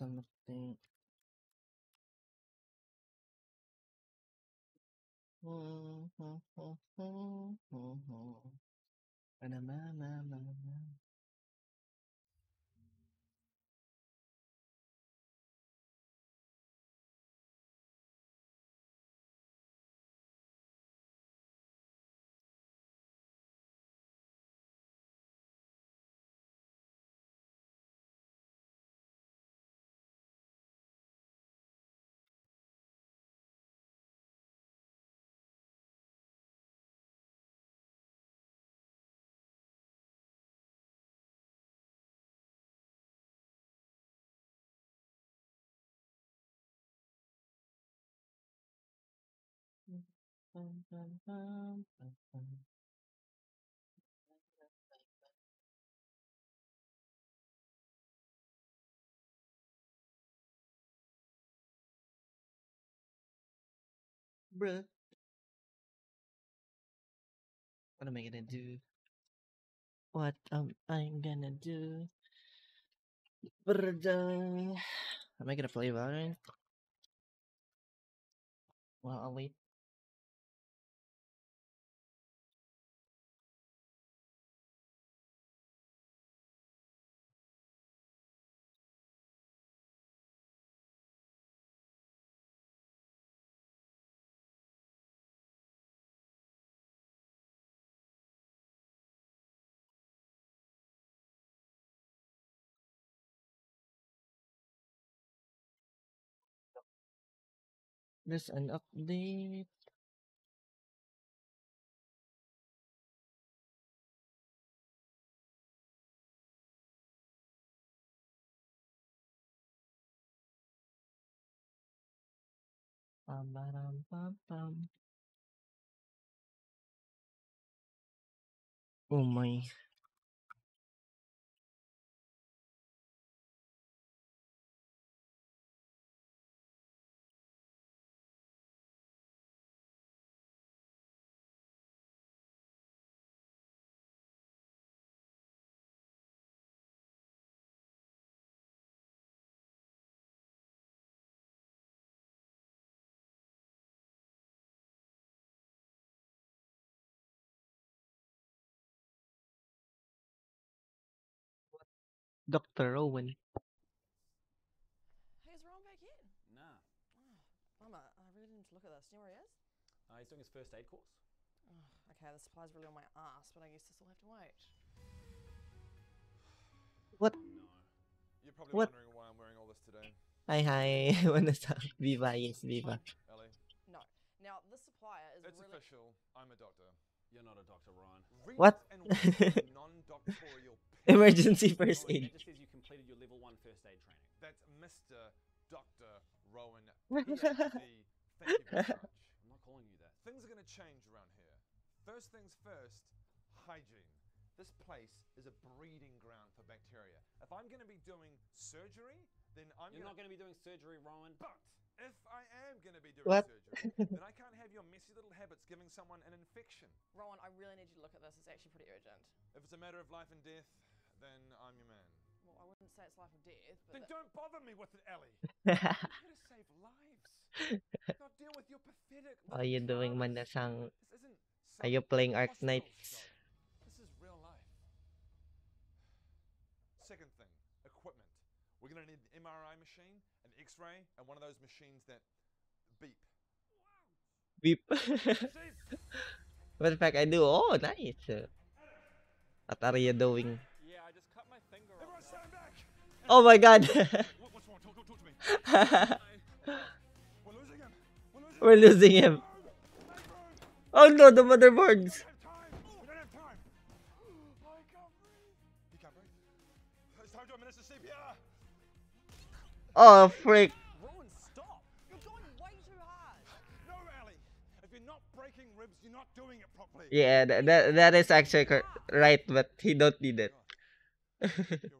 Something. Bruh. What am I gonna do? What am I gonna do? Brother. Am I gonna play Valorant? Well, I'll wait. There's an update. Pam, param, pam, pam. Oh my. Dr. Owen. Hey, is Rowan back yet? Nah. Oh, bummer. I really didn't look at this. Do you know where he is? Uh, he's doing his first aid course. Oh, okay, the supply's really on my ass, but I guess this will have to wait. What? No. You're probably What? wondering why I'm wearing all this today. Hi, hi. Buenas tardes. Viva, yes, Viva. Ellie, No. Now, this supplier is it's really. official. I'm a doctor. You're not a doctor, Rowan. Read What? and non-doctorial page. Emergency first aid. just says you completed your level one first aid training. That's Mr. Dr. Rowan, PhD. Thank you very much. I'm not calling you that. Things are going to change around here. First things first, hygiene. This place is a breeding ground for bacteria. If I'm going to be doing surgery, then I'm You're gonna... not going to be doing surgery, Rowan. But if I am going to be doing What? surgery, then I can't have your messy little habits giving someone an infection. Rowan, I really need you to look at this. It's actually pretty urgent. If it's a matter of life and death, then I'm your man. Well, I wouldn't say it's life or death, but. Then don't bother me with it, Ellie. I'm here to save lives. Not deal with your pathetic. Are you doing dramas. manasang? Are you playing Ark hospital Knights? This is real life. Second thing, equipment. We're gonna need an MRI machine, an X-ray, and one of those machines that beep. Beep. Steve, what the fact I do? Oh, nice. What are you doing? Oh my god. We're losing him. Oh no, the motherboards. Oh, properly. Yeah, that, that, that is actually right, but he don't need it.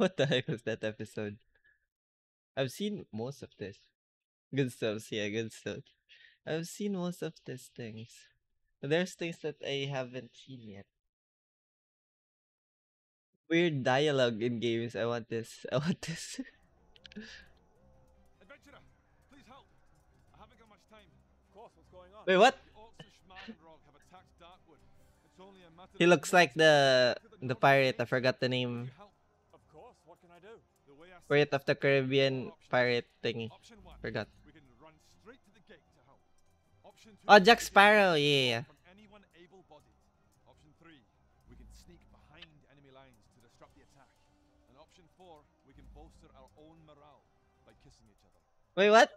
What the heck was that episode? I've seen most of this. Good stuff, yeah, good stuff. I've seen most of these things. There's things that I haven't seen yet. Weird dialogue in games. I want this. I want this. Adventurer, please help. I haven't got much time. Of course, what's going on? Wait, what? The orcs of Schmalenrog have attacked Darkwood. It's only a matter He looks like the the pirate. I forgot the name. Pirate of the Caribbean pirate thingy. Forgot. Oh, Jack Sparrow. Yeah, yeah. support From anyone able-bodied. Option three. We can sneak behind enemy lines to disrupt the attack. And option four. We can bolster our own morale by kissing each other. Wait, what?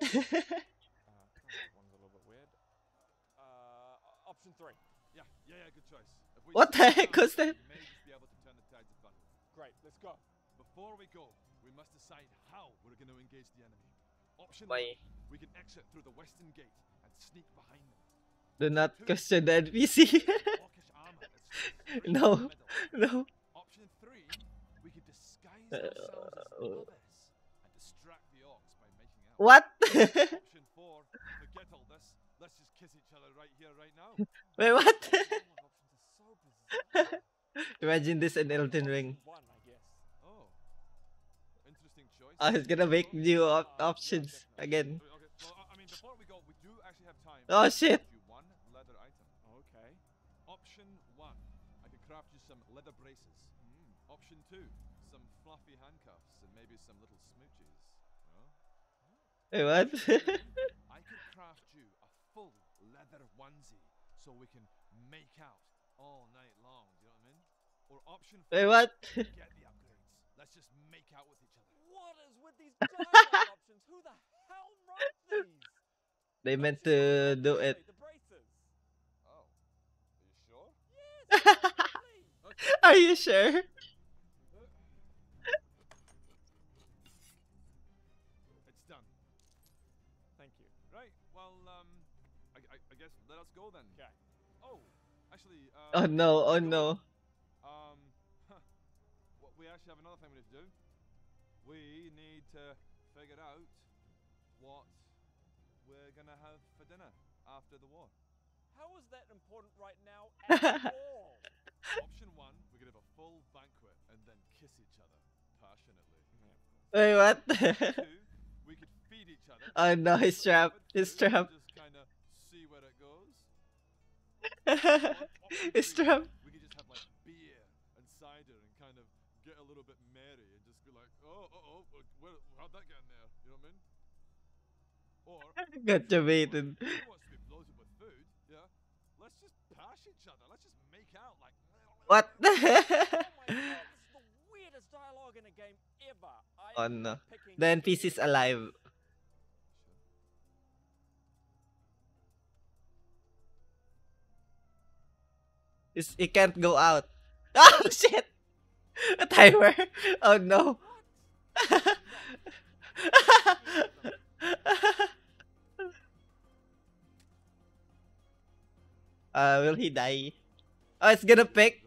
Option three. Yeah, yeah, yeah. Good choice. What the heck was that? Great, let's go. Before we go, decide how we're going to engage the enemy. Option Why? we can exit through the western gate and sneak behind them. Do not question the NPC. Orcish armor is straight No. in the middle. no. Option three, we could disguise ourselves as uh, and distract the orcs by making out. What? Option four, forget all this. Let's just kiss each other right here, right now. Wait, what? All my options are so bizarre. Imagine this in Elden Ring. I was gonna make new op- options again. Okay, okay. Well, I- I mean, before we go, we do actually have time. Oh, shit. craft You one leather item. Okay. Option one, I could craft you some leather braces. Hmm. Option two, some fluffy handcuffs and maybe some little smooches. Wait, what? I could craft you a full leather onesie so we can make out all night long. Do you know what I mean? Or option four, Wait, what? get the upgrades. Let's just make out with each other. What is with these options? Who the hell wrote these? They meant to do it. The braces. Oh, are you sure? Please. Are you sure? It's done. Thank you. Right. Well, um, I, I, I guess let us go then. Okay. Oh, actually. Uh, Oh no, oh before we go, no. Um, what we actually have another thing we need to do. We need to figure out what we're gonna have for dinner after the war. How is that important right now at all? Option one, we could have a full banquet and then kiss each other passionately. Wait, what? Two, we could feed each other. oh no, he's trapped. But He's trapped. Just kind of see where it goes. Or option he's trapped. We could just have like beer and cider and kind of get a little bit merry and just be like, oh, oh, oh, uh, where, how'd that get in there? You know what I mean? Or Got option four, baited. Who wants to be bloated? Yeah. Let's just pass each other. Let's just make out like. What? oh the weirdest dialogue in a game ever. Oh, no. the NPC's alive. He's, he can't go out. Oh shit! A timer. Oh no. uh, will he die? Oh, it's gonna pick.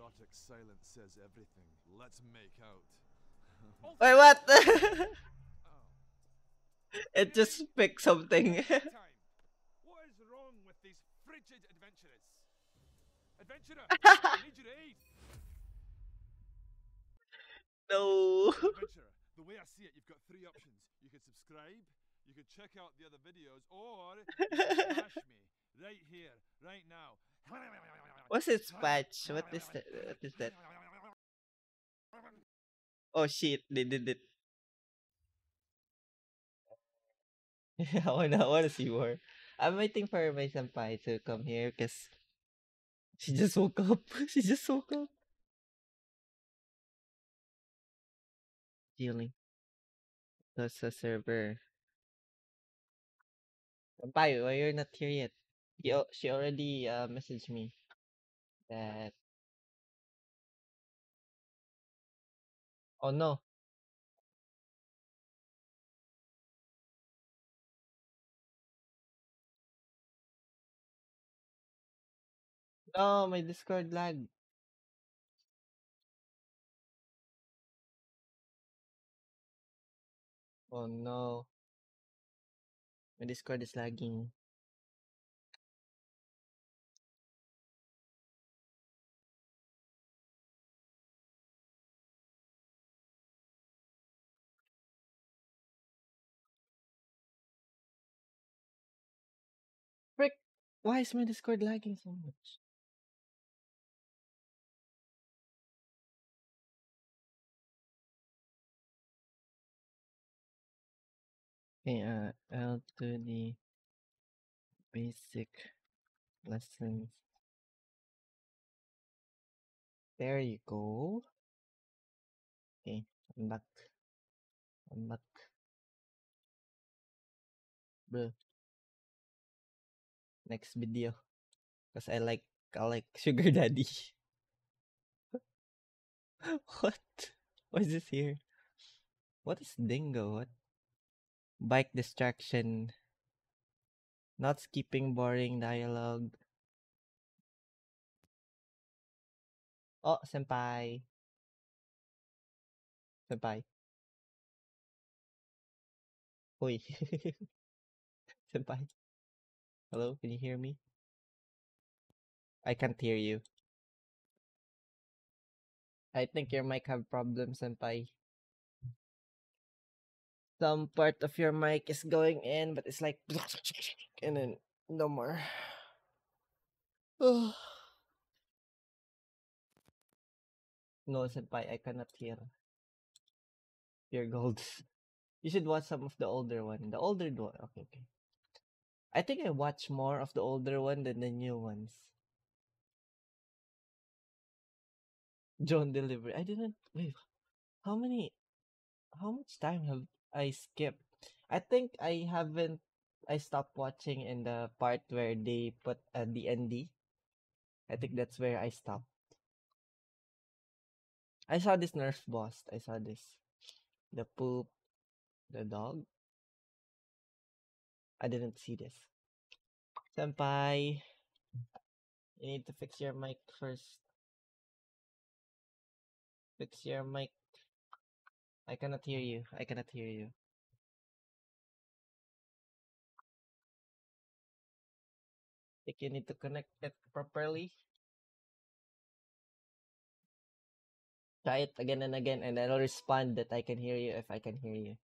Says everything. Let's make out. Wait, what? Oh. it just picked something. What is wrong with these frigid adventurers? Adventurer, I need your aid. no. Adventurer, the way I see it, you've got three options. Subscribe, you can check out the other videos, or smash me right here, right now. What's its patch? What is that? What is that? Oh shit, they did it. I wanna, I wanna see more. I'm waiting for my senpai to come here because she just woke up. she just woke up. Dealing. That's the server. Bye, why you're not here yet? Yo, she already uh, messaged me that. Oh no. No, my Discord lag. Oh no. My Discord is lagging. Frick! Why is my Discord lagging so much? Okay, uh, L to the basic lessons. There you go. Okay. I'm back. Bro. Next video. Cause I like I like sugar daddy. what? Why is this here? What is dingo? What? Bike distraction. Not skipping boring dialogue. Oh, senpai. Senpai. Oi. senpai. Hello, can you hear me? I can't hear you. I think your mic have problems, senpai. Some part of your mic is going in, but it's like and then no more. no, senpai, I cannot hear. Pure gold. You should watch some of the older one. The older one. Okay, okay. I think I watch more of the older one than the new ones. John delivery. I didn't wait. How many? How much time have I skipped? I think I haven't. I stopped watching in the part where they put uh, the ND. I think that's where I stopped. I saw this nurse boss. I saw this. The poop. The dog. I didn't see this. Senpai. You need to fix your mic first. Fix your mic. I cannot hear you. I cannot hear you. think you need to connect it properly. Try it again and again, and I'll respond that I can hear you if I can hear you.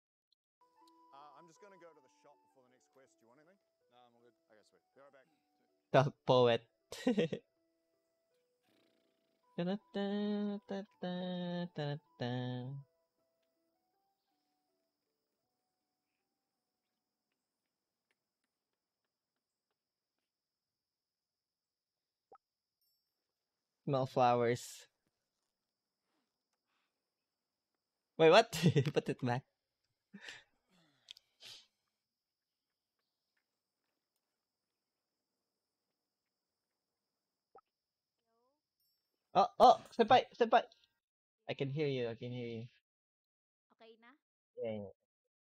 Uh, I'm just to go to the shop before the next quest. Do you want anything? No, I'm all good. Okay, sweet. Be right back. The poet. Da-da-da-da-da-da-da. Smell flowers. Wait, what? Put it back. Oh, oh, senpai, senpai. I can hear you. I can hear you. Okay na? Yeah, yeah.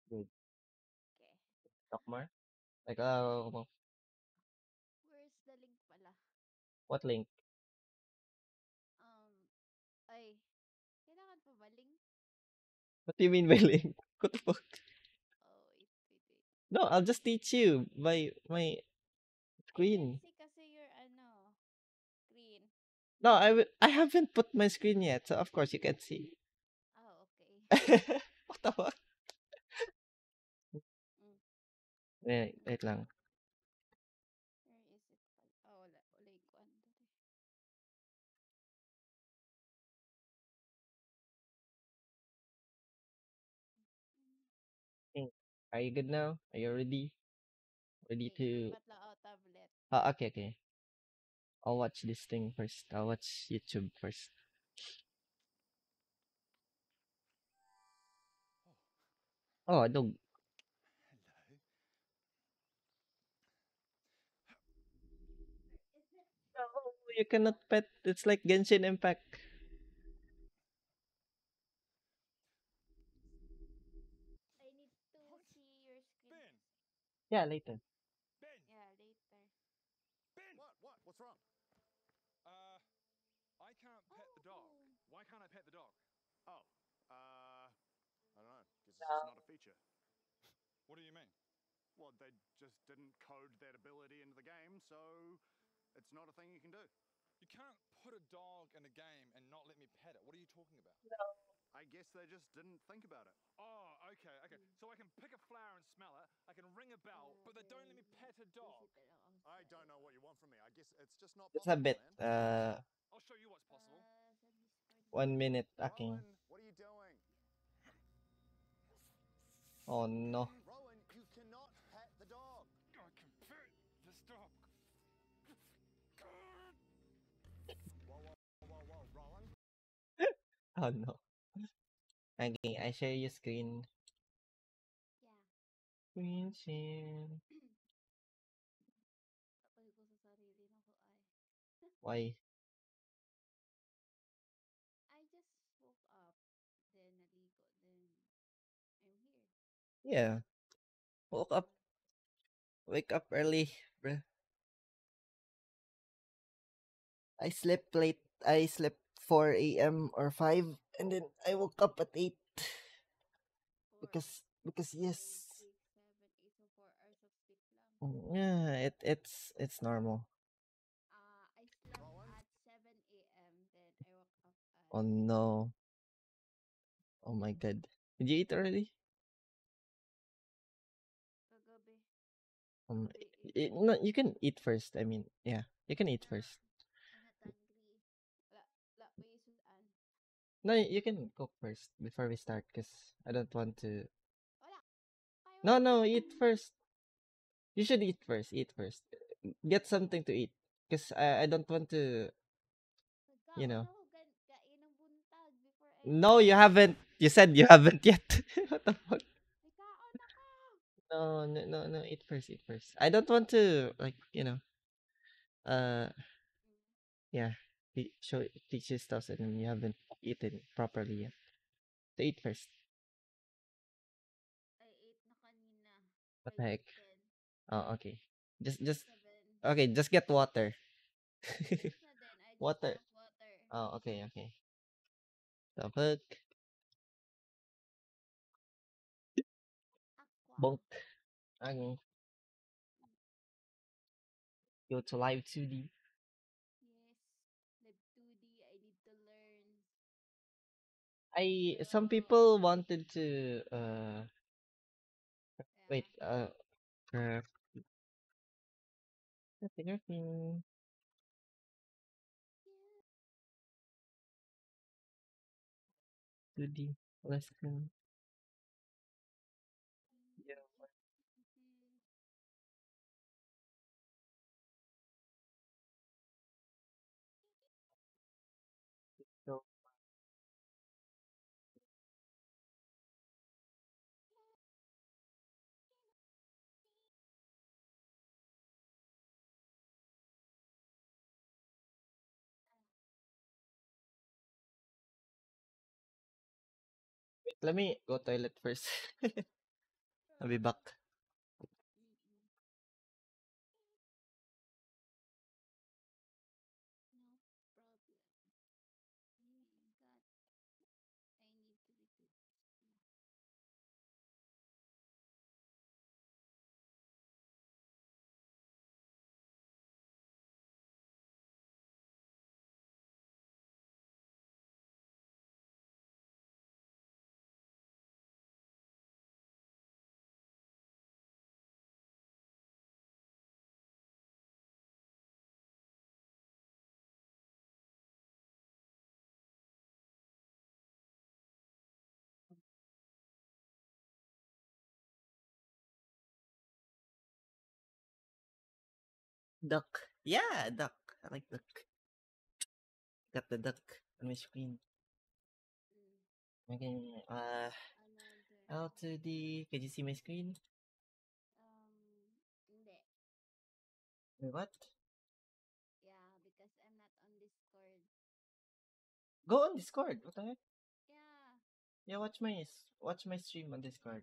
Good. Okay. Talk more. Like, uh, Where's the link pala? what link? What do you mean by link? What the fuck? Oh. No, I'll just teach you by my I screen. see kasi your, ano, screen. No, I will. I haven't put my screen yet, so of course you can see. Oh, okay. what the fuck? Mm. Wait, wait lang. Are you good now? Are you ready? Ready Okay, to? lipat lang ako uh, tablet. Oh, okay, okay. I'll watch this thing first. I'll watch YouTube first. Oh, a dog. No, you cannot pet. It's like Genshin Impact. I need to see your screen. Ben! Yeah, later. Ben! Yeah, later. Ben! What? What? What's wrong? Uh, I can't pet the dog. Oh. Why can't I pet the dog? Oh, uh, I don't know. Guess it's just not a feature. What do you mean? Well, they just didn't code that ability into the game, so it's not a thing you can do. You can't put a dog in a game and not let me pet it. What are you talking about? I guess they just didn't think about it. Oh, okay, okay. So I can pick a flower and smell it. I can ring a bell, but they don't let me pet a dog. I don't know what you want from me. I guess it's just not It's a bit uh I'll show you what's possible. one minute talking. Rowan, what are you doing? Oh no. Oh no. Okay, I share your screen. Yeah. Screen share. Kapal ko sa sarili na ko ay. Why? I just woke up, then naligo, then I'm here. Yeah. Woke up. Wake up early, bruh. I slept late. I slept 4 a.m. or 5 and then I woke up at 8 because because yes. six, seven, eight, so four hours of sleep lang. Mm, Yeah, it it's it's normal. Uh, I slept Rowan? at 7 a.m. Then I woke up at Oh no. Oh my god. Did you eat already? Um, Kagabi, i- no, you can eat first. I mean, yeah, you can eat first. I'm not hungry. La, la, may sudan. No, you can cook first before we start, cause I don't want to. No, no, eat first. You should eat first. Eat first. Get something to eat, cause I I don't want to. You know. Nagkaon ako gan- kain ng buntag before I No, you haven't. You said you haven't yet. what the fuck? May kaon ako! No, no, no, no. Eat first. Eat first. I don't want to like you know. Uh, yeah. Te- Show teach you stuff and you haven't eaten properly yet. So eat first. I ate na kanina. What the heck? 10, Oh, okay. Just, just 7. okay. Just get water. Yes na din. I just Water. water. oh, okay, okay. Hook, Aqua. bonk, okay. Mm. Go to Live2D. Yes. Live 2D. I need to learn. I some people wanted to uh wait uh uh. Yeah. 2D lesson. Let me go toilet first. I'll be back. Duck. Yeah, duck. I like duck. Got the duck on my screen. Okay. Uh, Another. L2D. Can you see my screen? Um. Wait, what? Yeah, because I'm not on Discord. Go on Discord. What the heck? Yeah. Yeah, watch my watch my stream on Discord.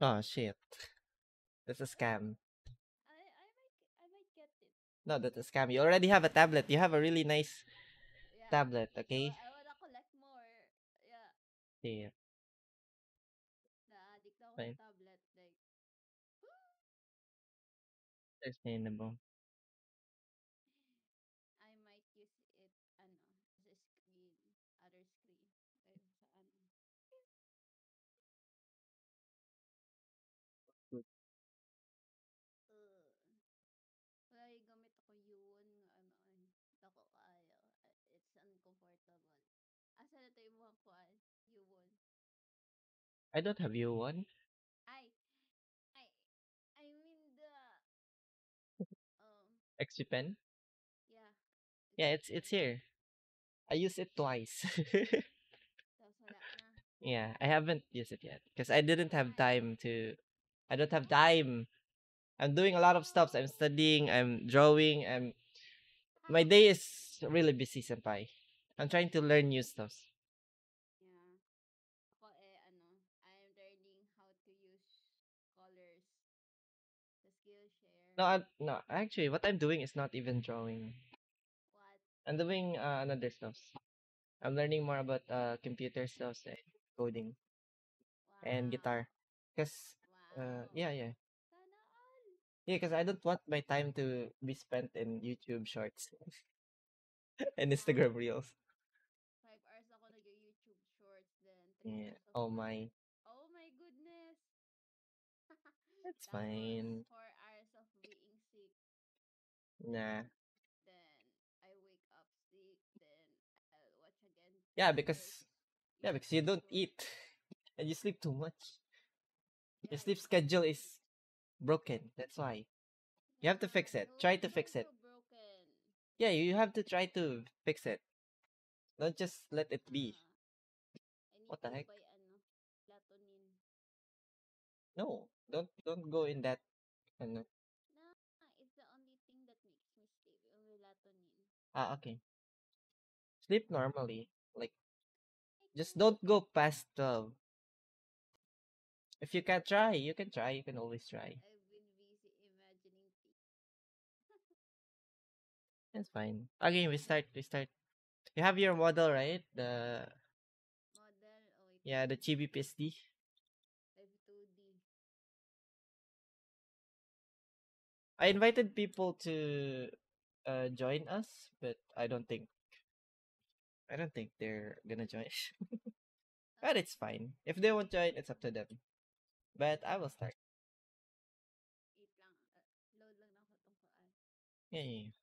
oh shit. That's a scam. I I might I might get it. No, that's a scam. You already have a tablet. You have a really nice Yeah. tablet, okay? I wanna collect more. Yeah. Yeah. Na-addict ako Fine. tablet. Like, Understandable. I might use it, ano, as a screen, other screen. Ay, sa ano. Good. Uh, wala yung gamit ako yun nga ano ay dako kaayo. Uh, It's uncomfortable. Asa na to yung mga. I don't have you one. Ay, ay, I mean the, um, XP-Pen. yeah. Yeah, it's it's here. I used it twice. Na. yeah, I haven't used it yet because I didn't have time to. I don't have time. I'm doing a lot of stuff. I'm studying. I'm drawing. I'm. My day is really busy, senpai. I'm trying to learn new stuff. Yeah. Ako eh, ano, I'm learning how to use colors sa Skillshare. No, I, no. Actually, what I'm doing is not even drawing. What? I'm doing uh, another stuff. I'm learning more about uh computer stuff and coding and guitar. Cause Wow. uh yeah yeah yeah. Cause I don't want my time to be spent in YouTube Shorts and Instagram Reels. Five hours ako nag-YouTube shorts then. three Yeah. Oh my. Oh my goodness. That's Tapos, fine. four hours of being sick. Nah. Then, I wake up sick. Then, I'll watch again. Yeah, because yeah, because you don't eat and you sleep too much. Your Yeah, sleep it's schedule is broken. That's why. You have to fix it. no, Try to it's fix it. broken. Yeah, you have to try to fix it. Don't just let it be. What the heck? buy ano, melatonin. No, don't don't go in that. Ano. Nah, it's the only thing that makes me sleep. Yung melatonin. Ah, okay. Sleep normally. Like, just don't go past 12. If you can try, you can try. You can always try. I've been busy imagining things. That's fine. Again, we start. We start. You have your model, right? The. Yeah, the. Chibi PSD. I have 2D. I invited people to uh join us, but I don't think I don't think they're gonna join. but Ah, it's fine. If they won't join, it's up to them. But I will start. wait lang.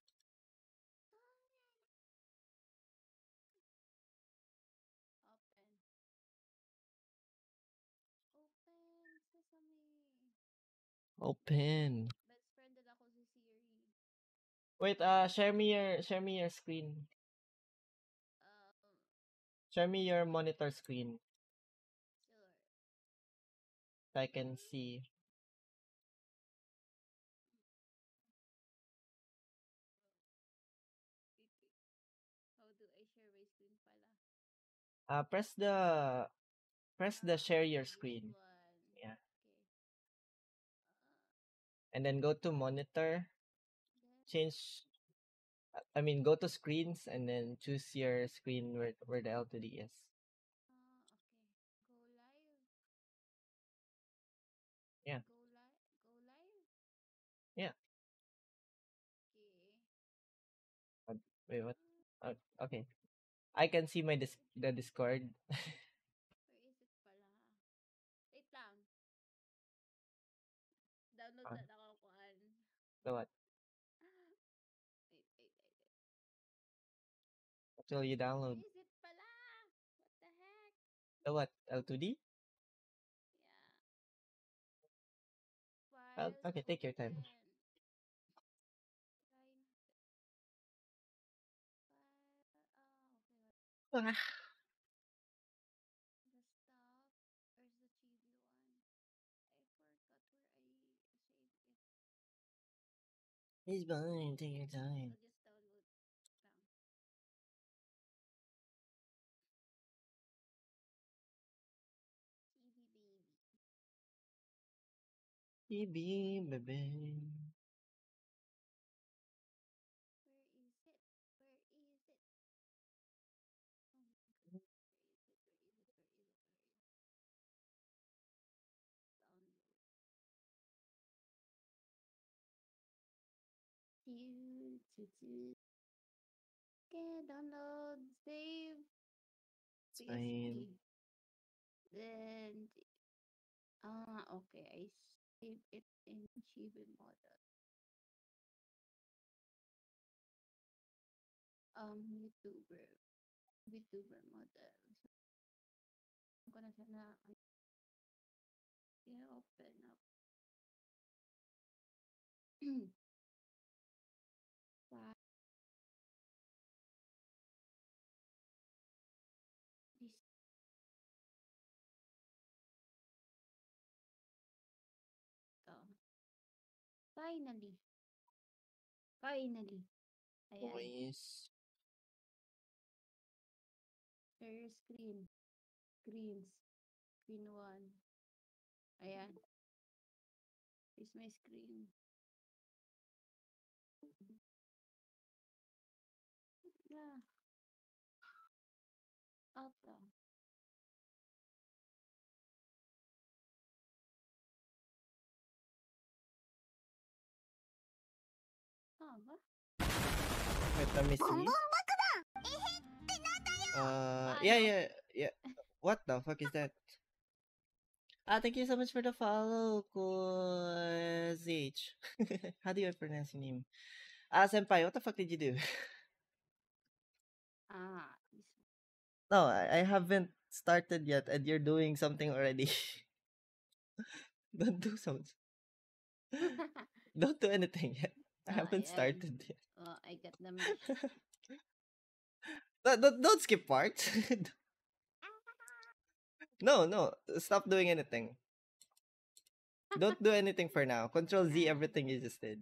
Open. Best friended ako si Siri. Wait, uh, share me your share me your screen. Um, Share me your monitor screen sure. so I can see. How do I share my screen pala? Uh, press the press the share your screen, and then go to monitor. Change. uh, I mean, go to screens and then choose your screen where where the L2D is. ah, okay. Go live. Yeah. Go live. Go live. Yeah. Okay. Wait, what? Uh, okay. I can see my dis- the Discord. what? Wait, wait, wait, wait. What will you download? is it pala? What the heck? The what? L2D? Yeah. Files oh, okay, take your time. open. The stuff. Oh, Where's the chibi one? I forgot where I saved it. It's fine. Take your time. I'll just download lang. Chibi baby. Baby, Okay, download, save. Fine. Then, ah, okay, I save it in Chibi model. Um, YouTuber, VTuber model. So, I'm gonna sana, yeah, open up. Finally. Finally. Ayan. Boys. Share screen. Screens. Screen 1. Ayan. Here's my screen. Let me see. Uh, yeah, yeah, yeah. What the fuck is that? Ah, thank you so much for the follow, Kozh. How do I pronounce your name? Ah, senpai, what the fuck did you do? Ah, No, I, I haven't started yet, and you're doing something already. Don't do something. Don't do anything yet. I Ah, haven't started yet. Oh, I got the mesh. don't, don't, don't skip parts. no, no. Stop doing anything. Don't do anything for now. Control Z everything you just did.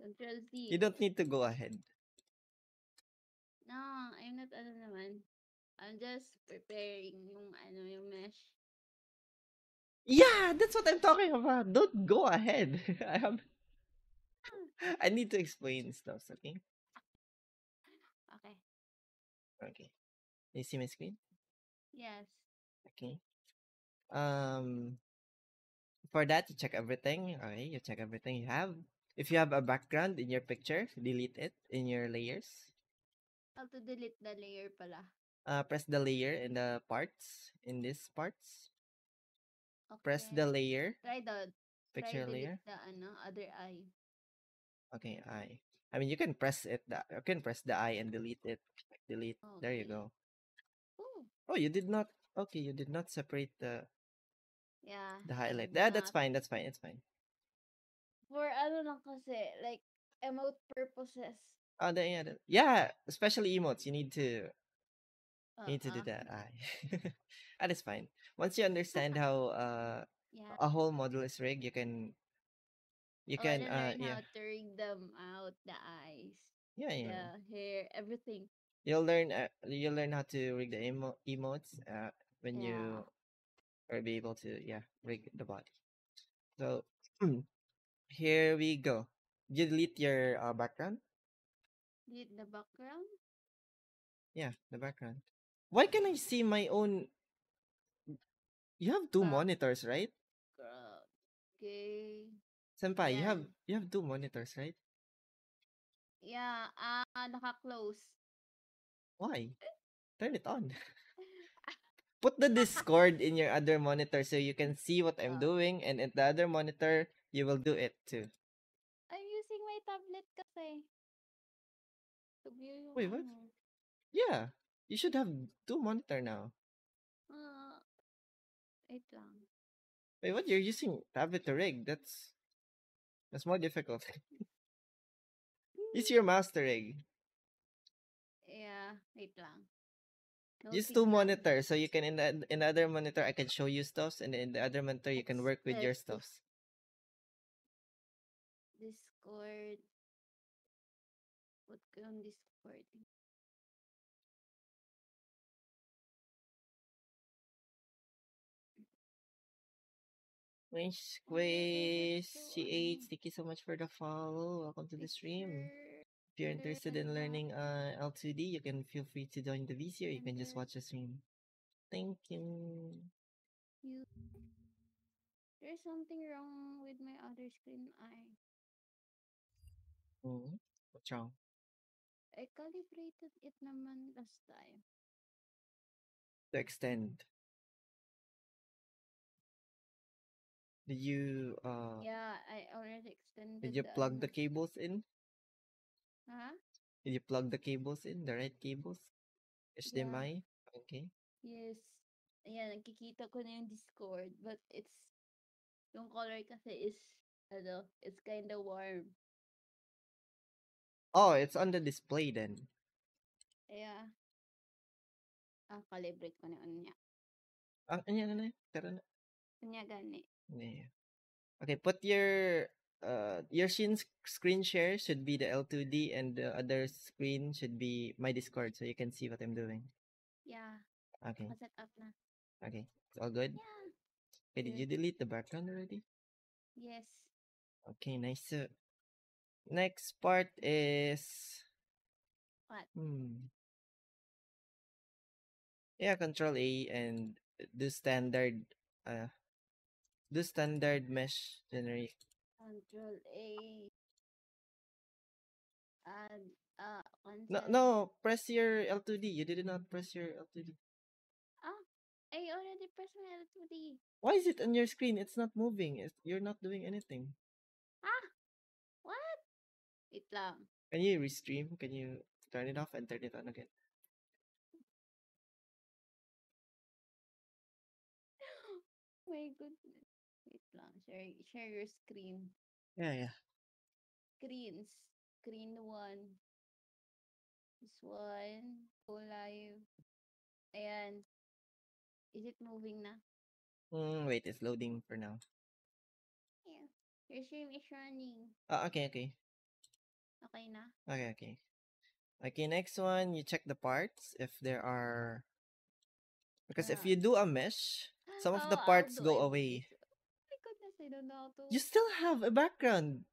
Control Z. You don't need to go ahead. No, I'm not ano naman. I'm just preparing yung ano yung mesh. Yeah, that's what I'm talking about. Don't go ahead. I have. I need to explain stuff. Okay. Okay. Okay. You see my screen? Yes. Okay. Um. For that, you check everything. Okay, you check everything you have. If you have a background in your picture, delete it in your layers. How to delete the layer pala. Uh, press the layer in the parts in this parts. Okay. Press the layer, Try the picture try layer. the ano other eye. Okay, I. I mean, you can press it. The, you can press the I and delete it. Delete. There you Okay. go. Oh, Oh, you did not. Okay, you did not separate the yeah. the I highlight. did Yeah, that's not. fine. That's fine. It's fine. For ano lang kasi, like, emote purposes. Oh, then, yeah, that- yeah. Especially emotes, you need to you need to do Uh-uh. that. I. that is fine. Once you understand how uh Yeah. a whole model is rigged, you can you oh, can uh learn yeah how to rig them out, the eyes, yeah yeah. the hair, everything. You'll learn uh, you'll learn how to rig the emo- emotes uh when Yeah. you are be able to yeah rig the body. So here we go. You delete your uh, background. Delete the background. Yeah, the background. Why can I see my own? You have two monitors, right? Girl. Okay. Senpai, you have you have two monitors, right? Yeah, ah, naka-close. Why? Turn it on. Put the Discord in your other monitor so you can see what I'm Ah. doing, and at the other monitor you will do it too. I'm using my tablet kasi. To view yung Wait, what? ano. Yeah, you should have two monitor now. Ah, wait lang. Wait, what? You're using tablet to rig? That's that's more difficult. it's your to. Yeah, wait lang. Use two monitors so you can in the in the other monitor I can show you stuffs and in the other monitor you can work with your stuffs. Discord. Ko yung Discord. Quiz, Oh my God, quiz, that's so CH, thank you so much for the follow. Welcome to the stream. If you're interested in learning uh, L2D, you can feel free to join the VC or you can just watch the stream. Thank you. You. There's something wrong with my other screen eye. Hmm, What's wrong? I calibrated it naman last time. To extend. Did you uh Yeah, I already extended. did you plug the ano. cables in? Huh? Did you plug the cables in? The right cables? HDMI? Okay. Yes. Ayan, nakikita ko na yung Discord, but it's, yung color kasi is, ano, it's kinda warm. Oh, it's on the display then. Yeah. ah, calibrate ko na ano niya. Ah, ano yan, ano yan? Tara na. Kanya gani. Yeah. Okay, put your uh your screen screen share should be the L2D and the other screen should be my Discord so you can see what I'm doing. Yeah, Okay. up na. Okay. It's all good. Yeah. Okay, did you delete the background already? Yes. Okay, nice. So, next part is What? hmm. Yeah, control A and do standard uh do standard mesh generate. Control A. Add, ah, No, no, press your L2D. You did not press your L2D. Ah, I already pressed my L2D. Why is it on your screen? It's not moving. It's, you're not doing anything. Ah! What? Wait lang. Can you restream? Can you turn it off and turn it on again? My goodness. Lang. Share, share your screen. Yeah, yeah. Screens. Screen 1. This one. Go live. Ayan. Is it moving na? Mm, wait, it's loading for now. Yeah. Your stream is running. Ah, okay, okay. Okay na? Okay, okay. Okay, next one, you check the parts if there are because if Ah. you do a mesh, some of the Oh, parts go it. away. Oh my goodness, I don't know how to. You still have a background.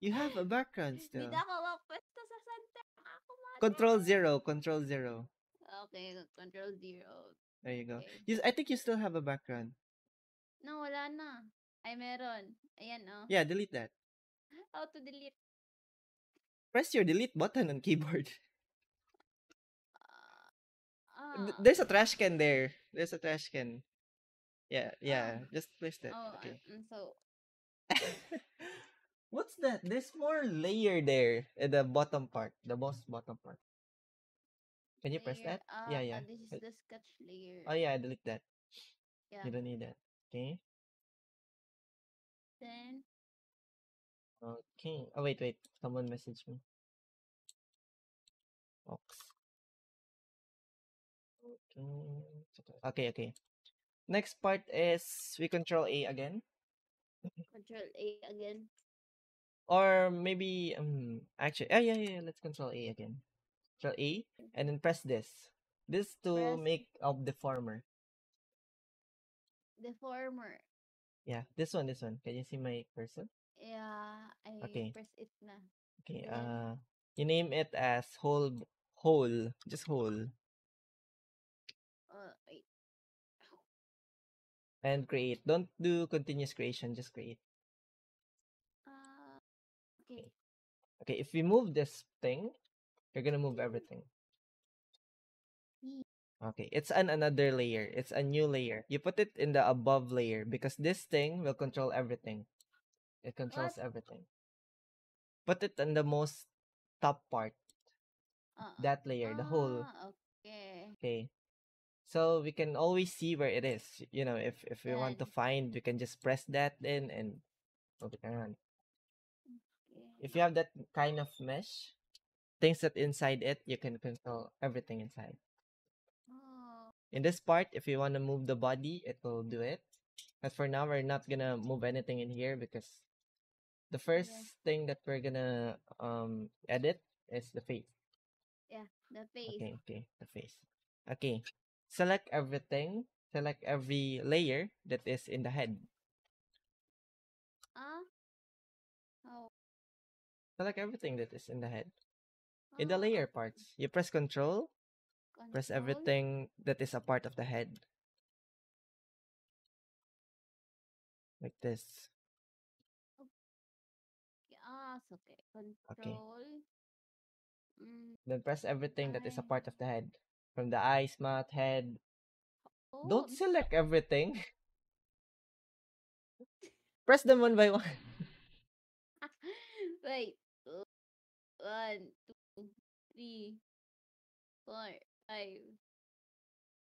You have a background Hindi still. ako mapwesto sa center. Ako Control zero, control zero. Okay, control zero. There you go. Okay. You, I think you still have a background. No, wala na. Ay, meron. Ayan, oh. Yeah, delete that. How to delete? Press your delete button on keyboard. Ah, Th- There's a trash can there. There's a trash can. Yeah, yeah. Oh. Just place that. oh, Okay. mm, so, What's that? There's more layer there at the bottom part, the most bottom part. Can you press layer, that? ah, yeah, ah, yeah. this is Uh, the sketch layer. Oh yeah, delete that. yeah. You don't need that. Okay. Then, Okay. Oh wait, wait. Someone messaged me. Ox. Okay. Okay, okay. Next part is we control A again. control A again. Or maybe um actually oh yeah, yeah, yeah, let's control A again. Control A and then press this. This to Press- make up the former. The former. Yeah, this one, this one. Can you see my cursor? Yeah, I Okay. press it na. Okay, Then- uh you name it as whole whole, just whole. And create. Don't do continuous creation, just create. Uh, okay. Okay, if we move this thing, you're gonna move everything. Okay, it's an another layer. It's a new layer. You put it in the above layer because this thing will control everything. It controls What? everything. Put it in the most top part, Uh, that layer, the whole. ah, Okay. Okay. So we can always see where it is. You know, if if we want to find, we can just press that in and around. okay. If you have that kind of mesh, things that inside it, you can control everything inside. Oh. In this part, if you want to move the body, it will do it. But for now, we're not gonna move anything in here because the first thing that we're gonna um edit is the face. Yeah, the face. Okay, okay, the face. Okay, select everything. Select every layer that is in the head. Ah. Oh. Select everything that is in the head. In the ah, layer parts, you press control, press everything that is a part of the head. Like this. Ah, so okay. Control. Mm, Then press everything that is a part of the head. From the eyes, mouth, head. Oh, Don't select everything. Press them one by one. Wait. One, two, three, four, five,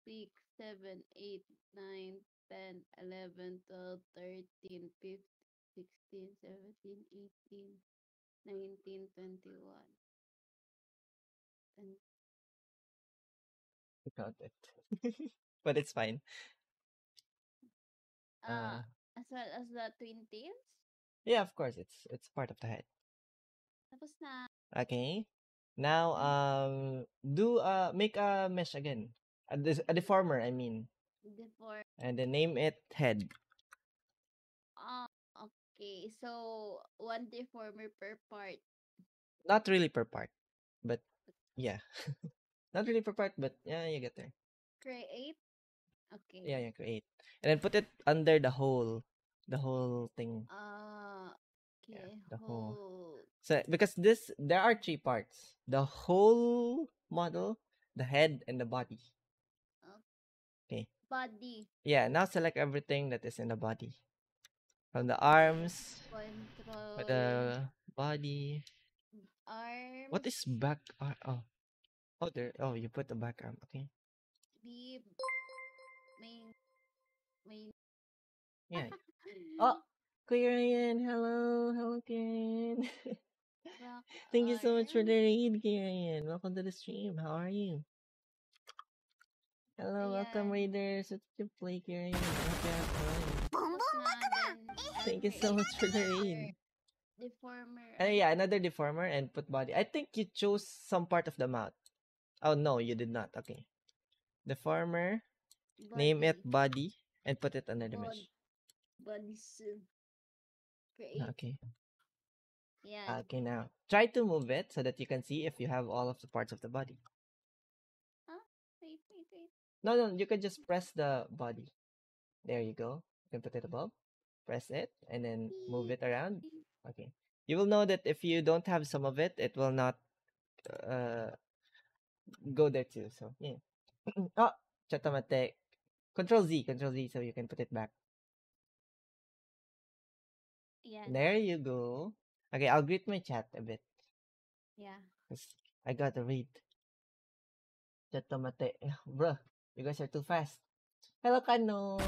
six, seven, eight, nine, 10, 11, 12, 13, 15, 16, 17, 18, 19, 21, about it. but it's fine. Uh, Uh, as well as the Twin Tails. yeah, of course, it's it's part of the head. Tapos na. Okay. Now, mm-hmm. um, do uh make a mesh again, a, dis- a deformer, I mean, Before. and then name it head. Ah, okay. So, one deformer per part. Not really per part, but yeah. not really per part, but yeah, you get there. Create. Okay. Yeah, yeah, create, and then put it under the whole, the whole thing. Uh, Yeah, okay. the whole- whole. So because this, there are three parts: the whole model, the head, and the body. Okay. Body. Yeah. Now select everything that is in the body, from the arms, Control. the body. arms. What is back? ar- Oh, oh, there. Oh, you put the back arm. Okay. Bib. Main. Main. Yeah. Oh, Kuya Ryan, hello, hello again. back Thank you so much for the raid, Kuya Welcome to the stream. How are you? Hello, welcome Ayan. raiders. What did you play, Kuya Ryan? I hope you have fun. Tapos na, then, Thank you so much for the another raid. Deformer. Uh, yeah, another deformer and put body. I think you chose some part of the mouth. Oh no, you did not. Okay. Deformer, name it body. body, and put it under the Bod- mesh. Body suit. Okay. Yeah. Okay, now try to move it so that you can see if you have all of the parts of the body. Wait, wait, wait. No, no, you can just press the body. There you go. You can put it above. Press it and then move it around. Okay. You will know that if you don't have some of it, it will not uh go there too. So yeah. oh, chatamate. Control Z, Control Z, so you can put it back. Yeah. There you go. Okay, I'll greet my chat a bit. Yeah. Cause I gotta read. Chatamate. Bruh, you guys are too fast. Hello, Kano.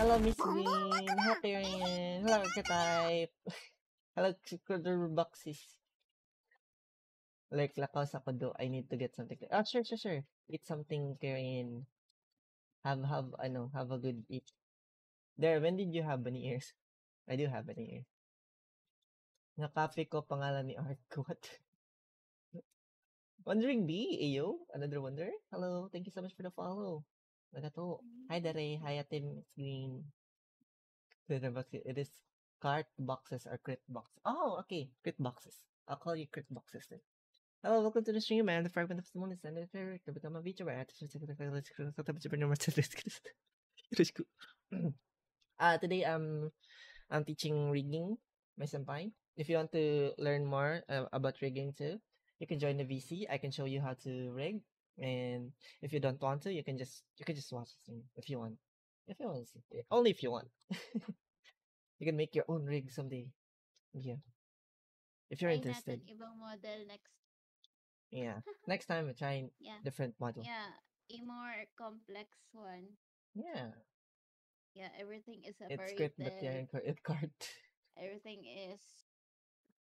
Hello, Miss Green. Hello, Karen. Hello, Archetype. Hello, Boxes. Like, lakaw sa kodo. I need to get something. Oh, sure, sure, sure. Eat something, Karen. Have, have, ano, have a good eat. There, when did you have bunny ears? I do have bunny ears. Nakapi ko pangalan ni Art. What? Wondering B, Ayo, another wonder. Hello, thank you so much for the follow. Nagato. Hi, Dare. Hi, Ate Miss Green. It is cart boxes or crit boxes. Oh, okay. Crit boxes. I'll call you crit boxes then. Hello, welcome to the stream, man. The fragment of the moon is ended favorite to become a VTuber. Uh, today, um, I'm teaching rigging, my senpai. If you want to learn more uh, about rigging too, you can join the VC. I can show you how to rig. And if you don't want to, you can just you can just watch the stream if you want. If you want to see it. Only if you want. you can make your own rig someday. Yeah. If you're Try interested. natin ibang model next. Yeah. Next time we try Yeah. different model. Yeah. A more complex one. Yeah. Yeah, everything is It's separated. good, but yeah, it card. Everything is,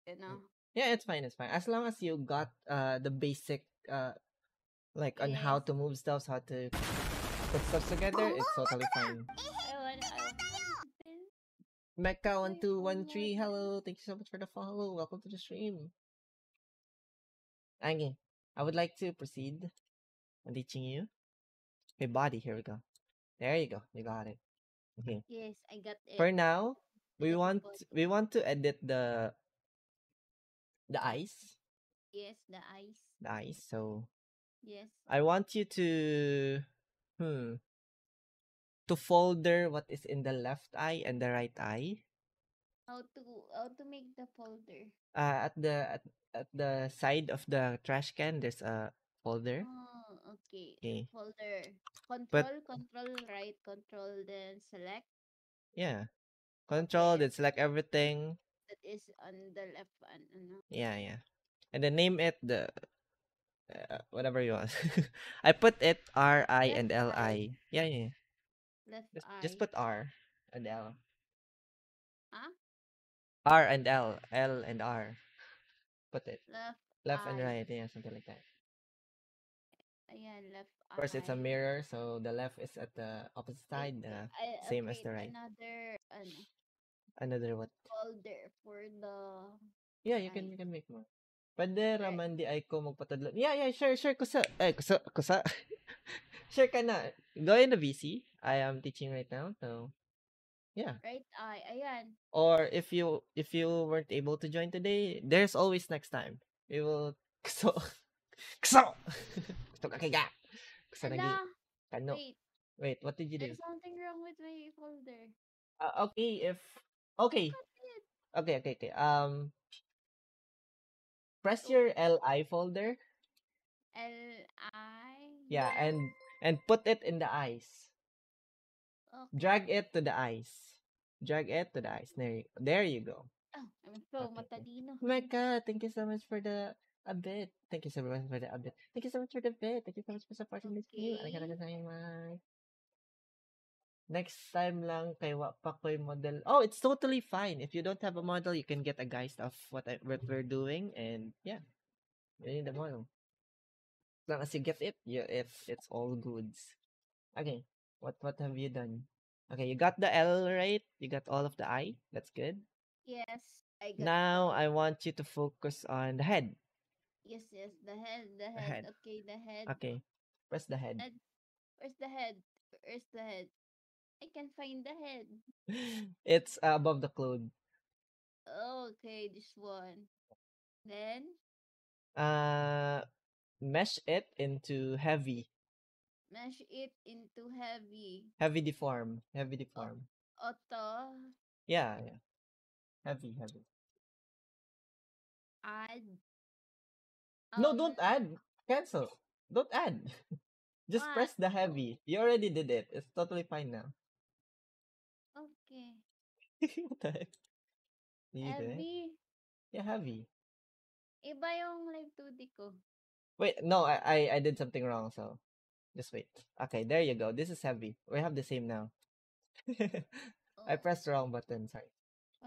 you know, Yeah, it's fine. It's fine. As long as you got uh the basic uh like on how Yes. to move stuff, how to put stuff together, it's totally fine. I wanna, I wanna. Mecca one Ay, two one wala three. na. Hello, thank you so much for the follow. Welcome to the stream. Okay, I would like to proceed on teaching you. Okay, body. Here we go. There you go. You got it. Okay. Yes, I got it. For now, we want we want to edit the the eyes. Yes, the eyes. The eyes. So Yes. I want you to hmm to folder what is in the left eye and the right eye. How to how to make the folder? Uh, at the at, at the side of the trash can, there's a folder. Oh, okay. Okay. Folder. But- Control, control, right, control, then select. Yeah. Control. Then select everything. That is on the left one. Ano? Yeah, yeah. And then name it the uh, whatever you want. I put it R I and L Left eye. I. Yeah, yeah. Left Just, eye. just put R and L. Huh? R and L. L and R. Put it. Left. Left and right. Yeah, something like that. Ayan, left Of course, it's a mirror, so the left is at the opposite side. The I same as the right. Another ano, another what? folder for the Yeah, you can you can make more. Pwede raman di ay ko magpatadlo. Yeah, yeah, sure, sure. Kusa, eh, kusa, kusa. sure ka na. Go in the VC. I am teaching right now, so yeah. right eye. Ayan. Or if you if you weren't able to join today, there's always next time. We will kuso. Kuso. Kuso ka kaya. Kuso nagi. Kano. wait. Wait, what did you do? There's something wrong with my folder. Uh, okay, if okay. Look at it. Okay, okay, okay. Um press your LI folder. L I. Yeah, and and put it in the eyes. Okay. Drag it to the eyes. Drag it to the eyes. There you, there you go. Oh, I'm so Okay, okay. matalino. Oh my god, thank you so much for the a bit. Thank you so much for the a bit. Thank you so much for the bit. Thank you so much for supporting this view. Okay. Arigatou gozaimasu. Next time lang kay wa pa ko'y model. Oh, it's totally fine. If you don't have a model, you can get a guide of what, I, what we're doing and yeah. You need the model. As long as you get it, yeah, it's it's all goods. Okay. What what have you done? Okay, you got the L right. You got all of the I. That's good. Yes, I got Now. I want you to focus on the head. Yes, yes, the head, the head. head. Okay, the head. Okay. Press the head. Head. Where's the head? Where's the head? I can find the head. it's uh, above the cloud. Okay, this one. Then Uh mesh it into heavy. Mash it into heavy. Heavy deform. Heavy deform. Auto. Yeah, yeah. Heavy, heavy. Add. No, um, don't add. Cancel. Don't add. Just press What? the heavy. You already did it. It's totally fine now. Okay. what the heck? Did? Heavy. Yeah, heavy. Iba yung live 2D ko. Wait, no, I, I I did something wrong, so just wait. Okay, there you go. This is heavy. We have the same now. I Oh, pressed the wrong button, sorry.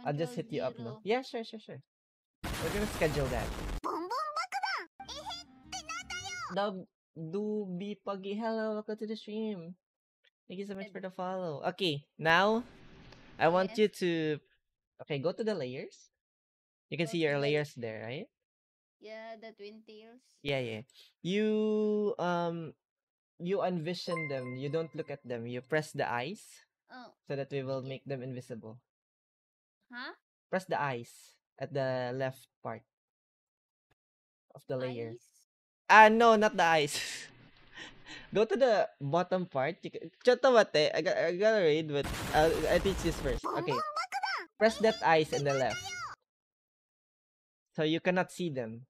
I'll just hit you up now. Yeah, sure, sure, sure. We're gonna schedule that. Dub Dubi Puggy, hello, welcome to the stream. Thank you so much for the follow. Okay, now I want Yes. you to okay, go to the layers. You can Go see your layers there, right? Yeah, the twin tails. Yeah, yeah. You um you envision them. You don't look at them. You press the eyes Oh, so that we will make them invisible. huh? Press the eyes at the left part of the layer. Eyes? Ah, no, not the eyes. Go to the bottom part. You can, Choto mate. I, got, I gotta read, but I'll, I teach this first. Okay. Press that eyes in the left. So you cannot see them.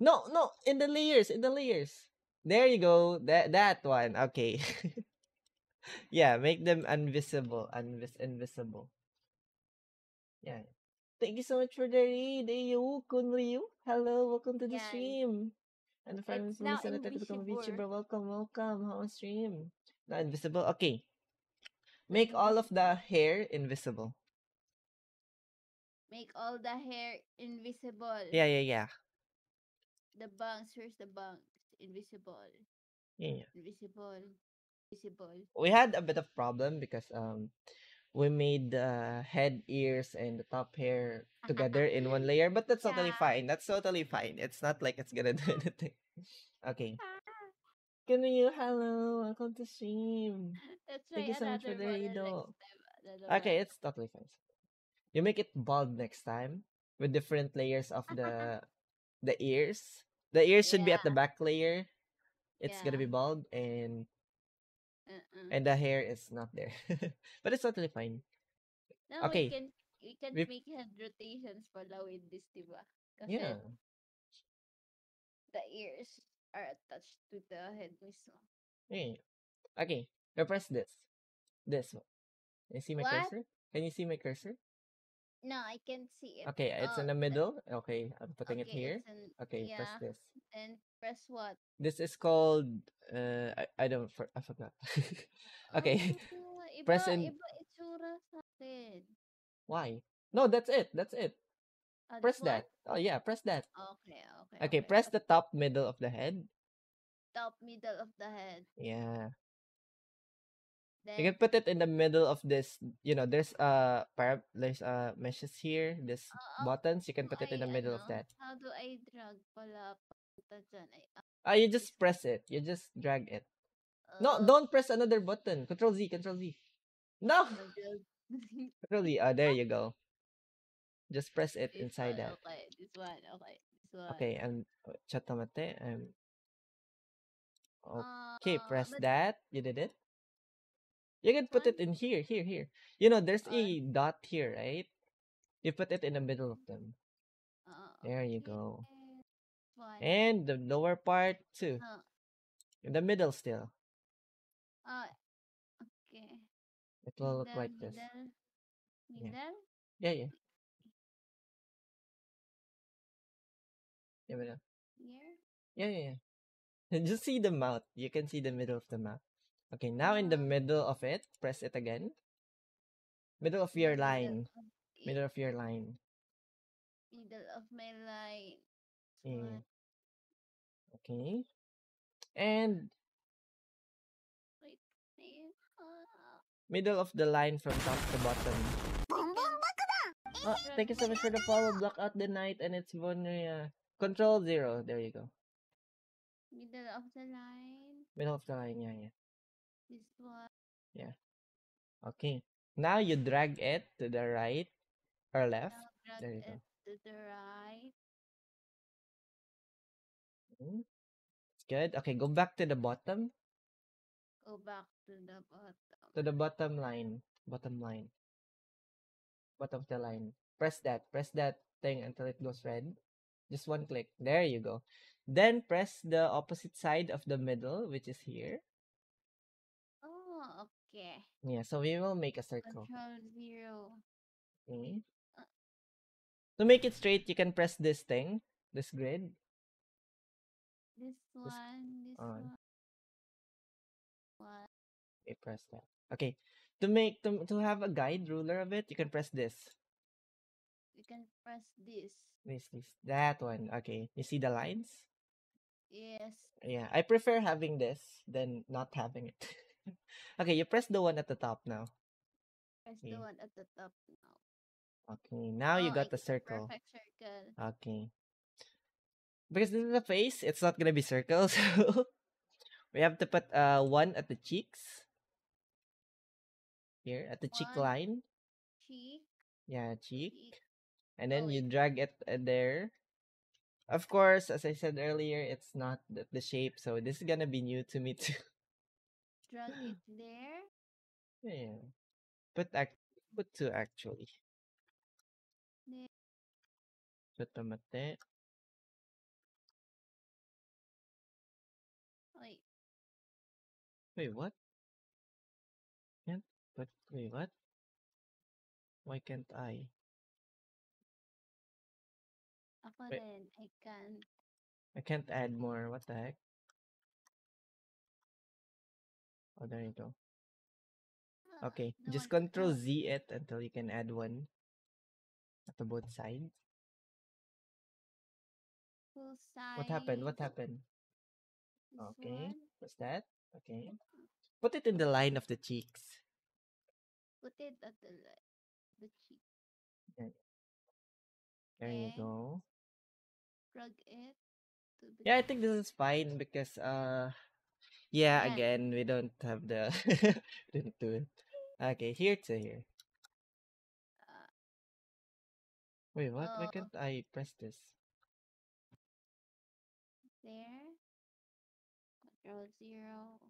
No, no, in the layers, in the layers. There you go. That that one. Okay. yeah, make them invisible. Unvis- invisible. Yeah. Thank you so much for the read. Eh, Ayu, Kunryu. Hello, welcome to the Yeah, stream. And from It's now Minnesota to become a. VTuber. Welcome, welcome. How stream? Not invisible. Okay. Make all of the hair invisible. make all the hair invisible. Yeah, yeah, yeah. The bangs, where's the bangs? Invisible. Yeah. Invisible. Visible. We had a bit of problem because um we made the head, ears, and the top hair together in one layer, but that's totally Yeah. fine. That's totally fine. It's not like it's gonna do anything. Okay. Ah, Can you hello? Welcome to stream. Let's Thank you so much for the model redo. next time. Another Okay, it's totally fine. You make it bald next time with different layers of the the ears. The ears should be at the Yeah. back layer. It's gonna be bald and Uh-uh. and the hair is not there. but it's totally fine. No, Okay. we can we can We- make head rotations pala with this? Kasi Yeah. the ears are attached to the head mismo. Yeah. Okay. Now press this. This one. Can you see my What? cursor? Can you see my cursor? No, I can't see it. Okay, it's in Oh, the middle. Okay, I'm putting it okay, here. it's in- Okay, press yeah. this. And press what? This is called uh I, I don't for, I forgot. okay. Oh, iba, Press in- iba itsura sa akin. Why? No, that's it. That's it. Ah, Press one? that. Oh yeah, press that. Okay, okay. Okay, press the top middle of the head. top middle of the head. Yeah. Then You can put it in the middle of this, you know, there's uh para there's a meshes here, this ah, buttons, you can put it in I, the middle of ano, that. How do I drag pala papunta dyan? Ay, ah, Ah, you just press it. You just drag it. No, uh, don't press another button. Control Z, Control Z. No, Control- Control Z. Ah, there you go. Just press it this inside one, that. Okay, this one, okay, this one. Okay, and chatamate. Um. Okay, Uh, press but, that. You did it. You can put it in here, here, here. You know, there's a dot here, right? You put it in the middle of them. uh, There you go. And the lower part too. Uh, In the middle still. uh, okay. It will look like this. Yeah. Yeah, yeah. Yeah, yeah, yeah, yeah. Just see the mouth. You can see the middle of the mouth. Okay, now in the Uh, middle of it, press it again. Middle of your line. Middle of your line. middle of my line. Yeah. Okay. And. Ah, middle of the line from top to bottom. Oh, thank you so much for the follow. Block out the night and it's Vonia. Control zero. There you go. middle of the line. Middle of the line. Yeah, yeah. This one. Yeah. Okay. Now you drag it to the right or left. Now drag There you go. to the right. Mm, It's good. Okay, go back to the bottom. Go back to the bottom. To the bottom line. Bottom line. Bottom of the line. Press that. Press that thing until it goes red. Just one click. There you go. Then press the opposite side of the middle, which is here. Okay. Yeah, so we will make a circle. Control zero. Okay. Uh to make it straight, you can press this thing, this grid. This one. This on. one. One. Okay, press that. Okay. To make to, to have a guide ruler of it, you can press this. You can press this. This this that one. Okay. You see the lines? Yes. Yeah, I prefer having this than not having it. okay, you press the one at the top now. Press Okay. the one at the top now. Okay, now you Oh, got the circle. Perfect circle. Okay. Because this is a face, it's not gonna be circle, so we have to put uh one at the cheeks. Here, at the cheek line. Cheek. Yeah, cheek. cheek. And then Oh, you drag it uh, there. Of course, as I said earlier, it's not the, the shape, so this is gonna be new to me too. Drag it there. yeah. Put act put two actually. There. Put the mate. Wait. Wait, what? Can't but wait, what? Why can't I? Ako Wait. rin. I can't. I can't add more. What the heck? Oh, there you go. Ah, Okay, no, just I control. Z it until you can add one. At the both sides. Full size. What happened? What happened? This Okay. one. What's that? Okay. Put it in the line of the cheeks. Put it at the the cheek. There you go. Drag it to Yeah, I think this is fine because uh yeah, again, we don't have the didn't do it. Okay, here to here. uh, Wait, what? Why Uh, can't I press this? there. Control zero.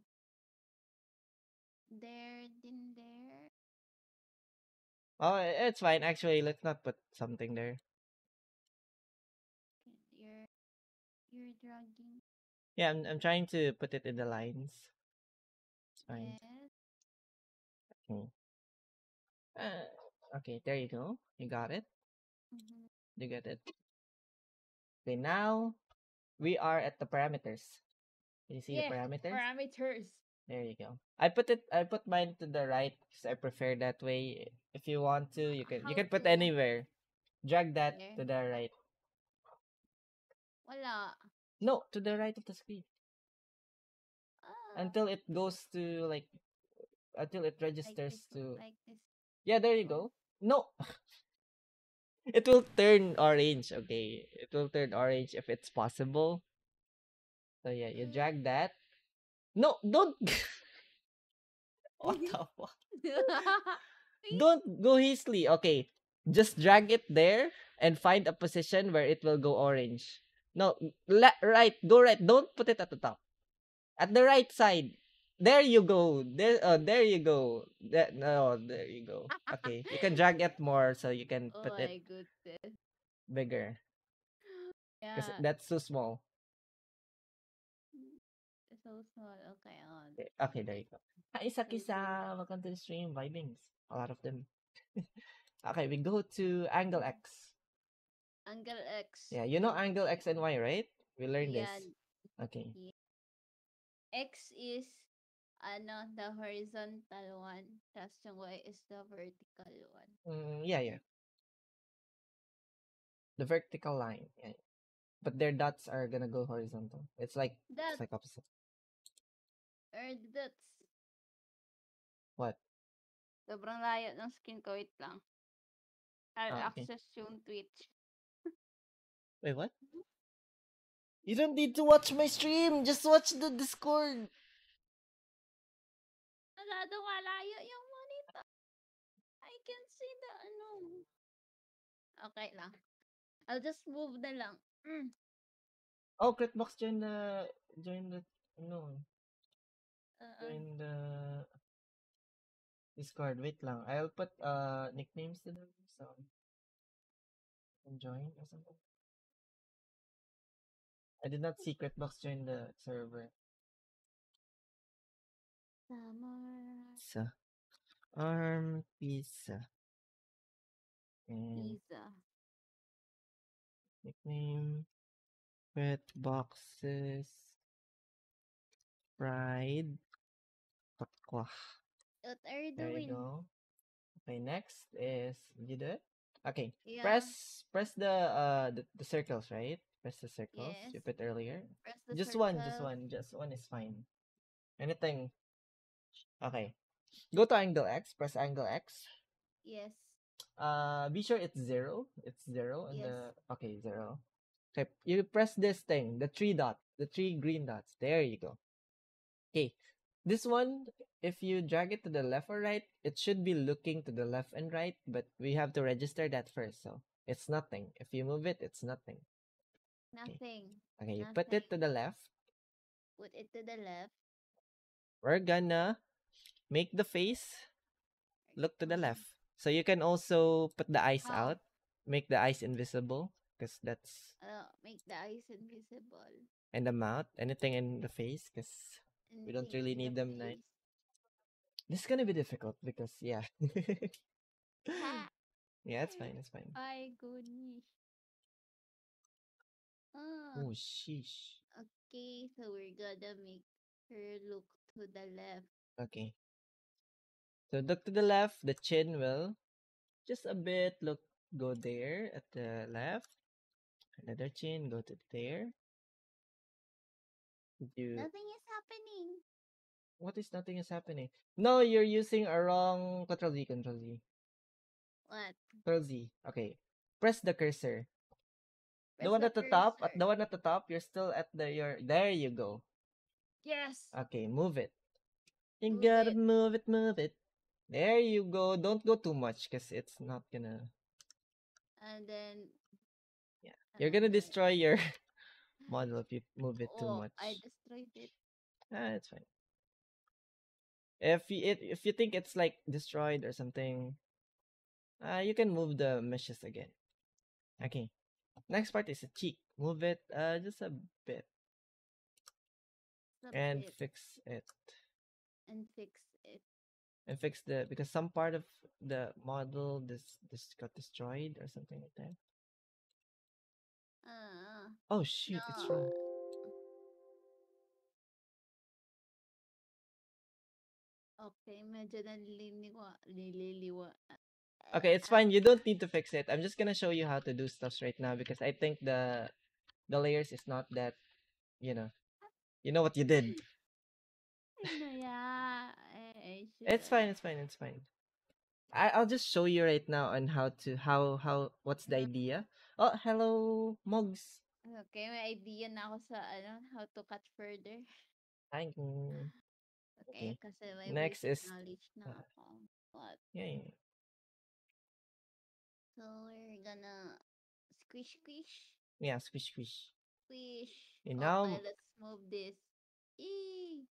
There, then there. Oh, i- it's fine. Actually, let's not put something there. Okay, You're you're dragging. Yeah, I'm I'm trying to put it in the lines. It's fine. Yes. Uh, okay, there you go. You got it. mhm. You get it. Okay, now we are at the parameters. Can you see Yeah, the parameters? Parameters. There you go. I put it. I put mine to the right because I prefer that way. If you want to, you can. You can put anywhere. Drag that to the right. Wala. No, to the right of the screen Ah, until it goes to like until it like registers this, to. like. Yeah, there you go. No. it will turn orange. Okay, it will turn orange if it's possible. So yeah, you drag that. No, don't. what the fuck? Don't go hastily. Okay. Just drag it there and find a position where it will go orange. No, le- right. Go right. Don't put it at the top. At the right side. There you go. There uh, there you go. That no, there you go. Okay. You can drag it more so you can oh put my it goodness. bigger. Because Yeah. that's too small. So small. Okay, on. Okay, okay, there you go. Hi, Isa-kisa. Welcome to the stream. Vibings. A lot of them. okay, we go to angle X. Angle X. Yeah, you know angle X and Y, right? We learned Yeah, this. Okay. X is ano, the horizontal one. Tapos yung Y is the vertical one. Mm, yeah, yeah. The vertical line. Yeah. But their dots are gonna go horizontal. It's like That it's like opposite. or that's What? sobrang layo ng skin ko. Wait lang. I'll Ah, okay. access yung Twitch. Wait, what? You don't need to watch my stream. Just watch the Discord. Masyado malayo yung monitor. I can see the ano. Okay lang. I'll just move na lang. Mm. Oh, Critbox join the join the no Uh, join the Discord. Wait lang. I'll put uh nicknames to them so join or something. I did not see Critbox join the server. Summer Pizza. Arm pizza. And pizza. nickname. Red boxes. Fried. Pakwa. What are you There doing? you go. Okay, next is did you do it? Okay. Yeah. Press press the uh the, the circles, right? Press the circles you Yes. put earlier. Just one, just one, just one is fine. Anything. Okay. Go to angle X, press angle X. Yes. Uh be sure it's zero. It's zero and Yes. the okay, zero. Okay, you press this thing, the three dot, the three green dots. There you go. Okay. This one, if you drag it to the left or right, it should be looking to the left and right, but we have to register that first. So it's nothing. If you move it, it's nothing. Nothing. Okay, you put it to the left. Put it to the left. We're gonna make the face look to the left. So you can also put the eyes How? out, make the eyes invisible, because that's Uh, make the eyes invisible. and the mouth, anything in the face, because We don't really in the need them nice. this is gonna be difficult because yeah. Yeah, it's fine, it's fine. My goodness. Ah, Oh sheesh. okay, so we're gonna make her look to the left. Okay. So look to the left, the chin will just a bit look go there at the left. Another chin, go to there. You Nothing is happening. what is nothing is happening? No, you're using a wrong control Z, control Z. What? Control Z. Okay. Press the cursor. The one at the top, at the one at the top, you're still at the your there you go. Yes. Okay, move it. You Move gotta it. move it, move it. There you go. Don't go too much because it's not gonna. And then. Yeah. You're gonna destroy your model if you move it too Oh, much. I destroyed it. Ah, it's fine. If you it, if you think it's like destroyed or something, uh, you can move the meshes again. Okay. Next part is a cheek. Move it uh just a bit Stop and it fix it. and fix it. And fix the because some part of the model this this got destroyed or something like that. Ah. Oh shoot, it's no. wrong. Okay, medyo naliliwa. Nililiwa. Okay, it's fine. You don't need to fix it. I'm just gonna show you how to do stuffs right now because I think the the layers is not that you know. You know what you did. Eh, It's fine, it's fine, it's fine. I I'll just show you right now on how to how how what's the idea. Oh, hello, Mogs. Okay, may idea na ako sa ano, how to cut further. Thank you. Okay, Okay. kasi may Next is, knowledge na uh, ako. What? Yeah, yeah. So we're gonna squish squish Yeah, squish squish. squish. And oh, now- Okay, let's move this. Eee,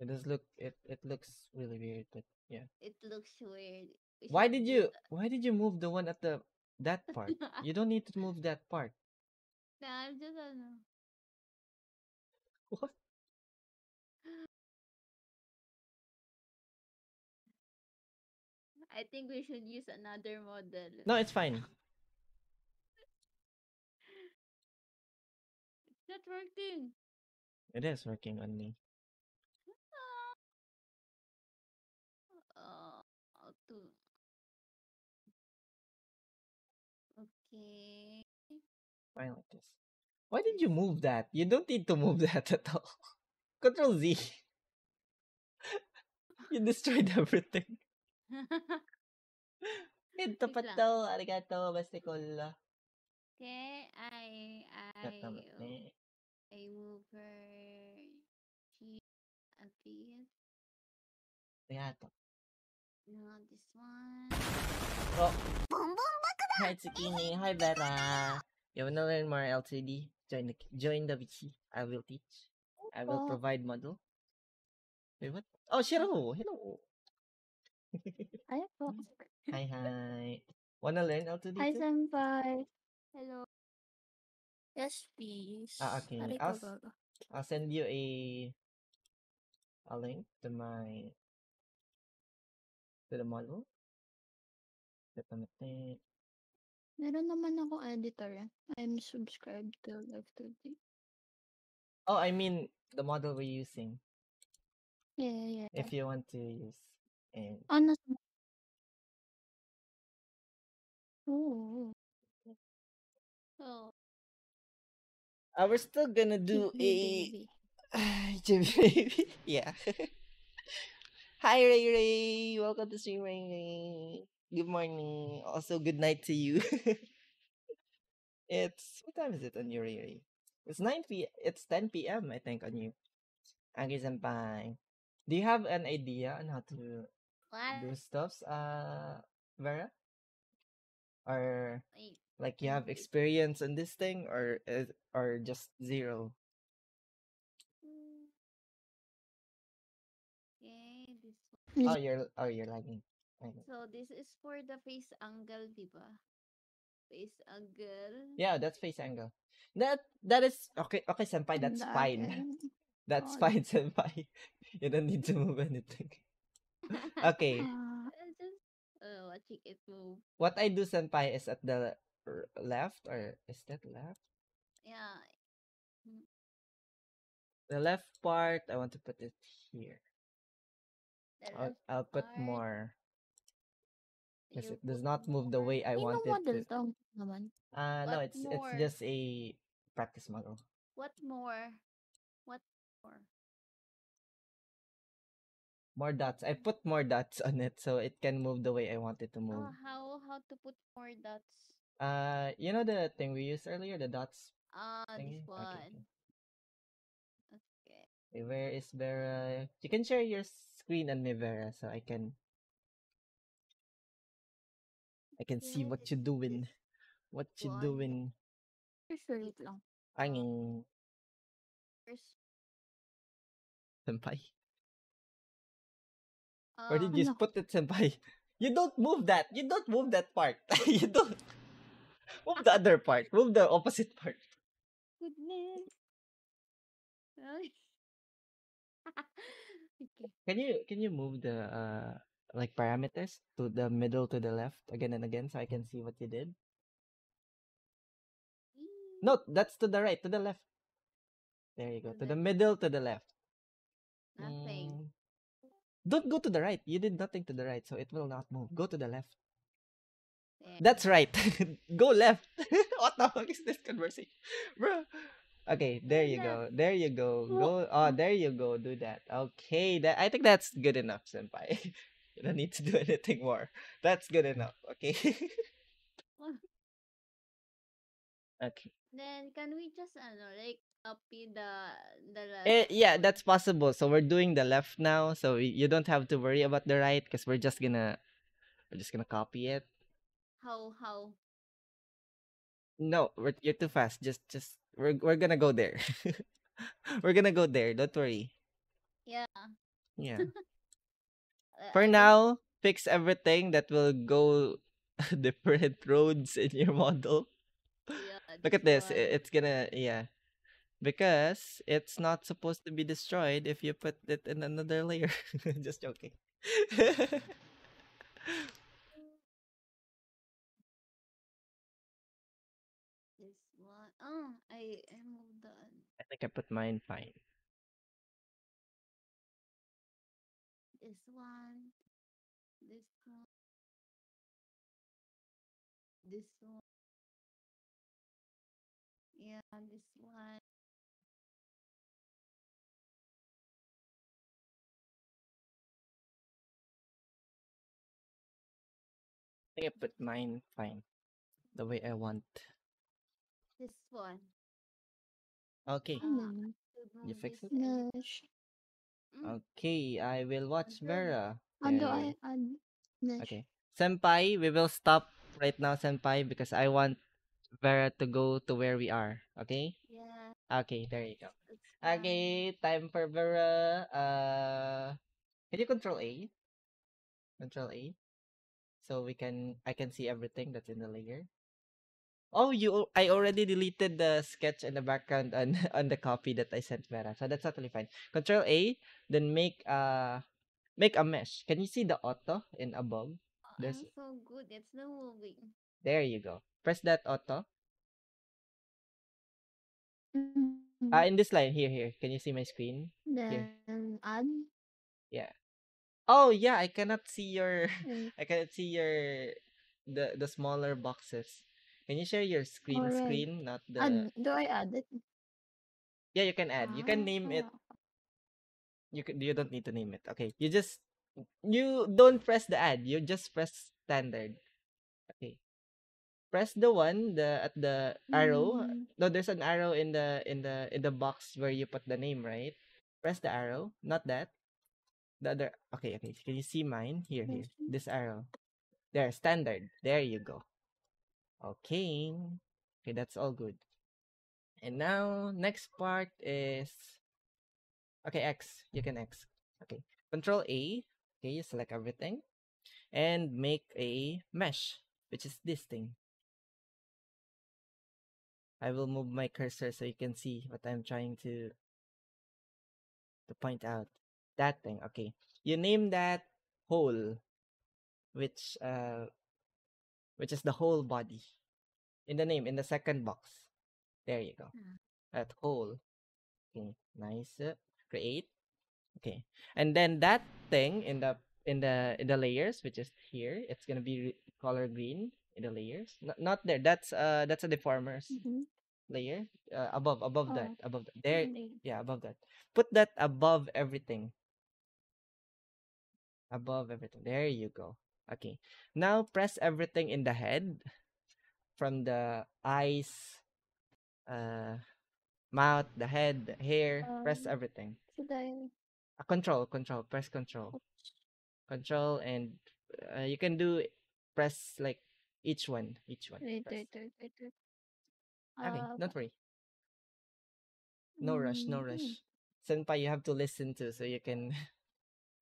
It does look it it looks really weird, but yeah. it looks weird. We Why should did do you why did you move the one at the that part? You don't need to move that part. Nah, I'm just ano. What? I think we should use another model. No, it's fine. It's not working. It is working on me. Uh. Okay. Fine like this. Why did you move that? You don't need to move that at all. Control Z. you destroyed everything. Wait pa lang. to. Arigato. Basta okay, I I Tama. Eh, I move her she a bit. Arigato. No, this one. Oh. Hi, Tsukini. Hi, Vera. You wanna learn more L2D? Join the join the wiki. I will teach. I will Opo. provide model. Wait, what? Oh, Shiro. Hello. Ay po. hi, hi. Wanna learn L2D Hi, too? senpai. Hello. Yes, please. Ah, okay. I'll, s- I'll send you a a link to my to the model. Ito natin. Meron naman ako editor. eh. I'm subscribed to Live2D. Oh, I mean the model we're using. Yeah, yeah. If you want to use and Oh. Oo. Oh, uh, we're still gonna do Give me, a baby. Jimmy baby. yeah. Hi Ray Ray, welcome to stream Ray Ray. Good morning. Also, good night to you. it's what time is it on your Ray Ray? It's nine p. It's ten p.m. I think on you. Aggie senpai. Do you have an idea on how to what? do stuffs, uh, Vera? Or Wait. like you have experience in this thing, or is, or just zero? Mm. Okay, this one. Oh, you're oh you're lagging. I know. So this is for the face angle, diba? Face angle. Yeah, that's face angle. That that is okay. Okay, senpai, that's fine. That's Oh, fine, senpai. You don't need to move anything. Okay, Ah, just uh, watching it move. what I do, senpai, is at the r- left or is that left? Yeah. The left part. I want to put it here. The I'll, left I'll put part. more. Because You it does put not move the more. way I Sino want it model to. to naman? Uh, no, What it's it's more? just a practice model. What more? More dots. I put more dots on it so it can move the way I want it to move. Oh, how how to put more dots? Uh, you know the thing we used earlier, the dots Ah, thingy? this one. okay. Okay. Okay, where is Vera? You can share your screen and me, Vera, so I can I can see what you're doing. What you one? doing? Sure, wait lang. Angin First, senpai. Or did uh, you Ano? just put it senpai? You don't move that. You don't move that part. you don't move the other part. Move the opposite part. goodness. Okay. Can you can you move the uh like parameters to the middle to the left again and again so I can see what you did? No, that's to the right, to the left. There you go. To To the the- middle to the left. Nothing. Don't go to the right. You did nothing to the right, so it will not move. Go to the left. There. That's right. go left. what the fuck is this conversation? Bro. Okay, there you go. There you go. Go oh there you go. Do that. Okay, that I think that's good enough, senpai. you don't need to do anything more. That's good enough. Okay. okay. Then can we just ano like copy the the last Eh, yeah, that's possible. So we're doing the left now, so you don't have to worry about the right because we're just gonna we're just gonna copy it. how how No, we're, you're too fast. Just just we're we're gonna go there. we're gonna go there. Don't worry. yeah. Yeah. uh, For now, fix everything that will go different roads in your model. Look at this. It's gonna yeah. Because it's not supposed to be destroyed if you put it in another layer. Just joking. This one. Oh, I I moved I think I put mine fine. this one. Yeah, this one. I think I put mine fine. The way I want. This one. Okay. Ano? Should You fix it? a Na, little. sh- Mm, Okay, I will watch Good. Vera. ano There. ay, ano? Na, sh- Okay. Senpai, we will stop right now, Senpai, because I want Vera to go to where we are. Okay? Yeah, Okay, there you go. Okay, time for Vera. Uh, can you control A? Control A. So we can, I can see everything that's in the layer. Oh, you, I already deleted the sketch in the background on, on the copy that I sent Vera. So that's totally fine. Control A, then make, uh, make a mesh. Can you see the auto in above? Oh, There's, I'm so good. It's not moving. There you go. Press that auto. Ah, in this line, here, here. Can you see my screen? Then, add. Yeah. Oh, yeah, I cannot see your, Wait, I cannot see your, the, the smaller boxes. Can you share your screen Alright. screen, not the, add. Do I add it? yeah, you can add. You can name it. Ah, You can, you don't need to name it. Okay. You just, you don't press the add. You just press standard. Okay. Press the one, the, at the arrow. mm, No, there's an arrow in the, in the, in the box where you put the name, right? Press the arrow, not that. The other, okay, okay. Can you see mine? Here, here. This arrow. There, standard. There you go. Okay. Okay, that's all good. And now, next part is, okay, X. You can X. Okay. Control A. Okay, you select everything. And make a mesh, which is this thing. I will move my cursor so you can see what I'm trying to to point out. That thing. Okay. You name that whole, which uh, which is the whole body. In the name, in the second box. There you go. Ah. That whole. Okay. Nice. uh, Create. Okay. And then that thing in the in the in the layers, which is here, it's gonna be color green in the layers. Not not there. That's uh that's a deformers Mhm. layer. Uh, above above that Oh, above that. There yeah above that. Put that above everything. Above everything. There you go. Okay. Now press everything in the head from the eyes, uh, mouth, the head, the hair. press Um, everything. Should I? Uh, control, control. Press control. Control and uh, you can do press like each one, each one. Wait, wait, wait, wait, wait. Okay, Uh, don't worry. No rush, no mm, rush. Senpai, you have to listen to so you can.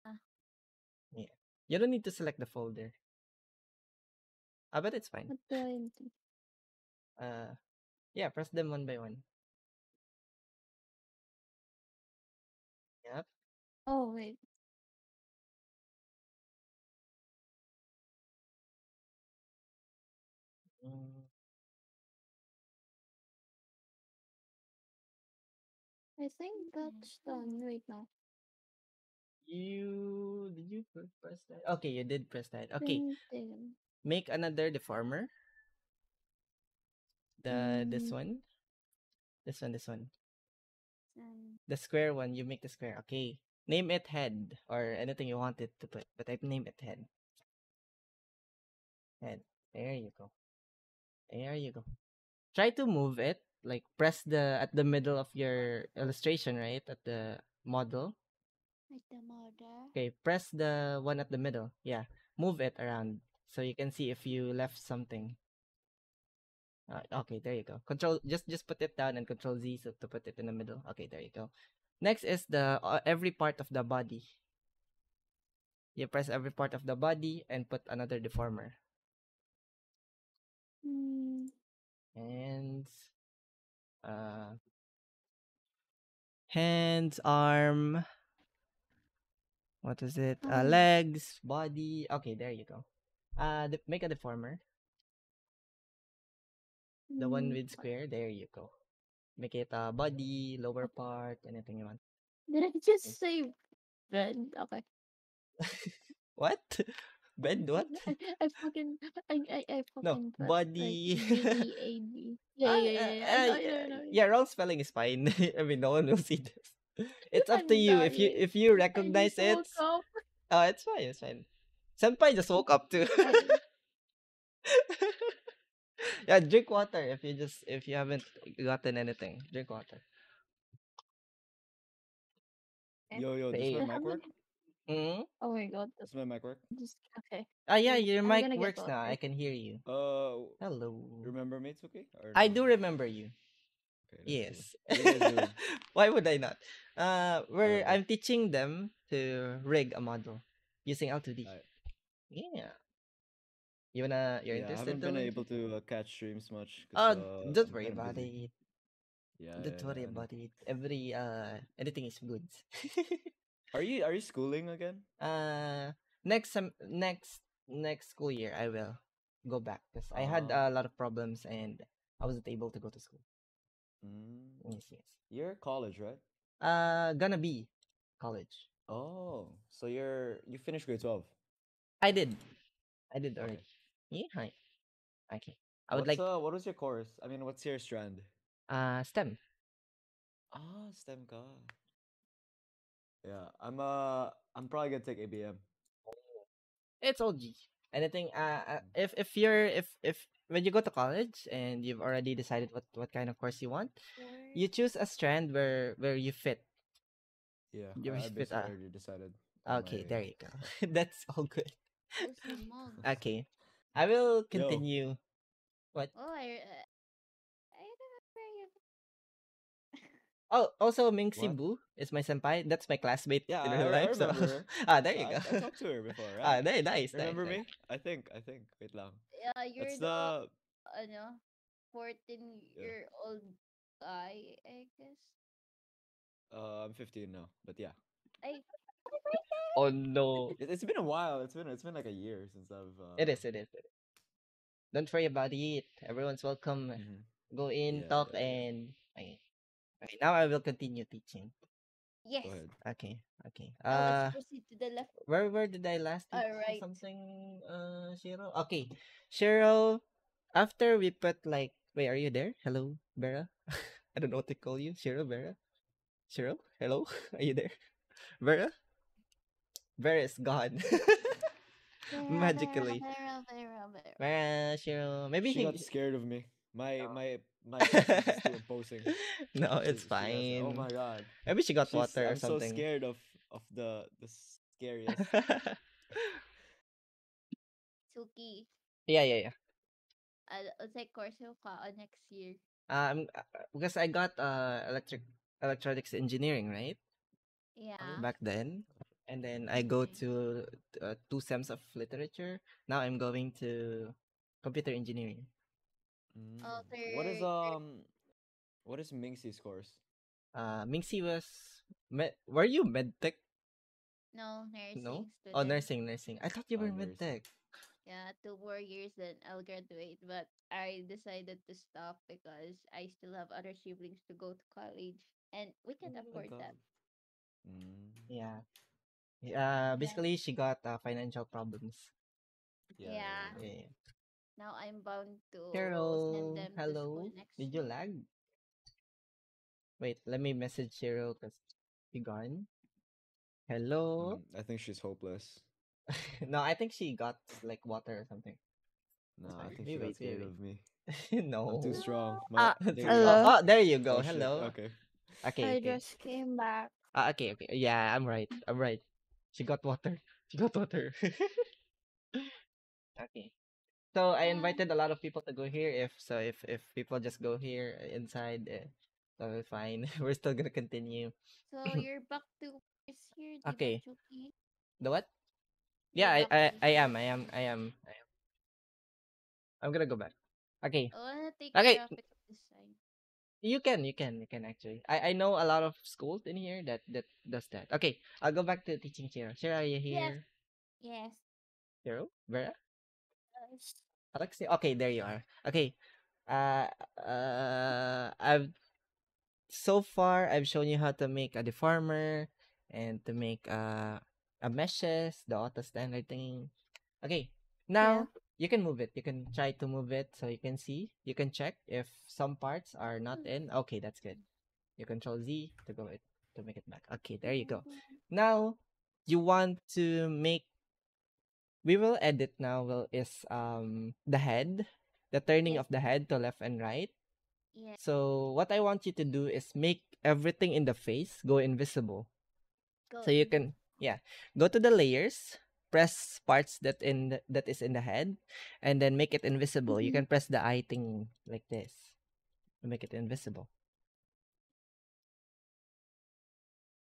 Ah. yeah. You don't need to select the folder. I bet it's fine. What do I do? Uh, yeah, press them one by one. Yep. Oh wait. Mm, I think that's done right now. You did you pr- press that? Okay, you did press that. Okay, Printing. make another deformer. The this Mm. one, this one, this one. Um, The square one, you make the square. Okay. Name it head or anything you want it to put, but I name it head. Head. There you go. There you go. Try to move it. Like press the at the middle of your illustration, right? At the model. like the mother. Okay, press the one at the middle. Yeah. Move it around so you can see if you left something. Uh, okay, there you go. Control just just put it down and control Z so to put it in the middle. Okay, there you go. Next is the uh, every part of the body. You press every part of the body and put another deformer. Mm, Hands uh hands, arm what is it? Uh, Um, legs, body. Okay, there you go. Uh de- make a deformer. The one mm, with square, there you go. Make it a body, lower part, anything you want. Did I just say bed? Okay. What? Bed what? I, I fucking I I, I fucking pressed, body. Like, B A D. Yeah, Ah, yeah, yeah, uh, yeah. uh, I know, I yeah, know, I know. yeah, wrong spelling is fine. I mean, no one will see this. It's up to I'm you. If you if you recognize it, woke up. oh, it's fine. It's fine. Senpai just woke up too. Yeah, drink water if you just if you haven't gotten anything. Drink water. Yo, yo, does Hey. my mic work? Mm-hmm. oh my god, Does my mic work? just okay. Ah, yeah, your I'm mic works now. I can hear you. Uh, Hello. remember me, Tsuki? Or I do remember you. Okay. Yes. What are you guys doing? Why would I not? Uh, we're Alright. I'm teaching them to rig a model using L2D. Alright. Yeah. You wanna? You're yeah, I interested haven't been able to uh, catch streams much. Oh, uh, don't worry about busy. it. Yeah, Don't yeah, worry yeah, about it. Every uh, anything is good. Are you are you schooling again? uh, next sem next next school year I will go back because I had Ah. a lot of problems and I wasn't able to go to school. Mm. Yes, yes. You're college, right? Uh, gonna be college. Oh, so you're you finished grade twelve. I did. I did already. Yeah. Hi. Okay. I would What's, like uh, what was your course? I mean, what's your strand? uh STEM. Ah, STEM ka. Yeah, I'm uh I'm probably gonna take ABM. It's all G. Anything. Uh, uh, if if you're if if when you go to college and you've already decided what what kind of course you want, you choose a strand where where you fit. Yeah, You I, I fit, basically uh, already decided. Okay, my- there you go. That's all good. Who's the mug? Okay, I will Yo. continue. Oh, I, uh, I remember you. Oh, also Minxie What? Bu is my senpai. That's my classmate Yeah, in real I life. so- remember her. ah, there you I, go. I talked to her before, right? ah, very nice. nice, Remember nice. me? I think, I think. Wait lang. Yeah, you're That's the, the ano, 14 year old guy, I guess. uh I'm 15 now, but yeah. Ay, Oh no. It, it's been a while. It's been it's been like a year since I've uh It is. It is. It is. Don't worry about it. Everyone's welcome. mhm. Go in, Yeah, talk, yeah, yeah. and okay. Okay. Now I will continue teaching. Yes. Go ahead. Okay, okay. Now Uh, let's proceed to the left. where where did I last eat Alright. something? Uh, Cheryl. Okay, Cheryl. After we put like, wait, are you there? Hello, Vera. I don't know what to call you. Cheryl, Vera. Cheryl, hello. Are you there? Vera. Vera is gone. Vera, Magically. Vera, Vera, Vera. Vera, Shiro. Maybe She he. got scared of me. My Oh. my my presence is too imposing. no, She- it's she was- fine. oh my god. Maybe she got She's- water or I'm so scared of of the the scariest. Suki. yeah, yeah, yeah. Ano, unsay course mo ka o next year? Um, uh, because I got uh electric electronics engineering, right? Yeah. Back then, and then I go to uh, two sems of literature. Now I'm going to computer engineering. Mm. Oh, What is third- um what is Minxie's course? Uh, Minxie was med. Were you medtech? No, nursing No. student. Oh, nursing, nursing. I thought you Oh, were nursing. medtech. Yeah, two more years then I'll graduate. But I decided to stop because I still have other siblings to go to college. And we can Oh afford that. God. Mm, Yeah. Uh, basically, she got uh, financial problems. Yeah. Yeah. Now I'm bound to Carol, send them to hello. school next Did you year. lag? Wait, let me message Cheryl because she gone. Hello. mm, I think she's hopeless. no, I think she got like water or something. No, I think Wait, she got wait, wait, scared wait. of me. no. I'm too strong. Ah, there you go. hello? Oh, oh, there you go. Oh, shit, Hello. Okay. Okay. I okay. just came back. Ah, okay, okay. Yeah, I'm right. I'm right. She got water. She got water. okay. So I invited a lot of people to go here. If so, if if people just go here inside, uh, that'll be fine. We're still gonna continue. So you're back to first year, Okay. The what? Yeah, I, I, I am, I am, I am, I am. I'm gonna go back. Okay, I wanna take Okay. you can, you can, you can actually. I, I know a lot of schools in here that that does that. Okay, I'll go back to teaching Shira. Shira, are you here? Yes. Shiro, Vera, Yes. Alexia. Okay, there you are. Okay, uh, uh, I've so far I've shown you how to make a deformer and to make uh a meshes, the auto standard thing. Okay, now you can move it. You can try to move it so you can see. You can check if some parts are not in. Okay, that's good. You control Z to go it to make it back. Okay, there you go. Now you want to make we will edit now will is um the head, the turning of the head to left and right. Yeah. So what I want you to do is make everything in the face go invisible. Go So you can yeah, go to the layers, press parts that in the, that is in the head, and then make it invisible. You Mhm. can press the eye thing like this to make it invisible.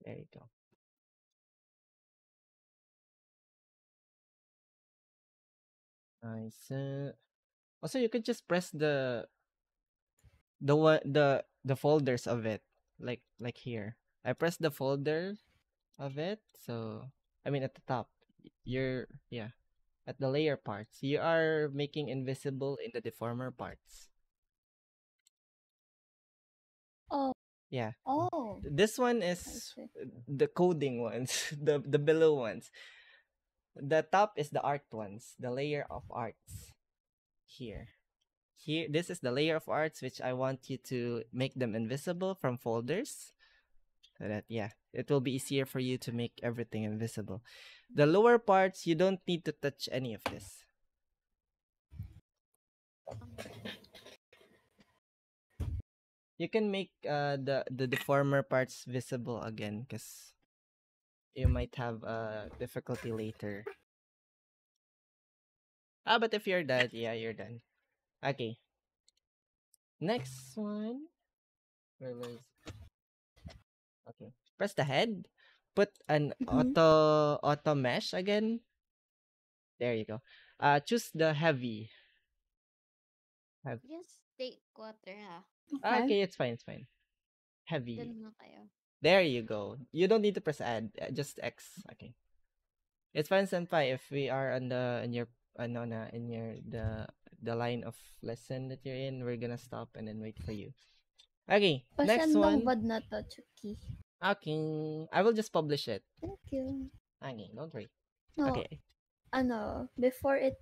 There you go. Nice. Uh, also, you could just press the the one the the folders of it, like like here. I press the folder of it, so I mean at the top. You're yeah, at the layer parts. You are making invisible in the deformer parts. Oh. Yeah. Oh. This one is the coding ones, the the below ones. The top is the art ones, the layer of arts. Here. Here this is the layer of arts which I want you to make them invisible from folders. So that yeah, it will be easier for you to make everything invisible. The lower parts you don't need to touch any of this. You can make uh the the deformer parts visible again because you might have uh difficulty later. Ah, but if you're done, yeah, you're done. Okay. Next one. Where was? Okay. Press the head. Put an Mhm. auto auto mesh again. There you go. Uh, choose the heavy. Heavy. Just take water ha. Ah, Okay. okay, it's fine, it's fine. Heavy. Dun na kayo. There you go. You don't need to press add, uh, just X. Okay. It's fine, senpai. If we are on the in your ano na in your the the line of lesson that you're in, we're gonna stop and then wait for you. Okay, next Pasan one. bad na to, Tchukie. Okay. I will just publish it. Thank you. Okay, don't worry. No, Okay. ano, before it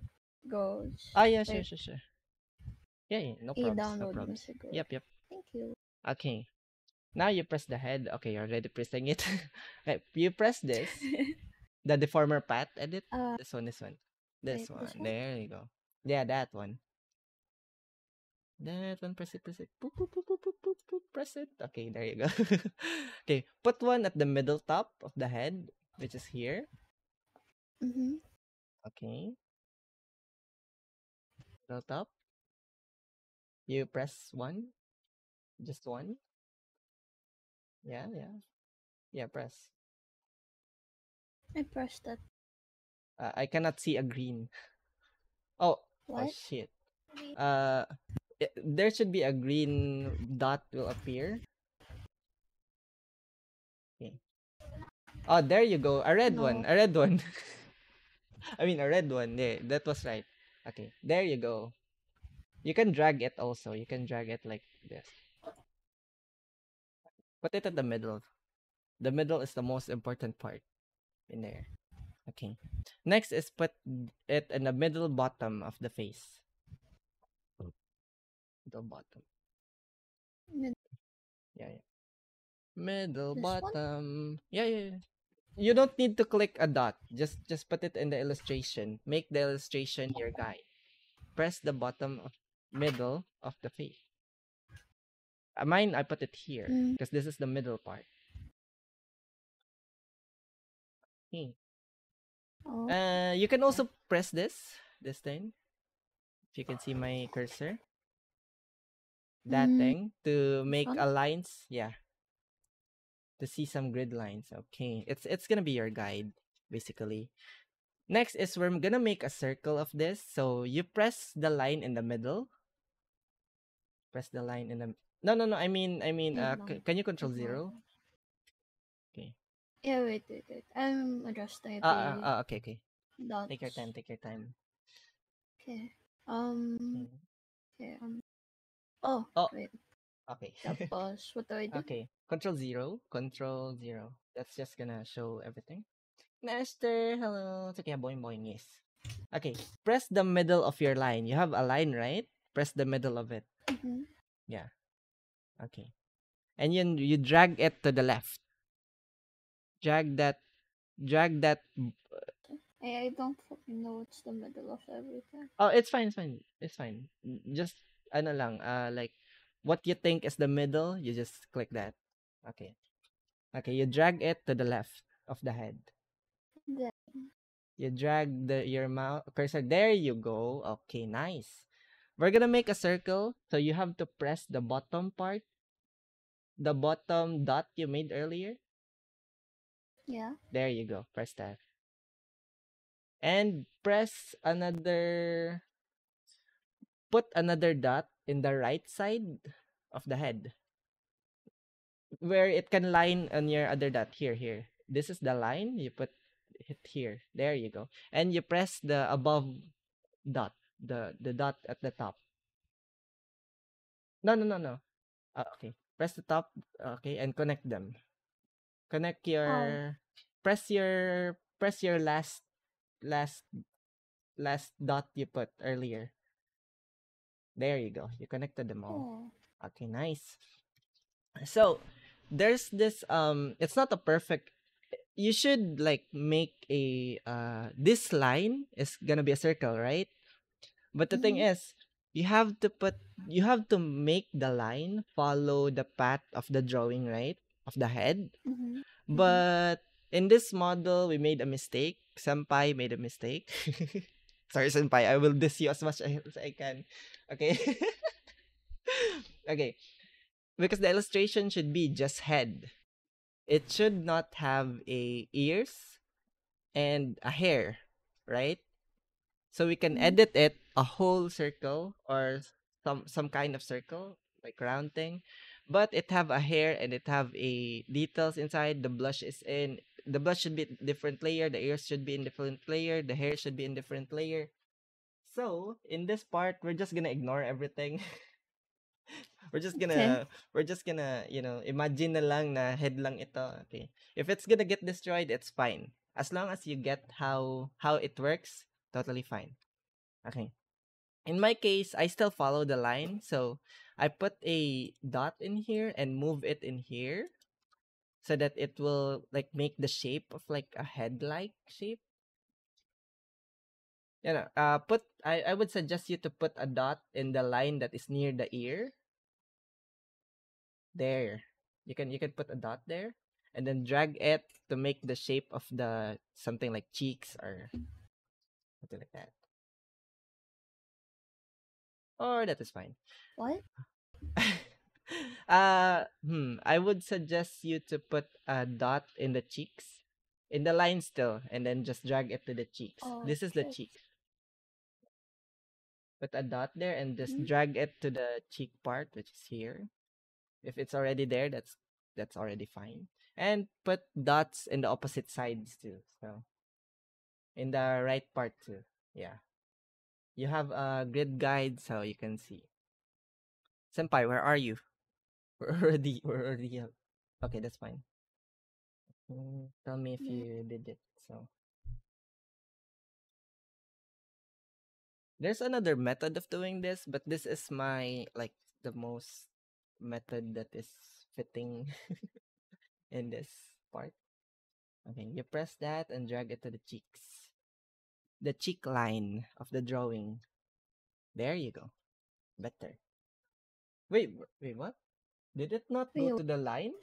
goes, Ah, yeah, sure, sure, sure. Yeah, yeah, no problems, no i-download mo problems. siguro. Yep, yep. Thank you. Okay. Now you press the head. Okay, you're already pressing it. okay, you press this. the deformer path edit. Uh, This one, this one. This wait, one. this one? There you go. Yeah, that one. That one, press it, press it. Boop, boop, boop, boop, boop, boop, boop, press it. Okay, there you go. okay, put one at the middle top of the head, which is here. mm-hmm. Okay. Middle top. You press one. Just one. Yeah, yeah. Yeah, press. I pressed that. Uh, I cannot see a green. Oh, oh What? shit. Uh, there should be a green dot will appear. Okay. Oh, there you go. A red one. A red one. I mean, a red one. Yeah, that was right. Okay, there you go. You can drag it also. You can drag it like this. Put it at the middle. The middle is the most important part in there. Okay. Next is put it in the middle bottom of the face. Middle bottom. Mid- Yeah, yeah. Middle This one? bottom. Yeah, yeah, yeah. You don't need to click a dot. Just just put it in the illustration. Make the illustration your guide. Press the bottom of middle of the face. Uh, mine, I put it here Mm. because this is the middle part. Okay. Oh, Uh, you can also press this, this thing. If you can see my cursor. That Mm, thing to make one? a lines, yeah. To see some grid lines. Okay. It's it's gonna be your guide, basically. Next is we're gonna make a circle of this. So you press the line in the middle. Press the line in the no no no. I mean I mean uh c- can you control zero? Okay. Yeah, wait, wait, wait. I'm adjusting Ah, ah, ah okay okay. dots. Take your time. Take your time. Okay. Um. Okay. Okay. Um. Oh. Oh. Wait. Okay. Tapos, what do I do? Okay. Control zero. Control zero. That's just gonna show everything. Master, hello. It's okay, boing boing, yes. Okay. Press the middle of your line. You have a line, right? Press the middle of it. Mhm. Okay. And then you drag it to the left. Drag that drag that I, I don't know what's the middle of everything. Oh, it's fine, it's fine. It's fine. Just ano lang, uh like what you think is the middle, you just click that. Okay. Okay, you drag it to the left of the head. Then, You drag the your mouse cursor. There you go. Okay, nice. We're gonna make a circle, so you have to press the bottom part, the bottom dot you made earlier. yeah. There you go. Press that. And press another. Put another dot in the right side of the head. Where it can line on your other dot. Here, here. This is the line. You put it here. There you go. And you press the above dot. The the dot at the top. No, no, no, no. Ah, okay. Press the top. Okay, and connect them. Connect your press your press your last last last dot you put earlier. There you go. You connected them all. Oh. Okay, nice. So there's this um it's not a perfect you should like make a uh this line is gonna be a circle, right? But the thing is you have to put you have to make the line follow the path of the drawing, right? Of the head. Mm-hmm. But in this model, we made a mistake. Senpai made a mistake. Sorry, Senpai. I will diss you as much as I can. Okay. okay. Because the illustration should be just head. It should not have a ears and a hair, right? So we can Mhm. edit it a whole circle or some some kind of circle, like round thing but it have a hair and it have a details inside the blush is in the blush should be different layer the ears should be in different layer the hair should be in different layer so in this part we're just gonna ignore everything we're just gonna we're just gonna, you know, imagine na lang na head lang ito. Okay. If it's gonna get destroyed, it's fine. As long as you get how how it works, totally fine. Okay. In my case, I still follow the line. So I put a dot in here and move it in here so that it will like make the shape of like a head-like shape. You know, uh, put I, I would suggest you to put a dot in the line that is near the ear. There. You can you can put a dot there and then drag it to make the shape of the something like cheeks or something like that. Or that is fine. What? uh hmm, I would suggest you to put a dot in the cheeks. In the line still, and then just drag it to the cheeks. Oh, this is the cheeks. cheek. Put a dot there and just Mhm. drag it to the cheek part, which is here. If it's already there, that's that's already fine. And put dots in the opposite sides too. So in the right part too. Yeah. You have a grid guide so you can see. Senpai, where are you? We're already we're already uh, okay, that's fine. Mm, tell me if you did it. So there's another method of doing this, but this is my like the most method that is fitting in this part. Okay, you press that and drag it to the cheeks. The cheek line of the drawing. There you go. Better. Wait, wait, what? Did it not Wait, go to the line?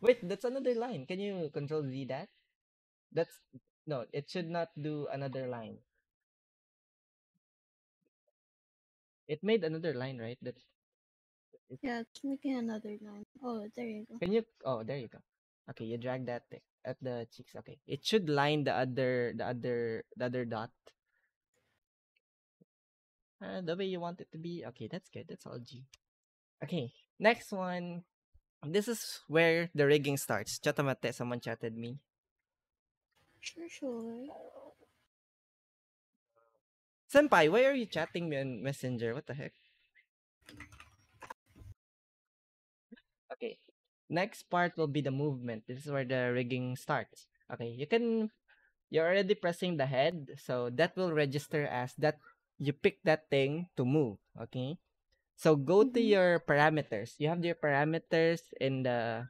Wait, that's another line. Can you control Z that? That's no, it should not do another line. It made another line, right? That's Yeah, it's making another line. Oh, there you go. Can you? Oh, there you go. Okay, you drag that at the cheeks. Okay, it should line the other, the other, the other dot. Uh, the way you want it to be. Okay, that's good. That's all G. Okay, next one. This is where the rigging starts. Chatamate, someone chatted me. Sure, sure. Senpai, why are you chatting me on Messenger? What the heck? Next part will be the movement. This is where the rigging starts. Okay, you can you're already pressing the head, so that will register as that you pick that thing to move. Okay. So go to Mhm. your parameters. You have your parameters in the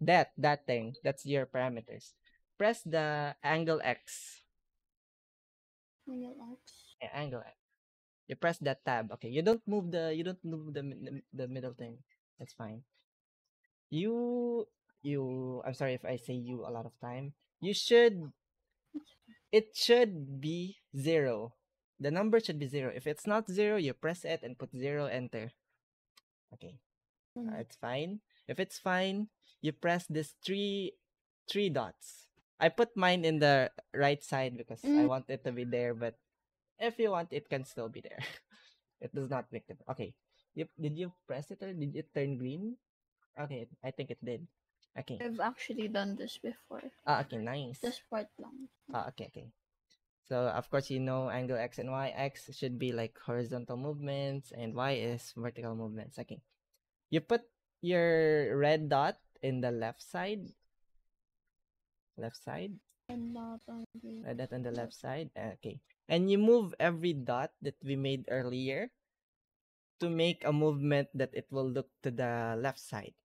that that thing. That's your parameters. Press the angle X. Angle X. Yeah, angle X. You press that tab. Okay, you don't move the you don't move the the, the middle thing. That's fine. You you I'm sorry if I say you a lot of time. You should it should be zero. The number should be zero. If it's not zero, you press it and put zero, enter. Okay. Mm. Uh, it's fine. If it's fine, you press this three three dots. I put mine in the right side because I Mm. want it to be there, but if you want, it can still be there. it does not make it. Okay. You, did you press it or did it turn green? Okay, I think it did. Okay. I've actually done this before. Ah, okay, nice. This part lang. Ah, okay, okay. So of course you know angle x and y. X should be like horizontal movements and y is vertical movements. Okay. You put your red dot in the left side. Left side. And not on the Red dot on the left side. Ah, Okay. And you move every dot that we made earlier to make a movement that it will look to the left side.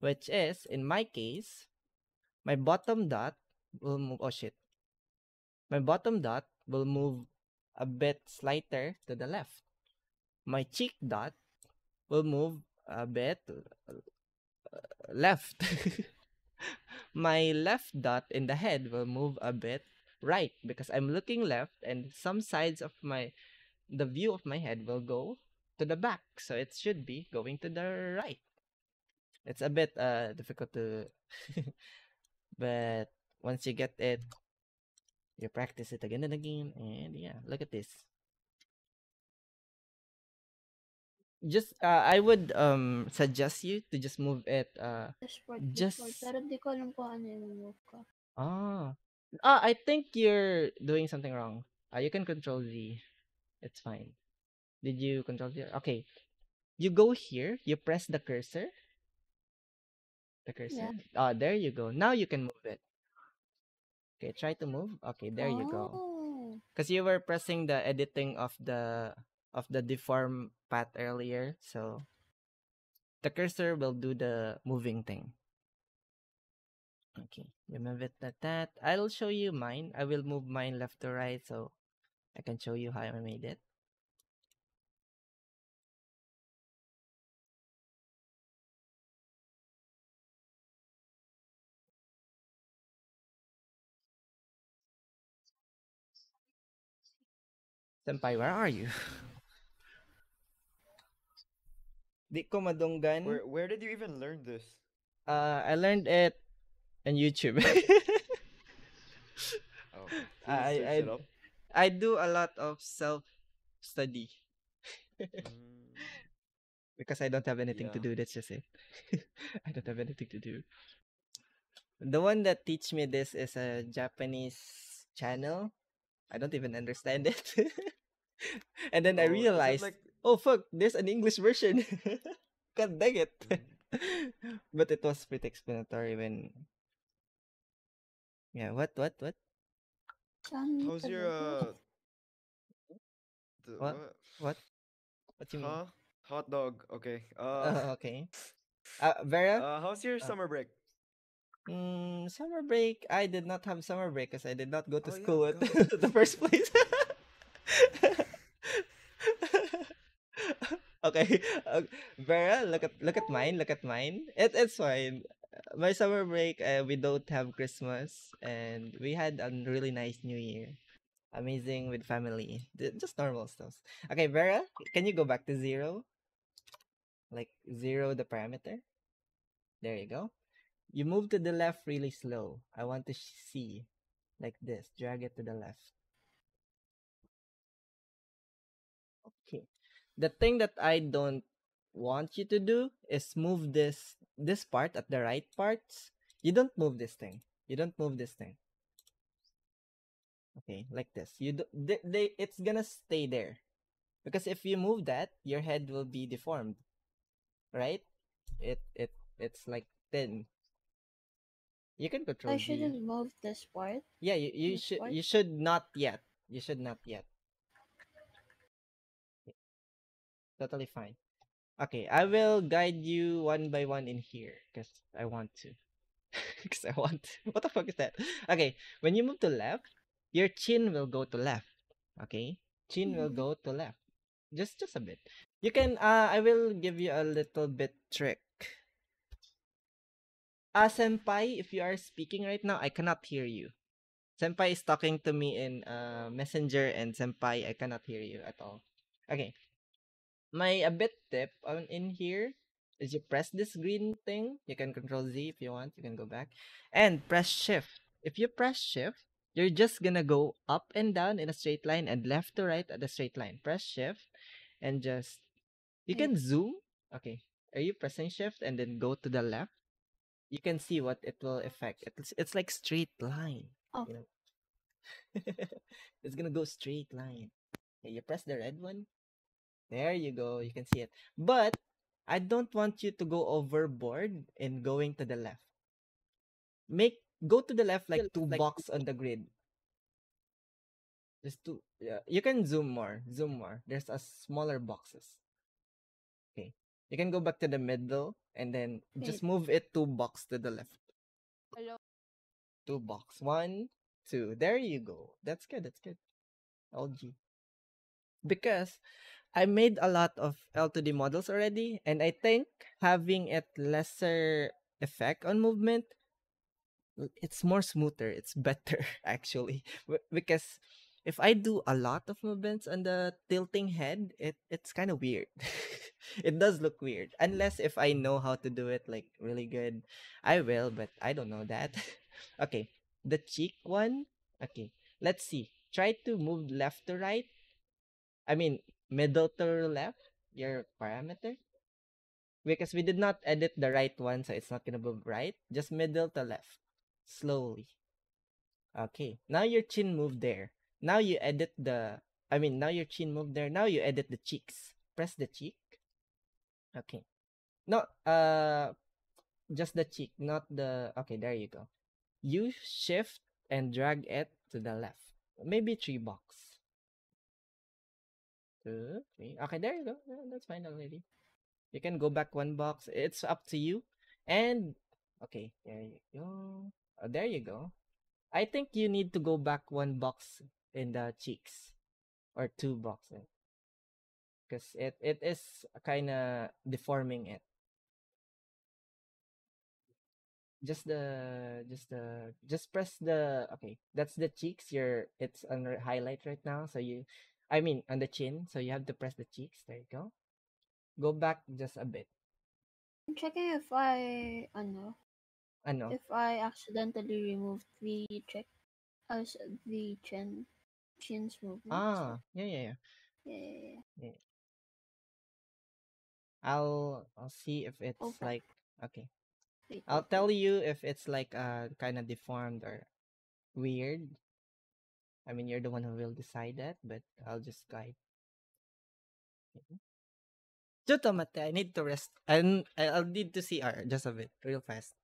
Which is, in my case, my bottom dot will move. Oh shit. My bottom dot will move a bit slighter to the left. My cheek dot will move a bit uh, left. my left dot in the head will move a bit right because I'm looking left and some sides of my the view of my head will go to the back. So it should be going to the right. It's a bit uh difficult to but once you get it you practice it again and again and yeah look at this just uh, i would um suggest you to just move it uh this part, this. Just- Pero ko alam kung ano yung move ko. ah ah i think you're doing something wrong uh, you can control z it's fine did you control z okay you go here, you press the cursor. The cursor. Ah, there you go. Now you can move it. Okay, try to move. Okay, there you go. Oh. Because you were pressing the editing of the of the deform path earlier, so the cursor will do the moving thing. Okay, you move it like that. I'll show you mine. I will move mine left to right so I can show you how I made it. Senpai, where are you? Di ko madunggan. Where where did you even learn this? Uh, I learned it on YouTube. Oh, I- I- I do a lot of self study Mm, because I don't have anything to Yeah. do. That's just it. I don't have anything to do. The one that teach me this is a Japanese channel. I don't even understand it. and then I oh, is it realized, like oh fuck, there's an English version. God dang it. Mm. but it was pretty explanatory when Yeah, what what what? Saan how's your uh the, What? what? What? What you mean? Hot dog. Okay. Uh, Uh, okay. Uh, Vera? uh how's your uh, summer break? Mm, summer break. I did not have summer break because I did not go to Oh, yeah, school at the first place. okay, uh, Vera, look at look at mine. Look at mine. It it's fine. Uh, My summer break, uh, we don't have Christmas, and we had a really nice New Year. Amazing with family. Just normal stuff. Okay, Vera, can you go back to zero? Like zero the parameter. There you go. You move to the left really slow. I want to see like this. Drag it to the left. Okay. The thing that I don't want you to do is move this this part at the right parts. You don't move this thing. You don't move this thing. Okay, like this. You do, they, they it's gonna stay there. Because if you move that, your head will be deformed. Right? It it it's like thin. You can control I shouldn't move this part. yeah, you, you should you should not yet. You should not yet. Totally fine. Okay, I will guide you one by one in here because I want to. Because I want to. What the fuck is that? Okay, when you move to left, your chin will go to left. Okay, chin will Mhm. go to left. Just just a bit. You can. Uh, I will give you a little bit trick. Ah, senpai, if you are speaking right now, I cannot hear you. Senpai is talking to me in uh, Messenger, and Senpai, I cannot hear you at all. Okay. My a bit tip on in here is you press this green thing. You can control Z if you want. You can go back and press Shift. If you press Shift, you're just gonna go up and down in a straight line and left to right at a straight line. Press Shift and just you can zoom. Okay. Are you pressing Shift and then go to the left? You can see what it will affect. It's it's like straight line. Oh. You know? it's gonna go straight line. Okay, you press the red one. There you go. You can see it. But I don't want you to go overboard in going to the left. Make go to the left like two box on the grid. Just two. Yeah, you can zoom more. Zoom more. There's a smaller boxes. You can go back to the middle and then just move it two box to the left. Hello? Two box. One, two. There you go. That's good. That's good. LG. Because I made a lot of L2D models already, and I think having it lesser effect on movement, it's more smoother. It's better actually, because if I do a lot of movements on the tilting head, it it's kind of weird. it does look weird unless if I know how to do it like really good. I will, but I don't know that. okay, the cheek one. Okay, let's see. Try to move left to right. I mean, middle to left, your parameter. Because we did not edit the right one, so it's not gonna move right. Just middle to left. Slowly. Okay. Now your chin moved there. Now you edit the I mean now your chin moved there. Now you edit the cheeks. Press the cheek. Okay. No, uh, just the cheek, not the. Okay, there you go. You shift and drag it to the left. Maybe three box. Two, three. Okay, there you go. That's fine already. You can go back one box. It's up to you. And okay, there you go. Oh, there you go. I think you need to go back one box in the cheeks or two boxes. Because it it is kind of deforming it. Just the just the just press the okay that's the cheeks you're it's under highlight right now so you i mean on the chin so you have to press the cheeks there you go. Go back just a bit. I'm checking if I uh, ano, ano? If I accidentally removed the check uh, as the chin chin's movement. ah yeah yeah yeah Yeah, yeah, yeah. i'll i'll see if it's Okay. like okay Wait, i'll wait, tell wait. you if it's like uh kind of deformed or weird i mean you're the one who will decide that but i'll just guide mate, I need to rest. And I'll need to CR just a bit, real fast.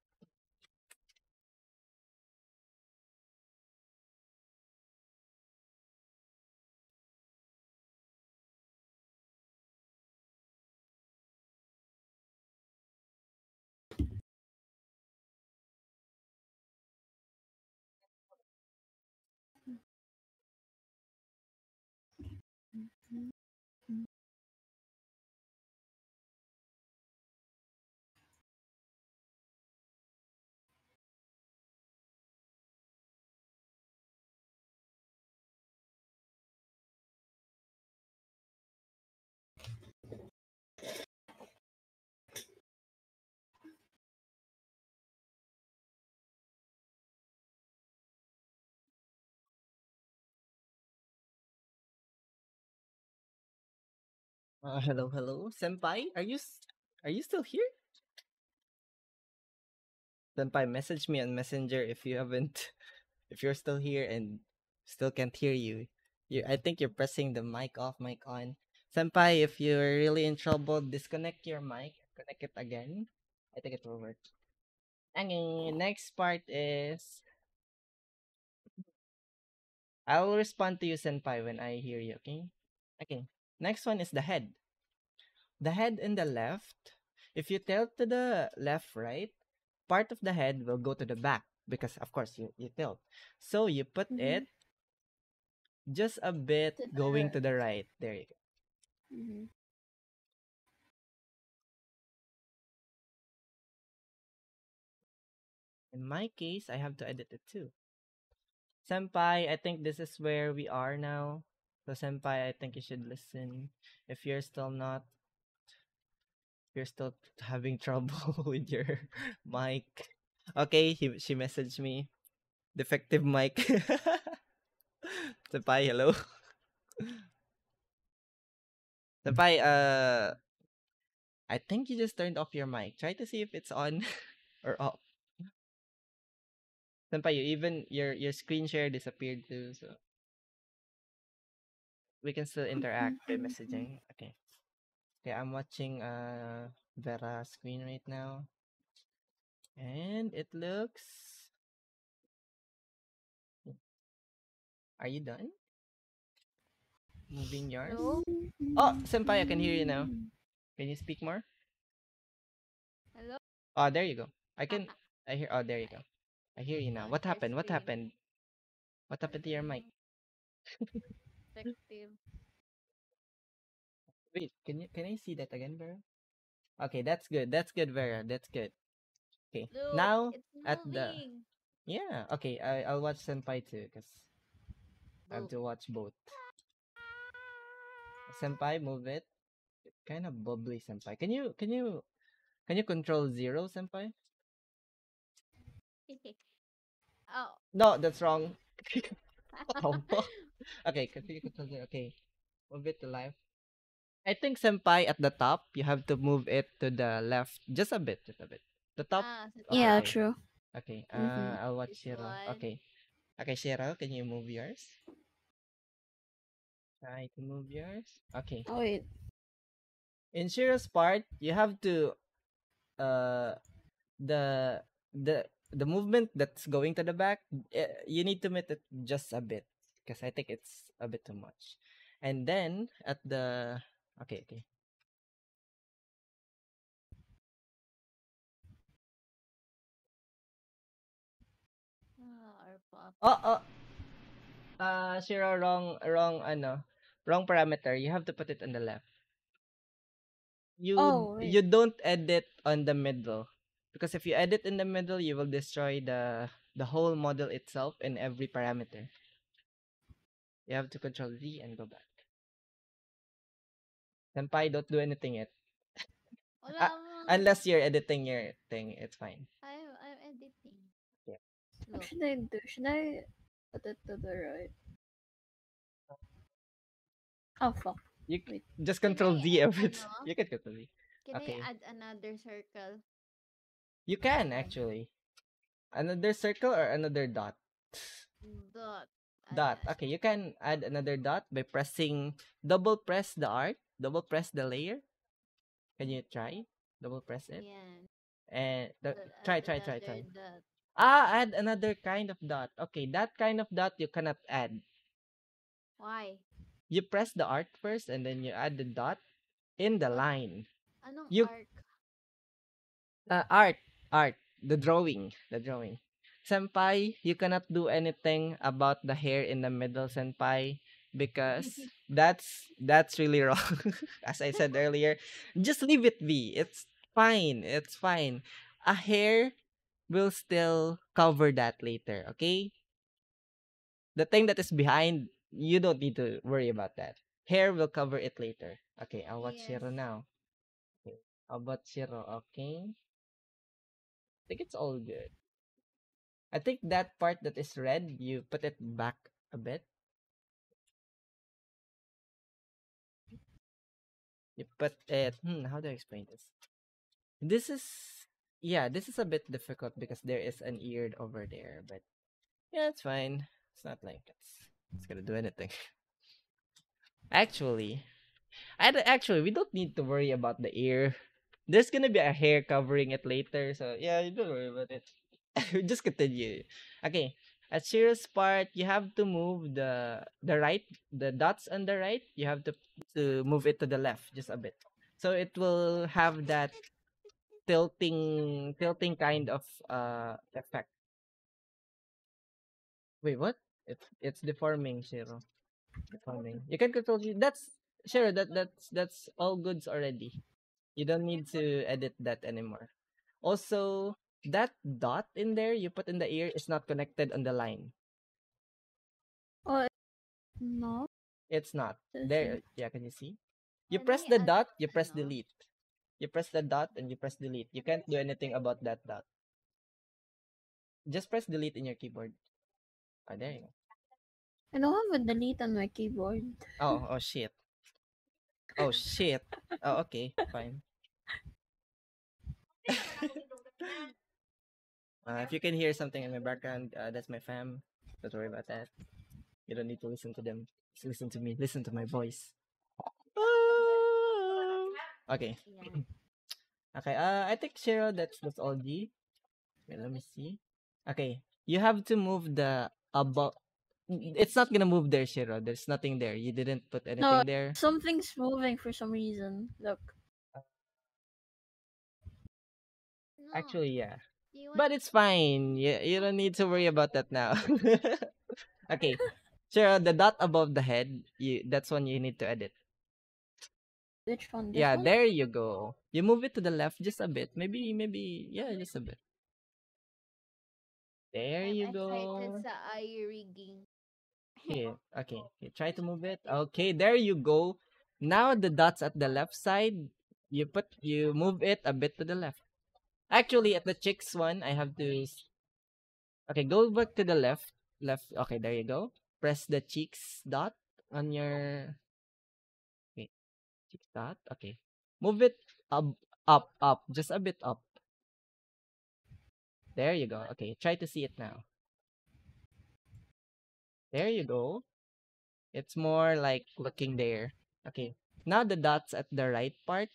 Uh, hello, hello, senpai. Are you are you still here? Senpai, message me on Messenger if you haven't, if you're still here and still can't hear you. You, I think you're pressing the mic off, mic on. Senpai, if you're really in trouble, disconnect your mic, connect it again. I think it will work. Next part is. I'll respond to you, Senpai, when I hear you, okay? Okay. Next one is the head. The head in the left, if you tilt to the left, right, part of the head will go to the back because, of course, you, you tilt. So you put Mhm. it just a bit To the going to the right. There you go. Mm-hmm. In my case, I have to edit it too. Senpai, I think this is where we are now. So, Senpai, I think you should listen. If you're still not, you're still having trouble with your mic. Okay, he, she messaged me. Defective mic. Senpai, hello. Senpai, uh, I think you just turned off your mic. Try to see if it's on or off. Senpai, you even your your screen share disappeared too, so we can still interact by messaging. Okay. Okay, I'm watching uh Vera screen right now. And it looks mm. Are you done? Moving yours? Oh, Senpai, I can hear you now. Can you speak more? Hello? Oh, there you go. I can I hear oh there you go. I hear you now. What happened? What happened? What happened to your mic? Effective. Wait, can you can I see that again, Vera? Okay, that's good. That's good, Vera. That's good. Okay. Look, now at the. Yeah, okay. I I'll watch Senpai too cuz I have to watch both. Senpai, move it. Kind of bubbly, Senpai. Can you can you can you control zero, Senpai? oh. No, that's wrong. okay, continue control zero. Okay. Move it to life. I think Senpai at the top, you have to move it to the left just a bit, just a bit. The top. Ah, Okay, Yeah, okay. true. Okay. Uh, Mhm. I'll watch This Shiro. Okay. Okay, Shiro, can you move yours? Try to move yours. Okay. Oh wait. In Shiro's part, you have to uh the the the movement that's going to the back, eh, you need to make it just a bit because I think it's a bit too much. And then at the okay, okay. Oh, oh. Uh, Shiro, wrong, wrong, ano, wrong parameter. You have to put it on the left. You Oh, wait. you don't edit on the middle because if you edit in the middle, you will destroy the the whole model itself and every parameter. You have to control Z and go back. Senpai, don't do anything yet. Wala Ah, akong- Unless you're editing your thing, it's fine. I'm, I'm editing. Yeah. What should I do? Should I put it to the right? Oh fuck. You Wait. just Can control I Z add, every ano? You can control Z. Can Okay. I add another circle? You can actually. Another circle or another dot? Dot. Dot. Okay, you can add another dot by pressing double press the art, double press the layer. Can you try? Double press it. Yan. And the, try, try, try, try. dot. Ah, add another kind of dot. Okay, that kind of dot you cannot add. Why? You press the art first and then you add the dot in the line. Anong You- arc? Uh, art, art, the drawing, the drawing. Senpai, you cannot do anything about the hair in the middle, senpai, because that's that's really wrong. As I said earlier, just leave it be. It's fine. It's fine. A hair will still cover that later, okay? The thing that is behind, you don't need to worry about that. Hair will cover it later. Okay, I'll watch Shiro now. Okay, how about Shiro? Okay. I think it's all good. I think that part that is red, you put it back a bit. You put it. Hmm, how do I explain this? This is yeah, this is a bit difficult because there is an ear over there, but yeah, it's fine. It's not like it's it's gonna do anything. Actually, I actually we don't need to worry about the ear. There's gonna be a hair covering it later, so yeah, you don't worry about it. Just continue. Okay, at Shiro's part, you have to move the the right, the dots on the right. You have to to move it to the left just a bit, so it will have that tilting tilting kind of uh effect. Wait, what? It's it's deforming, Shiro. Deforming. You can control. That's Shiro. That that's that's all goods already. You don't need to edit that anymore. Also, that dot in there you put in the ear is not connected on the line. Oh, no. It's not. There, yeah, can you see? You press the dot, you press delete. You press the dot and you press delete. You can't do anything about that dot. Just press delete in your keyboard. Oh, there you go. I don't have a delete on my keyboard. Oh, oh shit. Oh shit. Oh, okay, fine. uh, if you can hear something in my background, uh, that's my fam. Don't worry about that. You don't need to listen to them. Just listen to me. Listen to my voice. Okay. Yan. Okay. Uh, I think Shiro, that's that's all G. Wait, let me see. Okay, you have to move the above. It's not gonna move there, Shiro. There's nothing there. You didn't put anything there. Something's moving for some reason. Look. No, Actually, yeah. You But it's fine. You, you don't need to worry about that now. okay. Shiro, the dot above the head, you that's one you need to edit. Which one? Yeah, one? there you go. You move it to the left just a bit. Maybe, maybe, yeah, just a bit. There I'm you go. sa eye rigging. Okay, okay. okay. Try to move it. Okay, there you go. Now the dots at the left side, you put you move it a bit to the left. Actually, at the chicks one, I have to. Okay, go back to the left. Left. Okay, there you go. Press the cheeks dot on your. Okay, cheeks dot. Okay, move it up, up, up, just a bit up. There you go. Okay, try to see it now. There you go. It's more like looking there. Okay. Now the dots at the right part,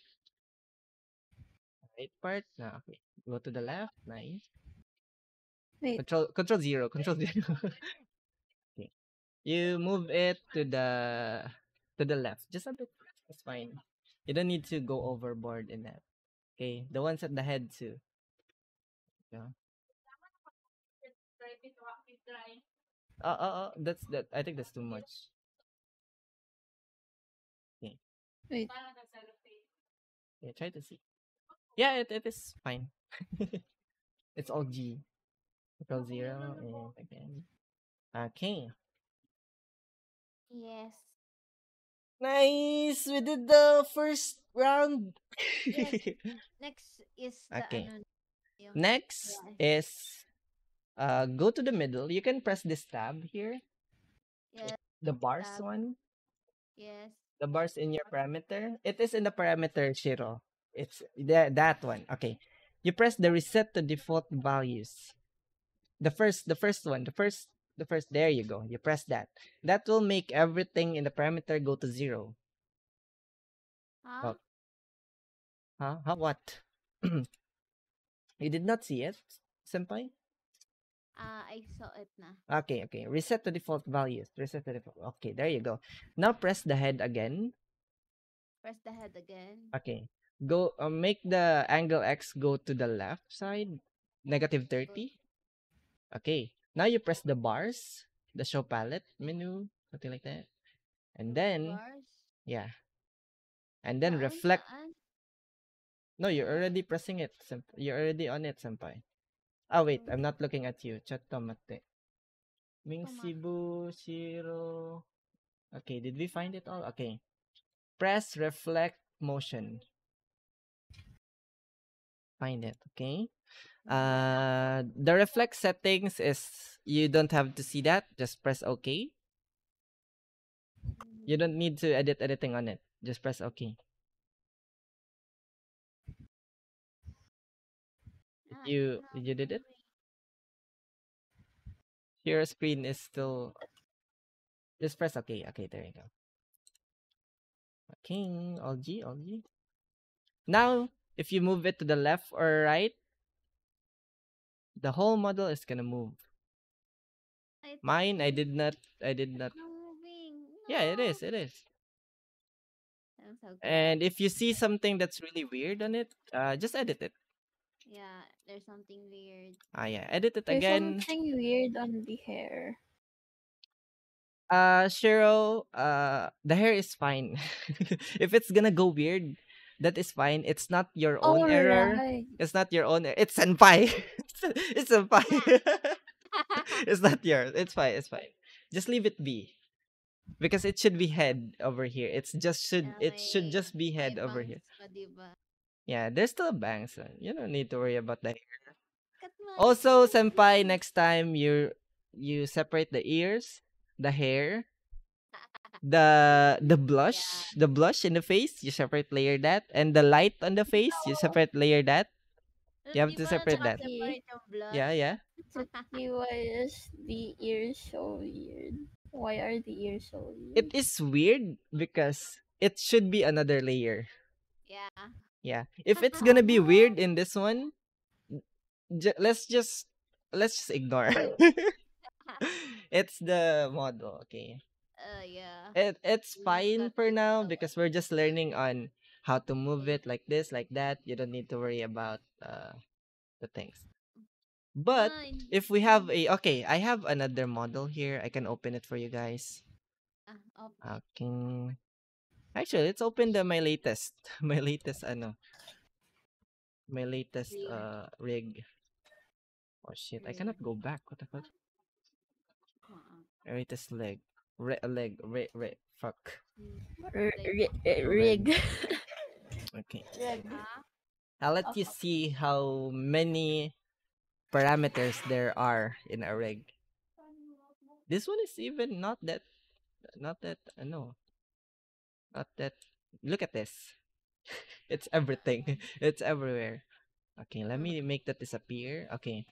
right part. Now, okay. Go to the left. Nice. Wait. Control control zero. Control zero. okay. You move it to the to the left. Just a bit. That's fine. You don't need to go overboard in that. Okay. The ones at the head too. Yeah. Uh, uh, uh, that's that. I think that's too much. Okay. Wait. Yeah, try to see. Yeah, it, it is fine. it's all G. Zero and again. Okay. Yes. Nice! We did the first round. Next is the Okay. ano, Next Yeah. is uh go to the middle. You can press this tab here. Yes. The bars tab. one. Yes. The bars in your parameter. It is in the parameter Shiro. It's that that one. Okay. You press the reset to default values. The first the first one. The first the first there you go. You press that. That will make everything in the parameter go to zero. Huh? Oh. Huh? Huh? What? you did not see it, senpai? Ah, I saw it na. Okay, okay. Reset to default values. Reset to default. Okay, there you go. Now press the head again. Press the head again. Okay. Go uh, make the angle X go to the left side. Negative 30. Okay. Now you press the bars, the show palette menu, something like that. And then Bars. yeah. And then Saan? reflect. Saan? No, you're already pressing it. You're already on it, senpai. Ah, wait. I'm not looking at you. Chatomate. Ming Tama. Cebu, Shiro. Okay, did we find it all? Okay. Press reflect motion. Find it, okay? Uh, the reflect settings is you don't have to see that. Just press OK. You don't need to edit anything on it. Just press OK. Ah, You you did it? Your screen is still. Just press OK. Okay, there you go. Okay, all G, all G. Now, if you move it to the left or right, the whole model is gonna move. I Mine, I did not. I did not. not moving. Yeah, it is, it is. So. And if you see something that's really weird on it, uh, just edit it. Yeah, there's something weird. Ah, yeah, edit it There's again. something weird on the hair. Uh, Shiro, uh, the hair is fine. if it's gonna go weird, that is fine. It's not your own Oh, error. right. It's not your own. It's senpai. it's senpai. it's not yours. It's fine. It's fine. Just leave it be, because it should be head over here. It's just should. Yeah, It should just be head over here. Yeah, there's still bangs. uh, You don't need to worry about hair. Also, senpai, next time you you separate the ears, the hair, the the blush, the blush in the face, you separate layer that, and the light on the face, you separate layer that. You have to separate that. Yeah, yeah. Why is the ears so weird? Why are the ears so weird? It is weird because it should be another layer. Yeah. Yeah. If it's gonna be weird in this one, ju- let's just let's just ignore. it's the model, okay. Uh, yeah. it it's fine for now because we're just learning on how to move it like this like that. You don't need to worry about uh the things. But Fine. if we have a okay i have another model here. I can open it for you guys. Ah, op- okay. Actually let's open the my latest my latest ano my latest Rig. uh rig. Oh shit. I cannot go back. What the fuck? My latest leg Re- leg re- re- fuck R- Like, ri- uh, rig. okay rig. ah, I'll let you see how many parameters there are in a rig. This one is even not that, not that, uh, no, not that. Look at this. it's everything. It's everywhere. Okay, let me make that disappear. Okay.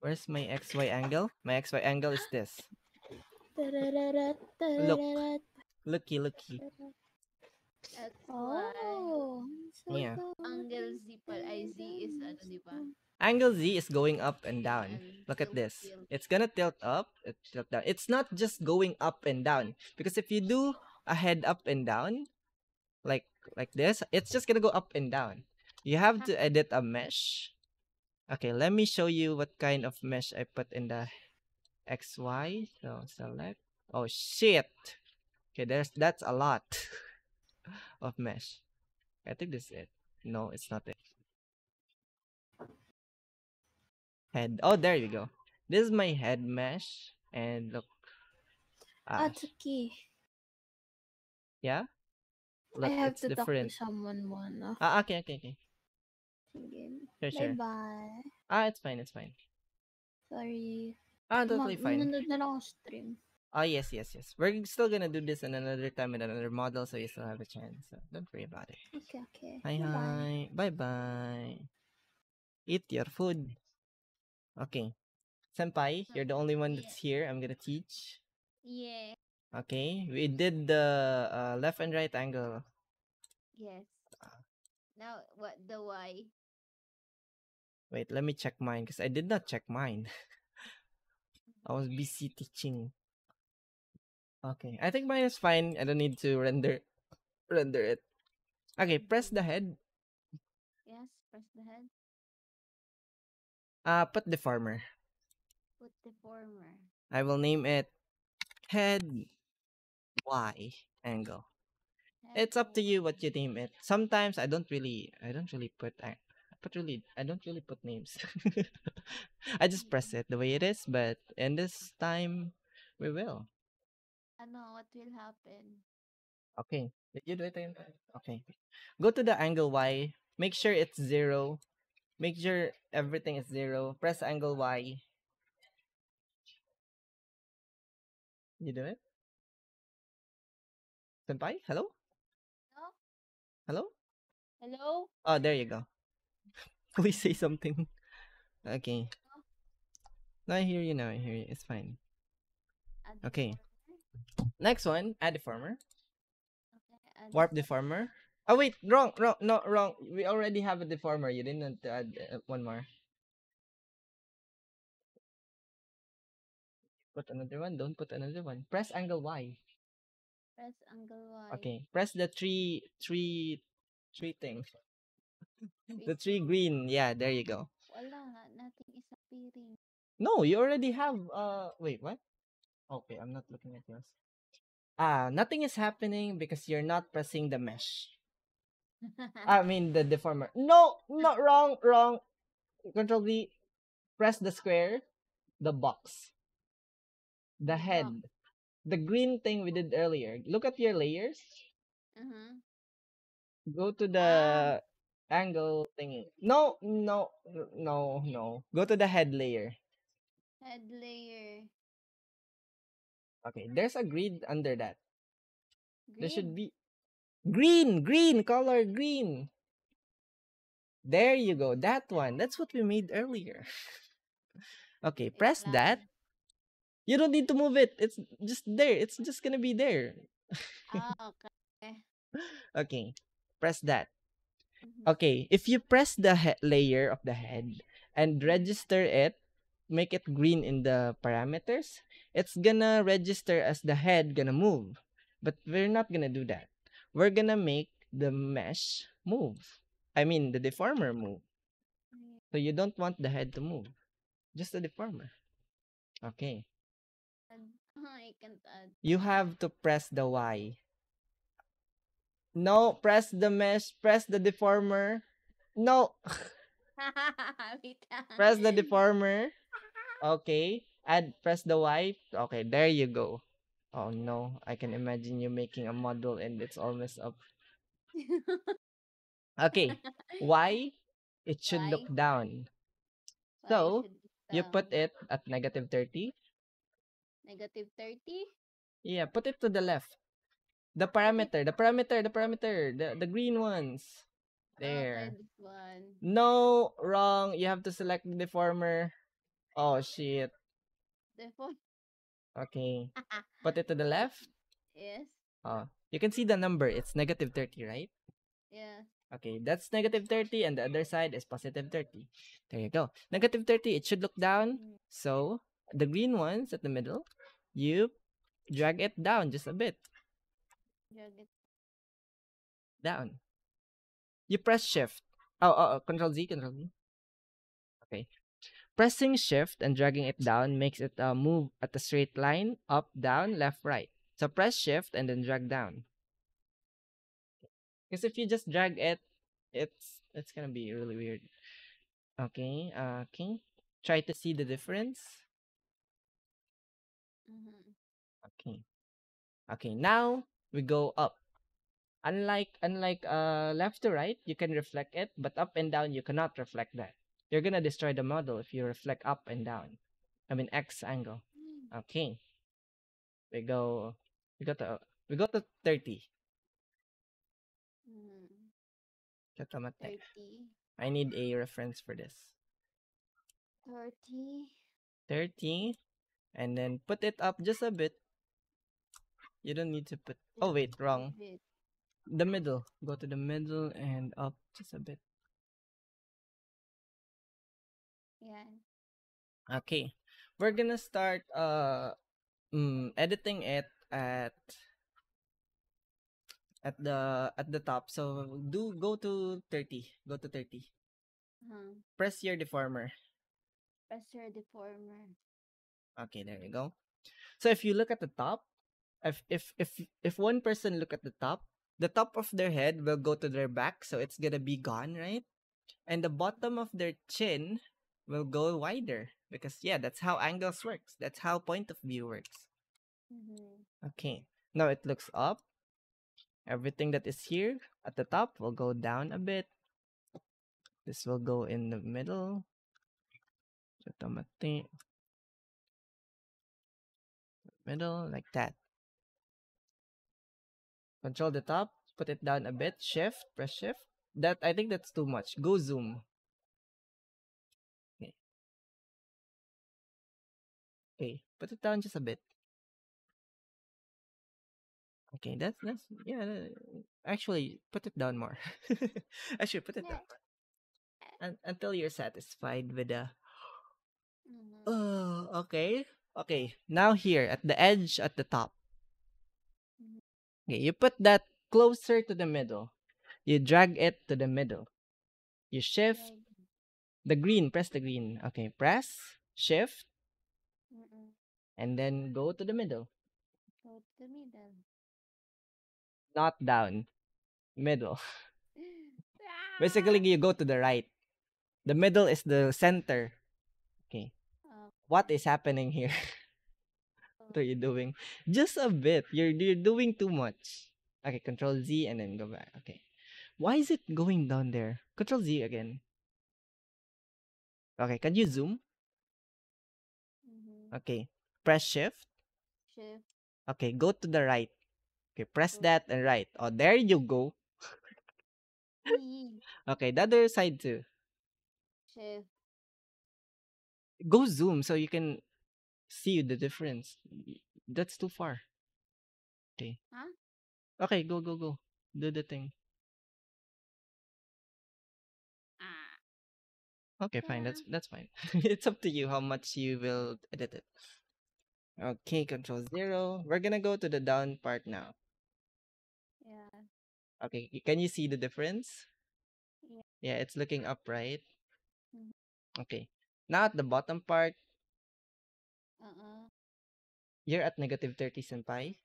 Where's my XY angle? My XY angle is this. Looky, looky. That's oh, why. Oh, Yeah. Angle Z pa, ay Z is ano, di ba? Angle Z is going up and down. Look at this. It's gonna tilt up, it tilt down. It's not just going up and down because if you do a head up and down, like like this, it's just gonna go up and down. You have to edit a mesh. Okay, let me show you what kind of mesh I put in the XY. So select. Oh shit. Okay, there's that's a lot of mesh. I think this is it. No, it's not it. Head. Oh, there you go. This is my head mesh. And look. Ah, Ah, Tchukie. yeah? I have it's to different. talk to someone muna. Ah, okay, okay, okay. Sure, sure. Bye-bye. Ah, it's fine, it's fine. Sorry. Ah, totally fine. Nanonood na lang ako stream. Oh, yes, yes, yes. We're still gonna do this in another time with another model, so you still have a chance. So don't worry about it. Okay, okay. Hi, Bye-bye. hi. Bye, bye. Eat your food. Okay. Senpai, you're the only one that's here. I'm gonna teach. Yeah. Okay. We did the uh, left and right angle. Yes. Ah. Now, what the Y? Wait, let me check mine because I did not check mine. I was busy teaching. Okay, I think mine is fine. I don't need to render render it. Okay, press the head. Yes, press the head. Uh put deformer. Put the former. I will name it head Y angle. It's up to you what you name it. Sometimes I don't really I don't really put I put really I don't really put names. I just press it the way it is, but in this time we will. I know what will happen? Okay. Did you do it again? Okay. Go to the angle Y. Make sure it's zero. Make sure everything is zero. Press angle Y. You do it? Senpai? Hello? No? Hello? Hello? Oh, there you go. Please say something. Okay. No, I hear you now. I hear you. It's fine. Okay. Next one, add deformer. Okay, Warp the deformer. Oh wait, wrong, wrong, no, wrong. We already have a deformer. You didn't add uh, one more. Put another one. Don't put another one. Press angle Y. Press angle Y. Okay. Press the three, three, three thing. The three green. Yeah, there you go. Wala nga, nothing is appearing. No, you already have. Uh, wait, what? Okay, I'm not looking at yours. Ah, nothing is happening because you're not pressing the mesh. I mean the deformer. No, not wrong, wrong. Control V. Press the square, the box, the head, the green thing we did earlier. Look at your layers. uh-huh. Go to the angle thingy. No, no, no, no. Go to the head layer. Head layer. Okay, there's a grid under that. There should be green, green color, green. There you go. That one. That's what we made earlier. okay, press that. You don't need to move it. It's just there. It's just gonna be there. Ah, okay. Okay, press that. Mhm. Okay, if you press the he- layer of the head and register it, make it green in the parameters, it's gonna register as the head gonna move. But we're not gonna do that. We're gonna make the mesh move. I mean, the deformer move. So you don't want the head to move, just the deformer. Okay, I can't add. you have to press the Y. No, press the mesh, press the deformer. No. Press the deformer. Okay. Add press the Y. Okay, there you go. Oh no, I can imagine you making a model and it's all messed up. Okay. Y, it should look down. Why So, it You put it at negative 30. Negative 30? Yeah, put it to the left. The parameter, the parameter, the parameter, the, the green ones. There. Okay. No, wrong. You have to select the deformer. Oh shit. Okay. Put it to the left. yes. Oh, you can see the number. It's negative 30, right? Yeah. Okay, that's negative 30 and the other side is positive 30. There you go. Negative 30, it should look down. So, the green ones at the middle, you drag it down just a bit. Drag it. Down. You press shift. Oh, oh, oh, control Z, control Z. Okay. Pressing shift and dragging it down makes it uh, move at a straight line, up, down, left, right. So press shift and then drag down. Because if you just drag it, it's it's gonna be really weird. Okay, uh, okay. Try to see the difference. Mm-hmm. Okay. Okay, now we go up. Unlike unlike uh left to right, you can reflect it, but up and down you cannot reflect that. You're gonna destroy the model if you reflect up and down. I mean X angle. Okay. We go we got to we go to 30. Mm-hmm. 30. I need a reference for this. 30. 30 and then put it up just a bit. You don't need to put Oh wait, wrong. The middle. Go to the middle and up just a bit. Yeah. Okay. We're gonna start uh mm, editing it at at the at the top. So do go to 30. Go to 30. Uh-huh. Press your deformer. Pressure deformer. Okay, there you go. So if you look at the top, if if if if one person look at the top, the top of their head will go to their back, so it's gonna be gone, right? And the bottom of their chin will go wider because yeah, that's how angles works. That's how point of view works. Mm-hmm. Okay. Now it looks up. Everything that is here at the top will go down a bit. This will go in the middle. Middle, like that. Control the top, put it down a bit, shift, press shift. That, I think that's too much. Go zoom. Okay. Okay, put it down just a bit. Okay, that's that's yeah. that- Actually, put it down more. Actually, put it down. Un- until you're satisfied with the. Mm-hmm. Oh, okay, okay. Now here at the edge at the top. Okay, you put that closer to the middle. You drag it to the middle. You shift the green. Press the green. Okay, press shift and then go to the middle. Go to the middle. Not down. Middle. Ah! Basically, you go to the right. The middle is the center. Okay. Oh, What is happening here? what are you doing? Just a bit. You're you're doing too much. Okay, control Z and then go back. Okay. Why is it going down there? Control Z again. Okay, can you zoom? mm-hmm. Okay. Press shift. Shift. Okay, go to the right. Okay, press Go. that and right. Oh, there you go. Okay, the other side too. Shift. Go zoom so you can see the difference. That's too far. Okay. Huh? Okay, go, go, go. Do the thing. Ah. Okay, fine. That's that's fine. it's up to you how much you will edit it. Okay, control zero. We're gonna go to the down part now. Yeah. Okay, can you see the difference? Yeah. Yeah, it's looking up, right? Mhm. Okay. Now at the bottom part, Uh-uh. you're at negative 30 senpai.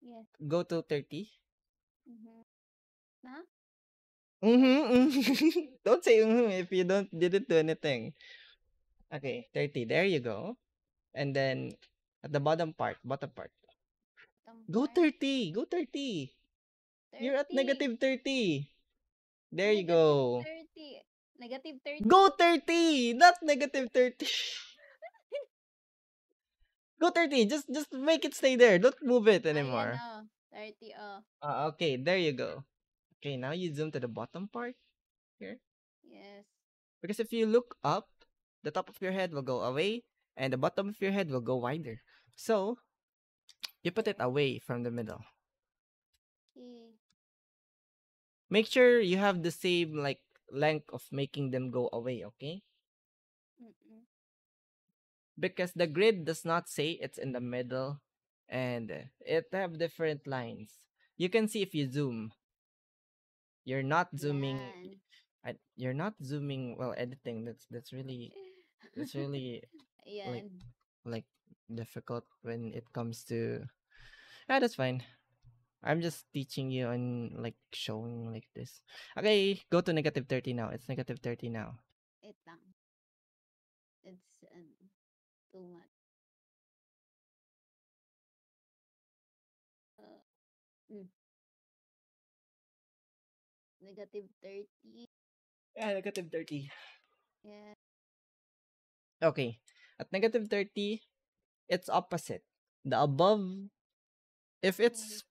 Yes. Go to 30. Mm-hmm. Huh? Mm-hmm. don't say mm-hmm if you don't didn't do anything. Okay, 30. There you go. And then at the bottom part, bottom part. Bottom Go part. 30. Go 30. You're at 30. negative 30. There you go. 30. Negative 30. Go 30. Not negative 30. Go 30. Just just make it stay there. Don't move it anymore. Ayan, oh. 30, oh. Ah, okay, there you go. Okay, now you zoom to the bottom part here. Yes. Because if you look up, the top of your head will go away and the bottom of your head will go wider. So, you put it away from the middle. Okay. make sure you have the same like length of making them go away, okay? Because the grid does not say it's in the middle and it have different lines. You can see if you zoom. You're not zooming. I, you're not zooming while editing. That's that's really that's really like like difficult when it comes to yeah that's fine i'm just teaching you and like showing like this okay go to negative 30 now it's negative 30 now lang. Um, it's ano, too much. Uh, mm. Negative 30. yeah negative 30 Yeah. okay at negative 30 it's opposite the above if it's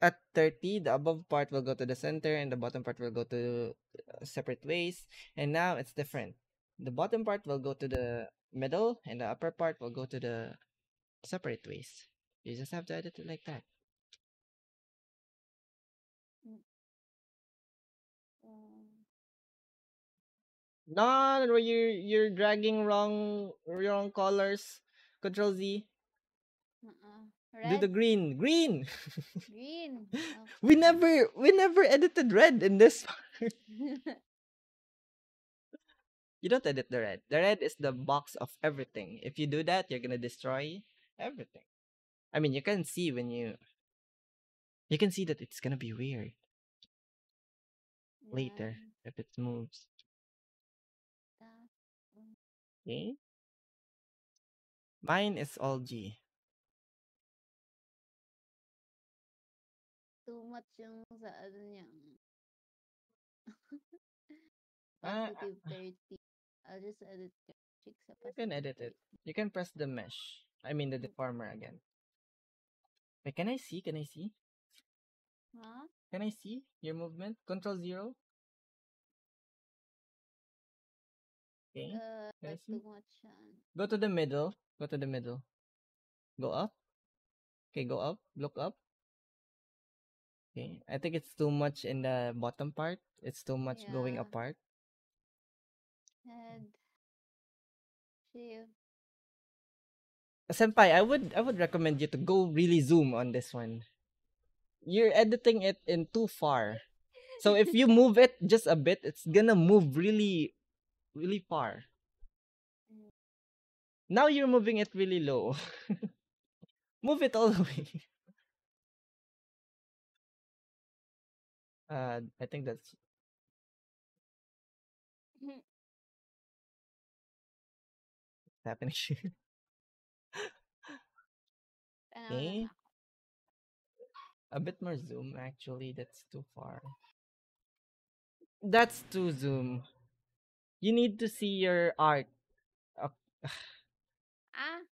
at 30 the above part will go to the center and the bottom part will go to uh, separate ways and now it's different the bottom part will go to the middle and the upper part will go to the separate ways you just have to edit it like that Um, no where you're you're dragging wrong wrong colors control z uh-uh. do the green green green. Oh. we never we never edited red in this part. you don't edit the red. The red is the mm-hmm. box of everything. If you do that you're gonna destroy everything. I mean you can see when you you can see that it's gonna be weird. Later if it moves. Mm. Okay. Mine is all g. Too much yung sa ano niya. Ah, Positive ah, ah. 30. I'll just edit chick sa you can edit it you can press the mesh i mean the deformer again wait can i see can i see Huh? Can I see your movement? Control zero. Okay. Uh, Can I see? too much yan. Go to the middle. Go to the middle. Go up. Okay, go up. Look up. Okay. I think it's too much in the bottom part. It's too much going apart. Head. Shift. Senpai, I would I would recommend you to go really zoom on this one. You're editing it in too far. So if you move it just a bit, it's gonna move really really far. Now you're moving it really low. move it all the way. Uh, I think that's happening. Okay. lang. A bit more zoom, actually. That's too far. That's too zoom. You need to see your art. Ah,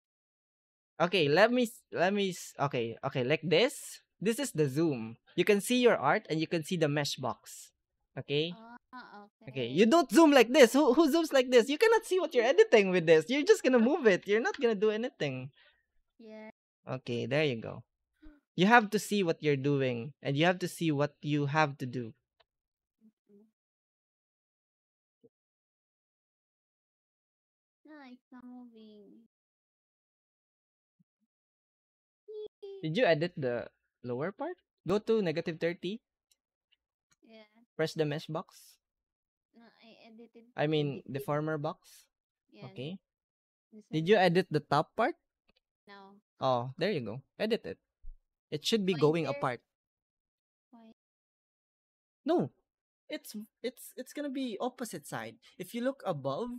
Okay, let me let me okay, okay, like this. This is the zoom. You can see your art and you can see the mesh box. Okay? Ah, okay. Okay, you don't zoom like this. Who who zooms like this? You cannot see what you're editing with this. You're just gonna move it. You're not gonna do anything. Yeah. Okay, there you go. You have to see what you're doing and you have to see what you have to do. No, it's not moving. Did you edit the lower part? Go to negative 30. Yeah. Press the mesh box. I edited. I mean, deformer box. Yan. Okay. Did you edit the top part? No. Oh, there you go. Edit it. It should be Why going there's- apart. Why? No. It's it's it's gonna be opposite side. If you look above,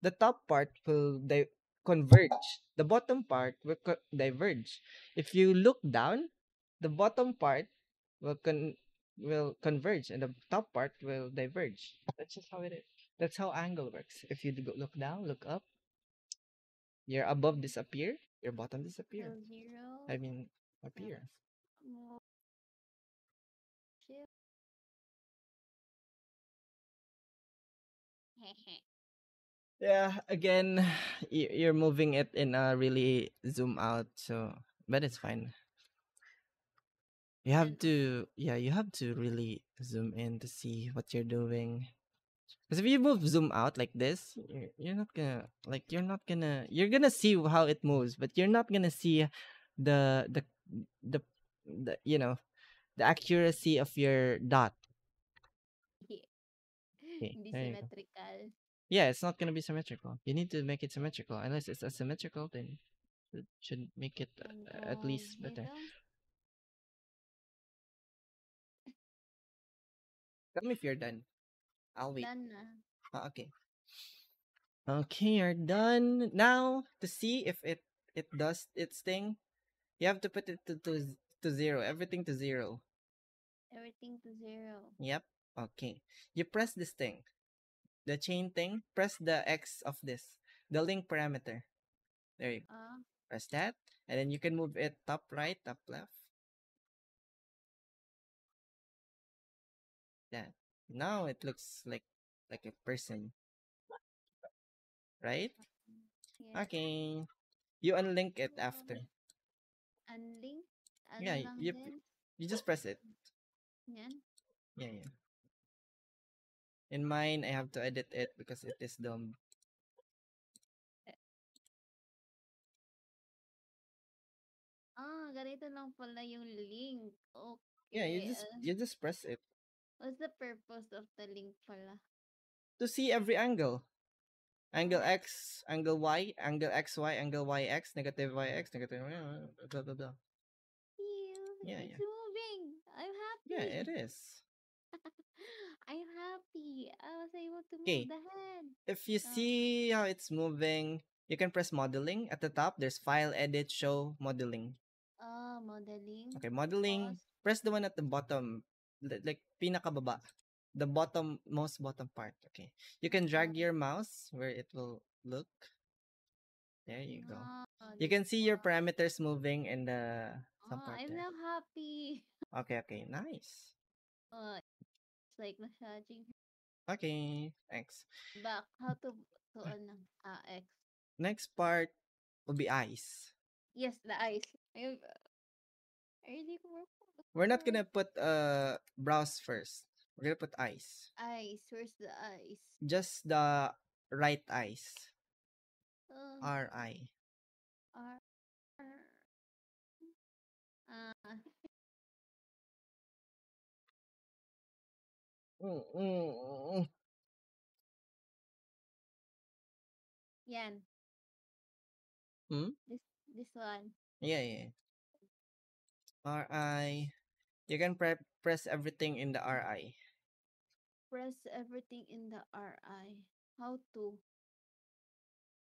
the top part will di- converge. The bottom part will co- diverge. If you look down, the bottom part will con- will converge and the top part will diverge. That's just how it is. That's how angle works. If you look down, look up, your above disappear, your bottom disappear. So zero. I mean, appear. More. Yeah, again, you're moving it in a really zoom out, so but it's fine. You have to, yeah, you have to really zoom in to see what you're doing. Because if you move zoom out like this, you're, you're not gonna like you're not gonna you're gonna see how it moves, but you're not gonna see the the the the you know the accuracy of your dot. yeah, Okay, hindi there you go. symmetrical. Yeah, it's not gonna be symmetrical. You need to make it symmetrical. Unless it's asymmetrical, then it should make it uh, at least better. Tell me if you're done. I'll wait. Done na. Ah, okay. Okay, you're done. Now to see if it it does its thing, you have to put it to to, to zero. Everything to zero. Everything to zero. Yep. Okay. You press this thing, the chain thing. Press the X of this, the link parameter. There you go. Ah, press that, and then you can move it top right, top left. That. Now it looks like like a person, right? yes. Okay. You unlink it after. Unlink? Ano Yeah, you you just press it. Yan? Yeah, yeah. In mine, I have to edit it because it is dumb. Ah, ganito lang pala yung link. Okay. Yeah, you just ah, you just press it what's the purpose of the link pala? to see every angle. Angle X, angle Y, angle XY, angle YX, negative YX, negative blah blah blah. Ew, Yeah, it's yeah. moving. I'm happy. Yeah, it is. I'm happy. I was able to move the head. If you see how it's moving, you can press modeling. At the top, there's file, edit, show, modeling. Ah, modeling. Okay, modeling. Pause. Press the one at the bottom, like pinakababa, the bottom, most bottom part. Okay, you can drag your mouse where it will look. There you go. Ah, You can see your parameters moving in the some part I'm there. now happy. Okay, okay, nice. Uh, it's like massaging Okay, thanks. back. How to to ano? Ah, X. Next part will be eyes. Yes, the eyes. I, I really work. We're not gonna put uh brows first. We're gonna put eyes. Eyes. Where's the eyes? Just the right eyes. Uh, R I. R. Mm, mm, mm. yan. Hmm? This this one. Yeah, yeah. R I. You can pre- press everything in the R I. Press everything in the RI. How to?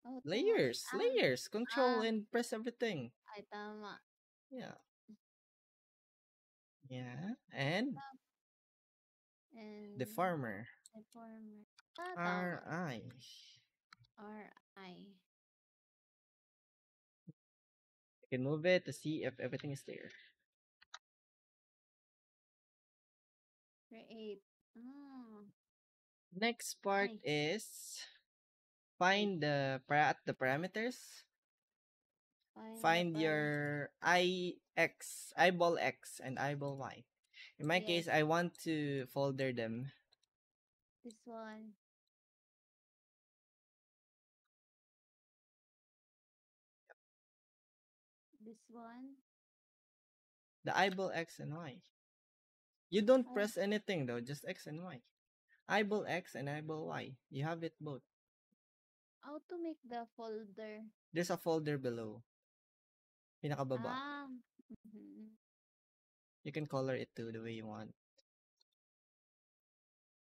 How to? Layers, Ah, layers. Control ah. and press everything. Ay, tama. Yeah. Yeah. And And the farmer. Deformer. Ah, R RI. You can move it to see if everything is there. Create. Ah. Next part Nice. is find the para at the parameters. Find, the Find your I X, eyeball X, and eyeball Y. In my case, I want to folder them. This one. This one. The eyeball X and Y. You don't Eye- press anything though, just X and Y. Eyeball X and eyeball Y. You have it both. How to make the folder? There's a folder below. Pinakababa. Ah. mhm. You can color it too the way you want.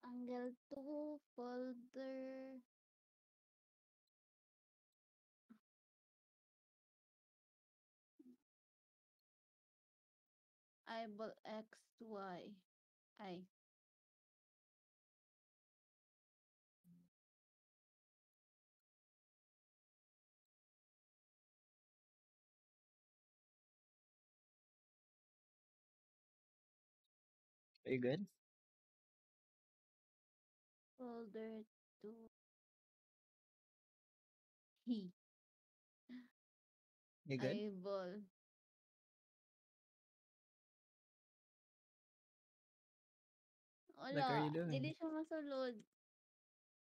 Angle 2 folder. Eyeball X Y. I. Are you good? Folder 2. He. You good? Eyeball. Wala. are you doing? Dili siya masulod.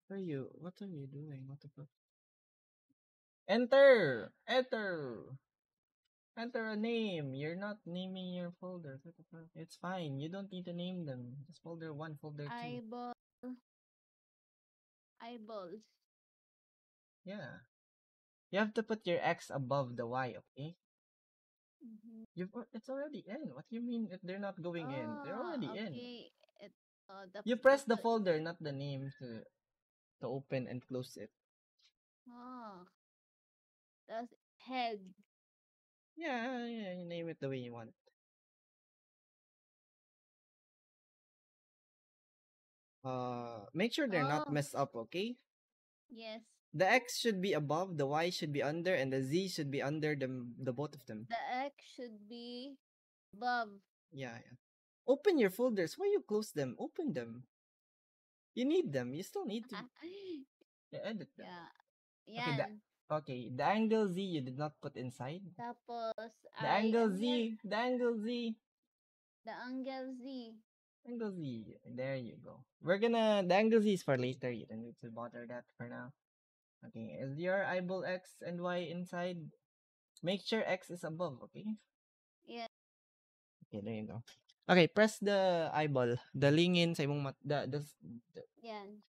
What are you? What are you doing? What the fuck? Enter! Enter! Enter a name. You're not naming your folders. What the fuck? It's fine. You don't need to name them. Just folder one, folder two. Eyeball. Eyeballs. Yeah. You have to put your X above the Y, okay? Mhm. You've, al- it's already in. What do you mean if they're not going in? They're Ah, already in. okay. Uh, the You press the folder, not the name to to open and close it. Ah. That's head. Yeah, yeah, you name it the way you want. Uh, make sure they're not Oh. messed up, okay? Yes. The X should be above, the Y should be under, and the Z should be under them, the both of them. The X should be above. Yeah, yeah. Open your folders. Why you close them? Open them. You need them. You still need to yeah, edit them. yeah. Okay, Yan. the, okay, the angle Z you did not put inside. Tapos, The angle Z, yan? the angle Z, The angle Z. angle Z. There you go. We're gonna, the angle Z is for later. You don't need to bother that for now. Okay, is your eyeball X and Y inside? Make sure X is above, okay? Yeah. Okay, there you go. Okay, press the eyeball. The lingin sa imong mat, the, the, the, Yan.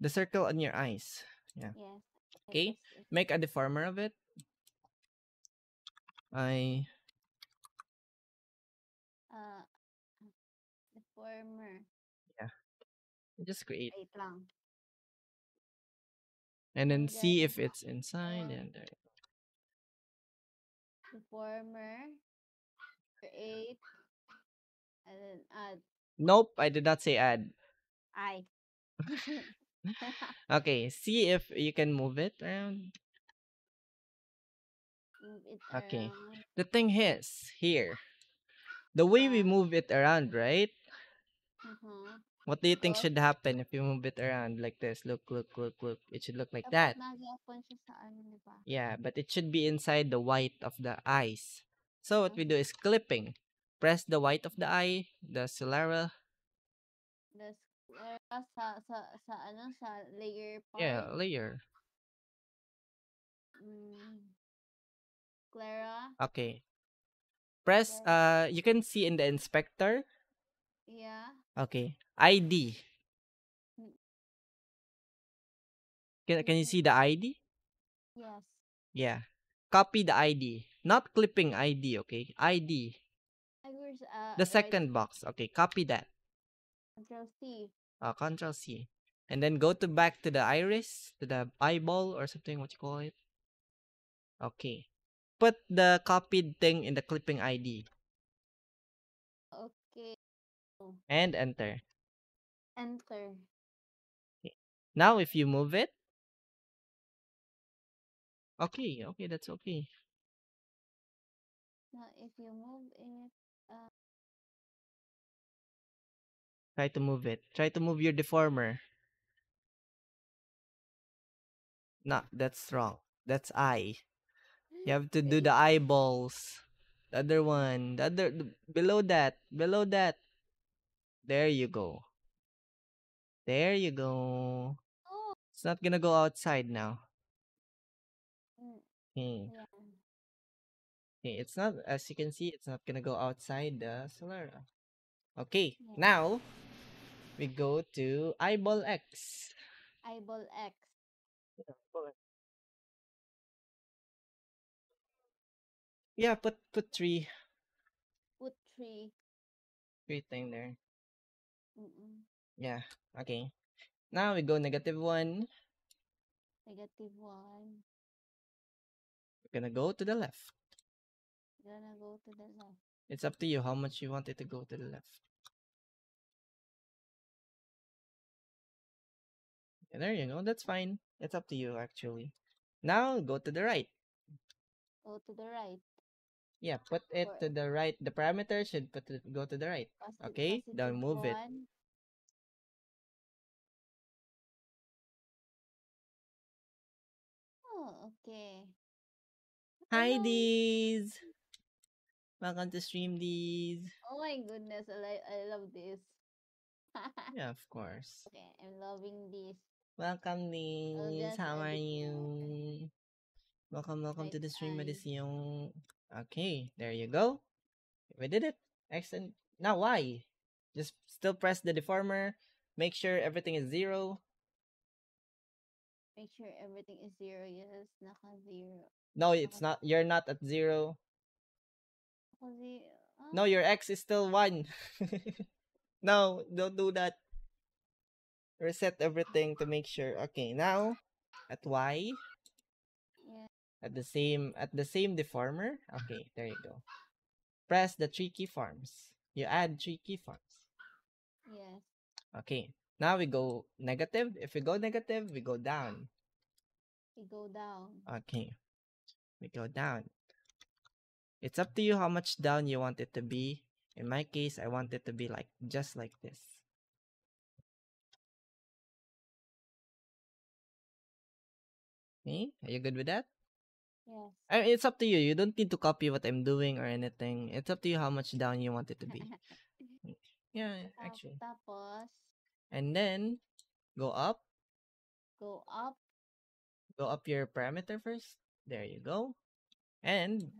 the circle on your eyes. Yeah. Yes. Okay, make a deformer of it. I Uh, the former. just create Wait lang. and then see if it's inside form. and there. The former. Create. Add. Nope, I did not say add. I. Okay, see if you can move it around. Move it Okay. around. The thing is here. The way we Ah. move it around, right? Uh-huh. What do you think should happen if you move it around like this? Look, look, look, look. It should look like Dapat that. nag-apon siya sa ano, di ba? Yeah, but it should be inside the white of the eyes. So what we do is clipping. Press the white of the eye, the sclera. The sclera sa, sa, sa ano, sa layer part. Yeah, layer. Mm. Sclera. Okay. Press, uh, you can see in the inspector. Yeah. Okay. ID. Mm. Can, can you see the ID? Yes. Yeah. Copy the ID. Not clipping ID, okay? ID. Was, uh, The right second box. Okay, copy that. Control C. Uh, Control C. And then go to back to the iris, to the eyeball or something, what you call it. Okay. Put the copied thing in the clipping ID Okay. and enter. Enter. Okay. Now if you move it. Okay, okay, that's okay. Now, if you move it, Try to move it. Try to move your deformer. No, that's wrong. That's eye. You have to do the eyeballs. The other one. The other the, below that. Below that. There you go. There you go. Oh. It's not gonna go outside now. mm, Okay. yeah. Okay, it's not as you can see, it's not gonna go outside the sclera. Okay, Yeah. now we go to eyeball X. Eyeball X. Yeah, put put three Put three. three thing there. Mm-mm. Yeah, okay. Now we go negative one. Negative one. We're gonna go to the left. We're Gonna go to the left. It's up to you how much you want it to go to the left. Yeah, there you go. That's fine. It's up to you actually. Now go to the right. Go to the right. Yeah, put it to the right. The parameter should put it, go to the right. Posi- Okay, positive move it. Oh, okay. Hi, Hello. Deez. Welcome to stream, Deez. Oh my goodness, I, I love this. Yeah, of course. Okay, I'm loving this. Welcome, Liz. How are you? Welcome, welcome to the stream, eye. Medición. Okay, there you go. We did it. Excellent. Now, why? Just still press the deformer. Make sure everything is zero. Make sure everything is zero. Yes, naka zero. No, it's not. You're not at zero. No, ah. your X is still one. no, don't do that. Reset everything to make sure. Okay, now at Y Yeah. at the same at the same deformer. Okay, there you go. Press the three keyforms. You add three keyforms. Yes. Okay. Now we go negative. If we go negative, we go down. We go down. Okay. We go down. It's up to you how much down you want it to be. In my case, I want it to be like just like this. Okay, are you good with that? Yes. I mean, it's up to you. You don't need to copy what I'm doing or anything. It's up to you how much down you want it to be. Yeah, actually. Tapos, And then go up. go up. Go up your parameter first. There you go. And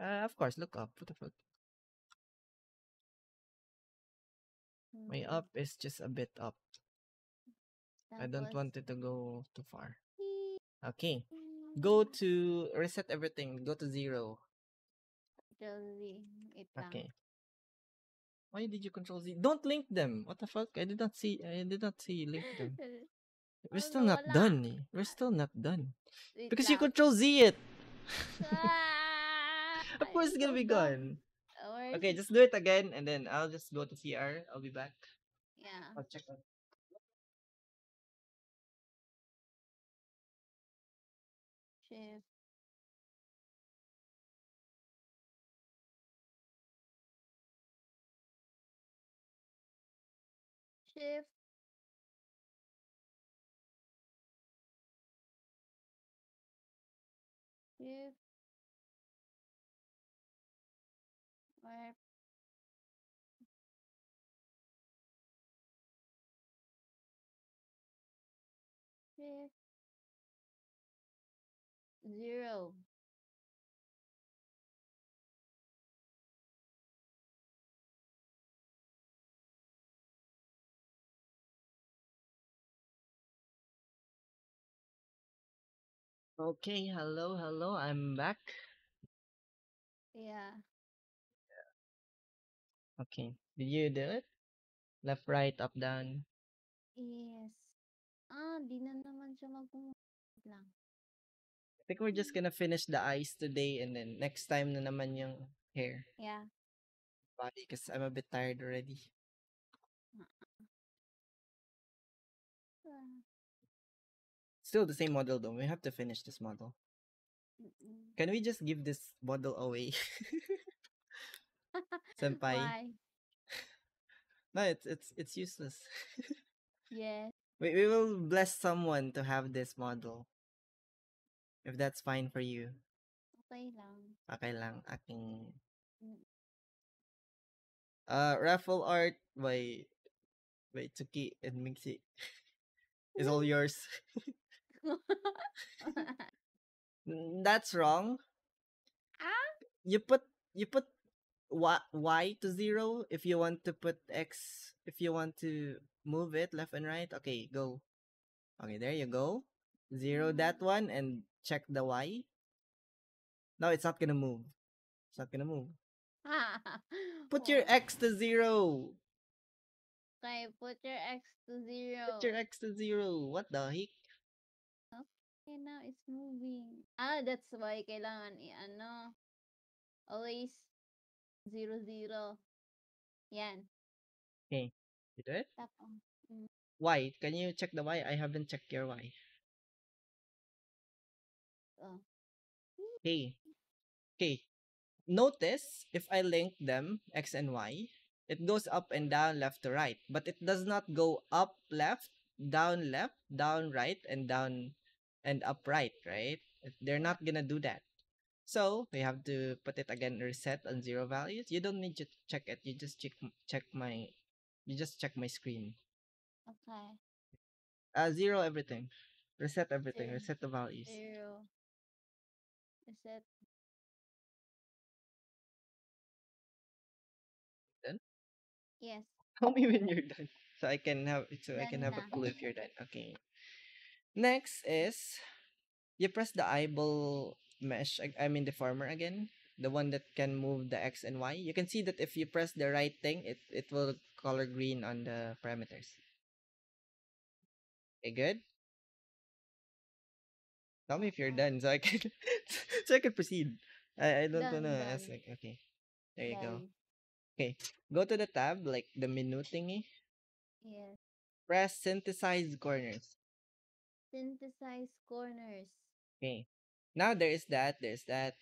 uh, of course, look up. What the fuck? My Mm, up is just a bit up. I don't want it to go too far. Okay. Go to reset everything. Go to zero. Control Z. Wait lang. Okay. Why did you control Z? Don't link them. What the fuck? I did not see. I did not see you link them. We're Oh, still not nawala. done. Eh. We're still not done Wait because you control Z it. Ah, Of course, it's gonna be gone. Okay, just do it again, and then I'll just go to CR. I'll be back. Yeah. I'll check out. Shift. Shift. Shift. Warp. Shift. Zero. Okay, hello, hello. I'm back. Yeah. Okay, did you do it? Left, right, up, down. Yes. Ah, di na naman siya mag lang. I think we're just gonna finish the eyes today, and then next time na naman yung hair, Yeah. body, because I'm a bit tired already. Ah, Still the same model though. We have to finish this model. mm-mm. Can we just give this model away? Senpai. Why? No, it's it's it's useless. Yes. we we will bless someone to have this model. If that's fine for you. Okay lang. Okay lang. Aking Mm. uh raffle art by by Tchukie and Minxie is all yours. That's wrong. ah? You put you put y, y to zero if you want to put x if you want to move it left and right. Okay, go. Okay, there you go. Zero that one and check the y. No, it's not gonna move. It's not gonna move. Put your x to zero. Okay, put your X to zero. Put your x to zero. What the heck? Okay, now it's moving. Ah, that's why kailangan i-ano. Always zero zero. Yan. Okay, you do it. Tapos. Mm. Y. Can you check the y? I haven't checked your y. Oh. Okay. Okay. Notice if I link them, X and Y, it goes up and down, left to right. But it does not go up, left, down, left, down, right, and down and up, right, right? They're not gonna do that. So we have to put it again reset on zero values. You don't need to check it. You just check check my you just check my screen. Okay. Uh zero everything. Reset everything. Zero. Reset the values. Zero. Reset. Done? Yes. Tell me when you're done. So I can have so I can Done have a na. clue if you're done. Okay. Next is you press the eyeball mesh ag- I mean deformer again. The one that can move the X and Y. You can see that if you press the right thing, it, it will color green on the parameters. Okay, good. Tell me if you're done so I can so I can proceed. I, I don't Done, wanna ask like okay. There you go. Done. Okay. Go to the tab, like the menu thingy. Yes. Press synthesize corners. Synthesize corners. Okay. Now there is that, there's that.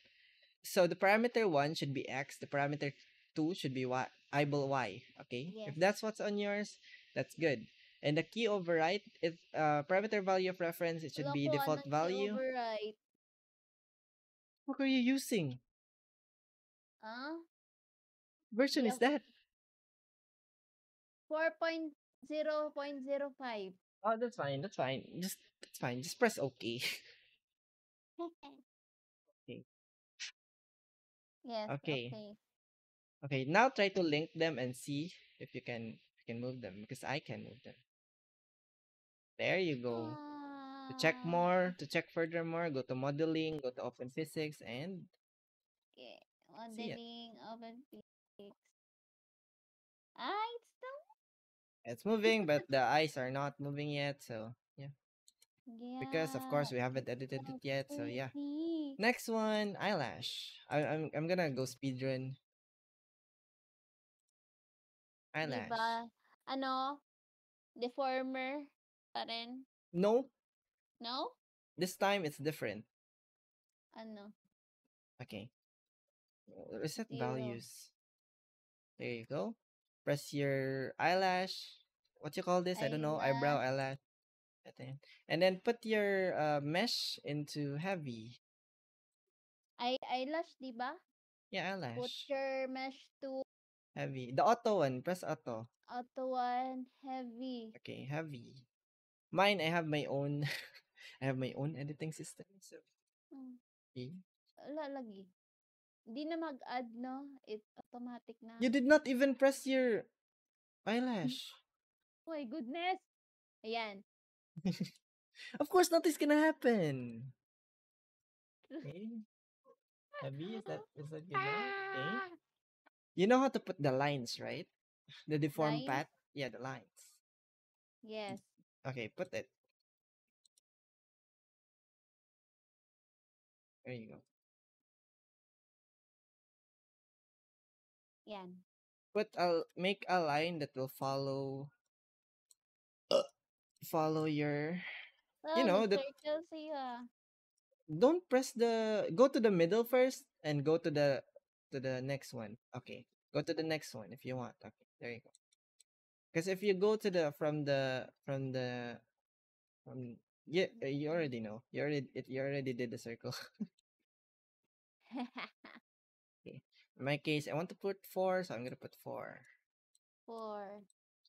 So the parameter one should be X, the parameter two should be Y eyeball Y. Okay? Yes. If that's what's on yours, that's good. And the key override, if uh parameter value of reference, it should be ko, default value. Override. What are you using? Ah? Version is that? 4.0.05. Oh, that's fine. That's fine. Just that's fine. Just press OK. Okay. yes. Okay. Okay. Okay. Now try to link them and see if you can if you can move them because I can move them. There you go. To check more, to check furthermore, go to modeling, go to open physics, and Okay. Modeling open physics. Ah, it's still. it's moving, but the eyes are not moving yet. So yeah, Yeah. because of course we haven't edited it yet. So yeah. Next one, eyelash. I, I'm I'm gonna go speedrun. Eyelash. Diba? Ano? Deformer pa rin? No, No? this time it's different. Ano? Okay. Uh, Reset Zero. values. There you go. Press your eyelash. What you call this? I don't know. Eyebrow, eyelash. And then put your uh, mesh into heavy. Eye eyelash, diba? Yeah, eyelash. Put eyelash. your mesh to Heavy. The auto one. Press auto. auto one heavy. Okay, heavy. Mine, I have my own. I have my own editing system. So, Hmm. okay. Wala lagi. Di na mag-add, no? It automatic na. You did not even press your eyelash. Oh my goodness! Ayan. of course, nothing's gonna happen. Okay. Heavy, is that is that good now? Okay. Ah! You know how to put the lines, right? The deformed Lines? path? Yeah, the lines. Yes. Okay, put it. There you go. Yan. Put a make a line that will follow uh, follow your Oh, You know, the circle siya. don't press the go to the middle first and go to the to the next one. Okay. Go to the next one if you want. Okay. There you go. Because if you go to the from the from the from yeah, uh, you already know. You already it, you already did the circle. okay. In my case, I want to put four, so I'm gonna put four. four.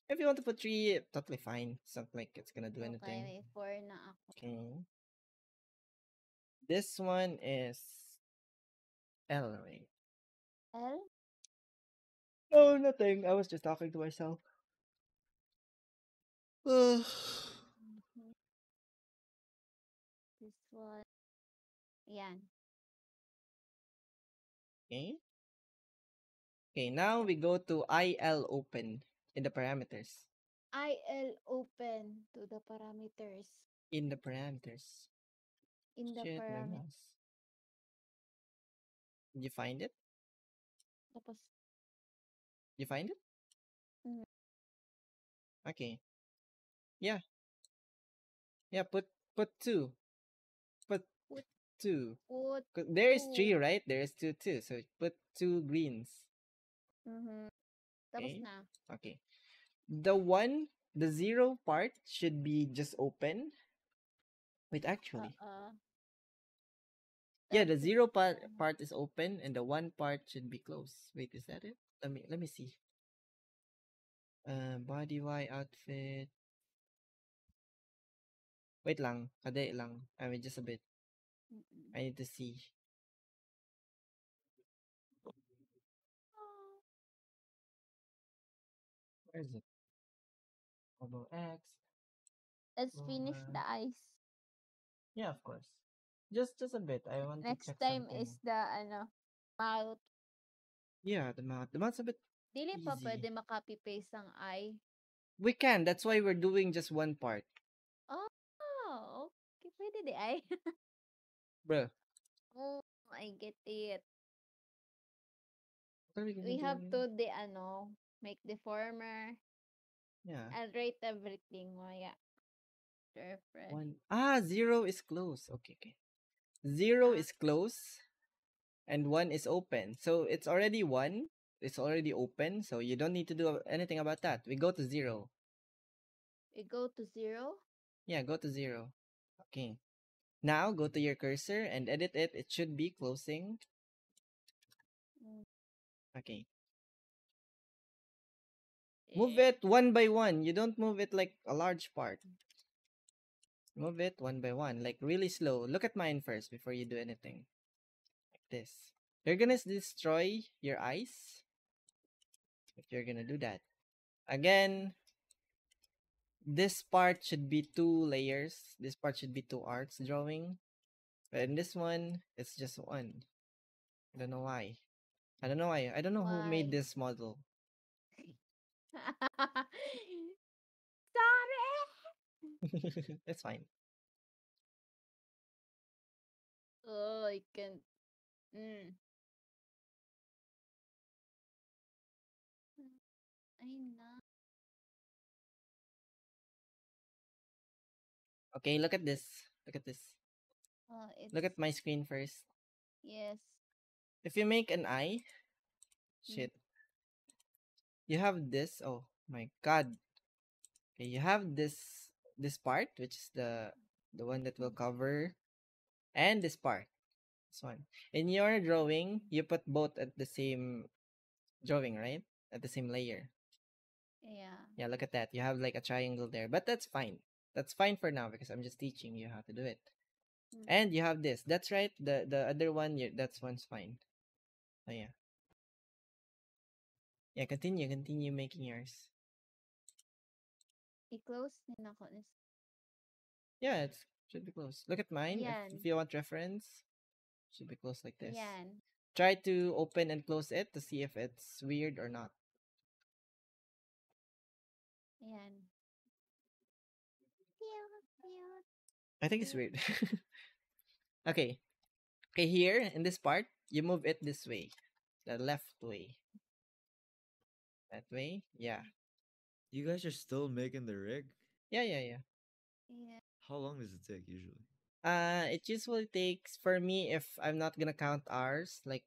If you want to put three, totally fine. It's not like it's gonna do Okay, anything. four na ako. Okay. This one is L, right? L? Oh, nothing. I was just talking to myself. Ugh. Mhm. This one. yeah. okay. Okay, now we go to IL open in the parameters. IL open to the parameters. In the parameters. In the Shit, my parameters. mouse. Did you find it? Tapos, You find it? Mm. Okay. Yeah. Yeah, put put two. Put Put- two. put. 'Cause There is two. three, right? There is two too. So put two greens. Mhm. Tapos Okay. na. Okay. The one, the zero part should be just open. Wait, actually, Uh-uh. Yeah, the zero part part is open and the one part should be closed. Wait, is that it? Let me let me see. Uh, body Y outfit. Wait lang, kade lang. I mean, just a bit. I need to see. Where is it? Combo X. Let's finish Over. the ice. Yeah, of course. Just just a bit. I want Next to check time something. is the ano, mouth. Yeah, the mouth. The mouth's a bit. Dili pa Easy. pwede makopy paste ang eye. We can. That's why we're doing just one part, Oh. Pwede di ay. bro. oh, I get it. What are we gonna We do have again? to the ano, make deformer Yeah. and rate everything. Oh, yeah. One. Ah, zero is close. Okay, okay. Zero Ah. is close, and one is open. So it's already one. It's already open. So you don't need to do anything about that. We go to zero. We go to zero. Yeah, go to zero. Okay. Now go to your cursor and edit it. It should be closing. Mm. Okay. Move it one by one. You don't move it like a large part. Move it one by one, like really slow. Look at mine first before you do anything. Like this. You're gonna destroy your eyes if you're gonna do that. Again, this part should be two layers. This part should be two arts drawing. But in this one, it's just one. I don't know why. I don't know why. I don't know who made this model. Sorry. it's fine. Oh, I can't. Mm. I know. Okay, look at this. Look at this. Oh, it's Look at my screen first. yes. If you make an eye, Mm. shit. You have this. Oh my god. Okay, you have this this part, which is the the one that will cover, and this part. This one. In your drawing, you put both at the same drawing, right? At the same layer. Yeah. Yeah, look at that. You have like a triangle there, but that's fine. That's fine for now because I'm just teaching you how to do it. Mm. And you have this. That's right. The the other one, you that's one's fine. Oh yeah. Yeah, continue, continue making yours. Din ako. Yeah, it should be close. Look at mine. If, if you want reference, should be close like this. Yan. Try to open and close it to see if it's weird or not. Yan. Cute, cute. I think it's weird. okay. Okay, here in this part, you move it this way. The left way. That way? Yeah. You guys are still making the rig? Yeah, yeah, yeah. Yeah. How long does it take usually? Uh, it usually takes for me if I'm not gonna count hours, like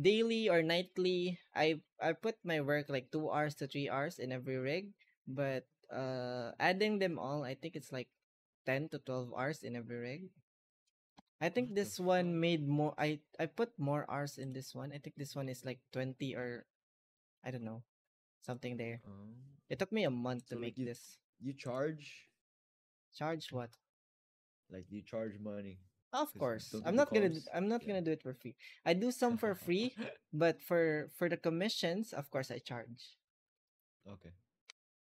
daily or nightly. I I put my work like two hours to three hours in every rig, but uh, adding them all, I think it's like ten to twelve hours in every rig. I think this one made more. I I put more hours in this one. I think this one is like twenty or I don't know, something there. Um, It took me a month to like, make you- this. you charge? Charge what? Like, you charge money? Of course. I'm not gonna I'm not Yeah. gonna do it for free. I do some for free, but for for the commissions, of course I charge. Okay.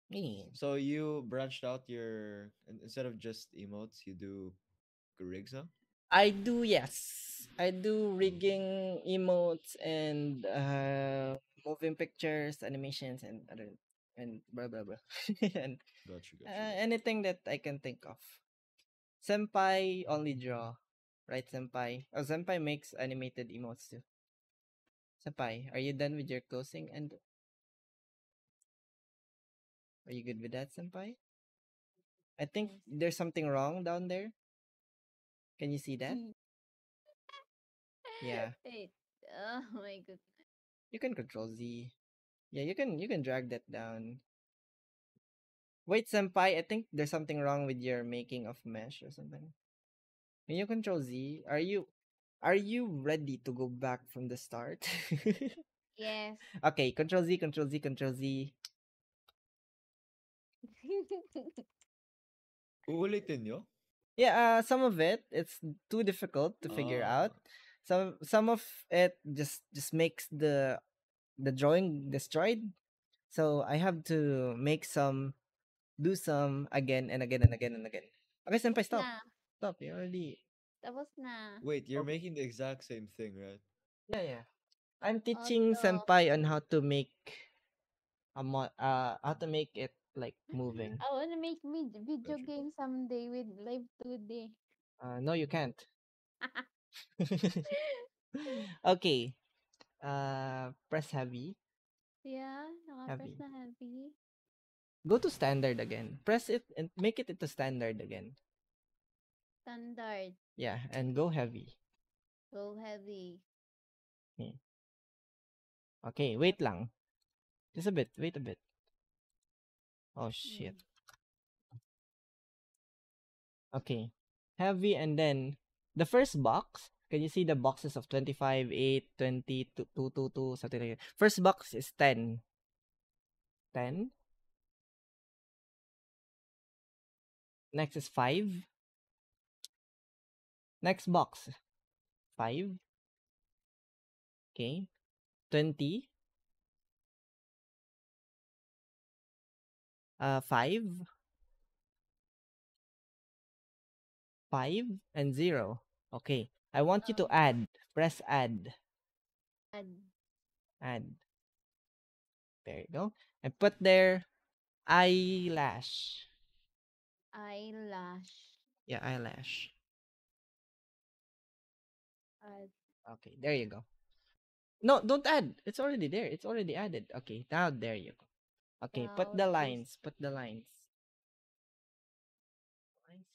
Yeah. So you branched out your instead of just emotes, you do rigs now? I do yes. I do rigging emotes and uh moving pictures, animations and other and blah blah blah. and Got you, got uh, anything that I can think of. Senpai only draw. Right, Senpai? Oh, Senpai makes animated emotes too. Senpai, are you done with your closing and are you good with that, Senpai? I think there's something wrong down there. Can you see that? Mm. Yeah. Wait. Oh my goodness. You can control Z. Yeah, you can you can drag that down. Wait, Senpai, I think there's something wrong with your making of mesh or something. When you control Z, are you are you ready to go back from the start? Yes. okay, control Z, control Z, control Z. Uulitin nyo? Yeah, uh, some of it it's too difficult to figure Ah. out. Some some of it just just makes the the drawing destroyed. So I have to make some, do some again and again and again and again. Okay, senpai, stop. na. Stop. You already. Tapos na. Wait, you're Okay. making the exact same thing, right? Yeah, yeah. I'm teaching Although- senpai on how to make a mo- uh how to make it like moving. I wanna make me video Gotcha. game someday with live 2D. Uh no, you can't. okay. Uh press heavy. yeah, nakapress Heavy. na heavy. Go to standard again. Press it and make it into standard again. Standard. Yeah, and go heavy. Go heavy. Okay, wait lang. Just a bit. Wait a bit. Oh mm. shit. Okay. Heavy and then the first box, can you see the boxes of 25, 8, 20, 2, 2, 2, 2, something like that. First box is 10. 10. Next is 5. Next box. 5. Okay. 20. Uh, 5. 5 and 0. Okay. I want you to Um, add. Press add. Add. Add. There you go. And put there eyelash. Eyelash. Yeah, eyelash. Add. Okay, there you go. No, don't add. It's already there. It's already added. Okay, now there you go. Okay, put the lines. Put the lines. Lines.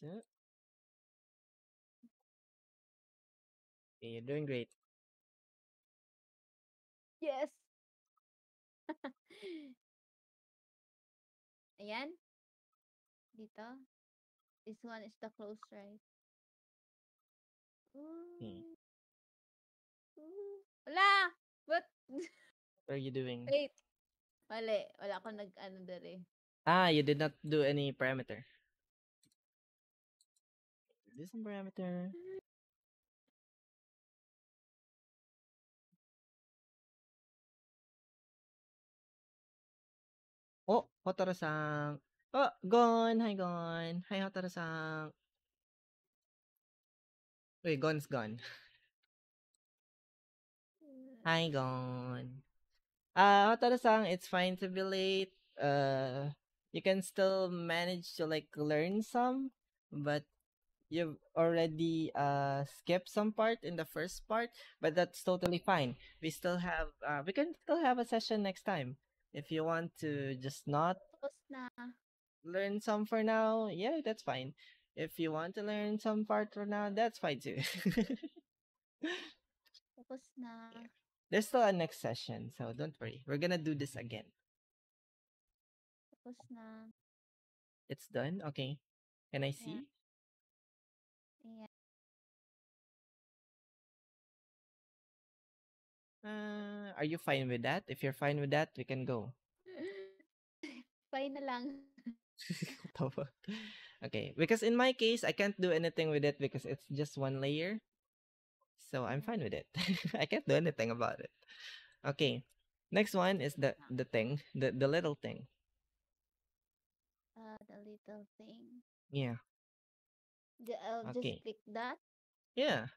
Nice. Okay, you're doing great. Yes. Ayan. Dito. This one is the close right. Hmm. Ooh. Wala! What? What are you doing? Wait. Mali. Wala akong nag-ano dere. Ah, you did not do any parameter. Do some parameter. Oh, Hotaru-san. Oh, Gon. Hi, Gon. Hi, Hotaru-san. Wait, Gon's gone. Hi, Gon. Uh, Hotaru-san, it's fine to be late. Uh, you can still manage to like learn some, but you've already uh skipped some part in the first part, but that's totally fine. We still have uh we can still have a session next time. If you want to just not Tapos na. learn some for now, yeah, that's fine. If you want to learn some part for now, that's fine too. Tapos na. There's still a next session, so don't worry. We're gonna do this again. Tapos na. It's done? Okay. Can I see? Ayan. Uh, are you fine with that? If you're fine with that, we can go. Fine na lang. Okay, because in my case, I can't do anything with it because it's just one layer. So I'm fine with it. I can't do anything about it. Okay. Next one is the the thing, the the little thing. Uh, the little thing. Yeah. The, I'll Okay. just click that. Yeah.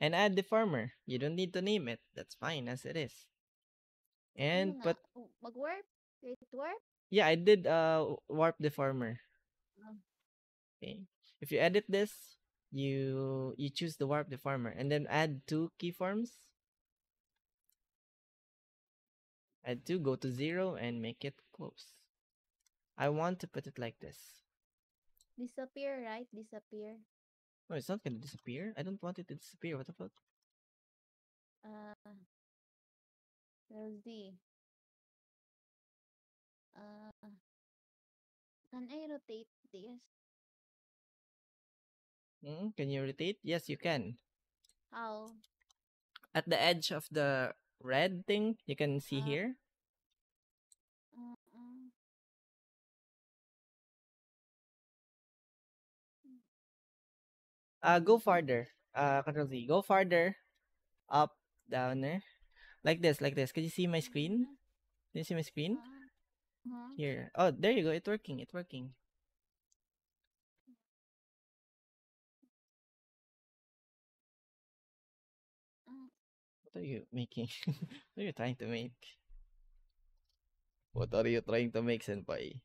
And add deformer. You don't need to name it. That's fine as it is. And put nga? Oh, Mag-warp? Create warp? yeah, I did uh warp deformer. Oh. Okay. If you edit this, you you choose the warp deformer and then add two keyforms. Add two, go to zero and make it close. I want to put it like this. Disappear, right? Disappear. No, it's not gonna disappear. I don't want it to disappear. What the fuck? Uh, where's the? Uh, can I rotate this? Mm, can you rotate? Yes, you can. How? At the edge of the red thing, you can see Uh, here. Uh, go farther. Uh, Control Z. Go farther. Up, down there. Like this, like this. Can you see my screen? Can you see my screen? Uh-huh. Here. Oh, there you go. It's working. It's working. What are you making? what are you trying to make? What are you trying to make, Senpai?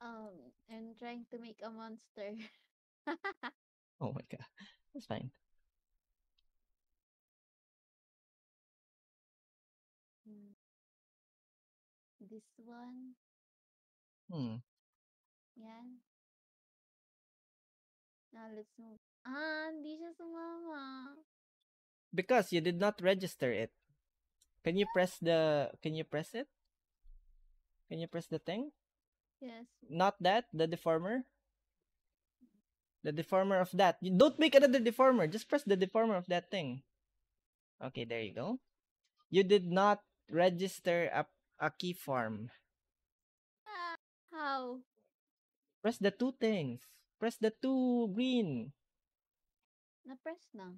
Um, I'm trying to make a monster. Oh my god. That's fine. Mm. This one. Hmm. Yeah. Now let's move. Ah, hindi siya sumama. Because you did not register it. Can you press the can you press it? Can you press the thing? Yes. Not that, the deformer? The deformer of that. You don't make another deformer. Just press the deformer of that thing. Okay, there you go. You did not register a, a key form. Ah, how? Press the two things. Press the two green. Na-press na.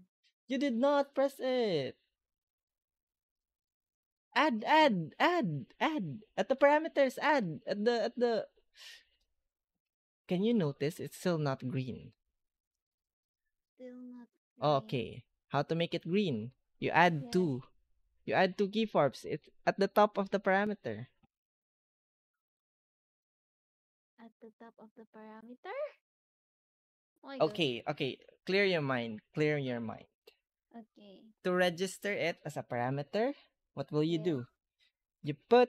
You did not press it. Add, mm. add, add, add. At the parameters, add. At the, at the. Can you notice it's still not green? Still not Okay. How to make it green? You add two. You add two keyforms. It's at the top of the parameter. at the top of the parameter. Oh my God. Okay, okay. Clear your mind. Clear your mind. Okay. To register it as a parameter, what will you do? You put.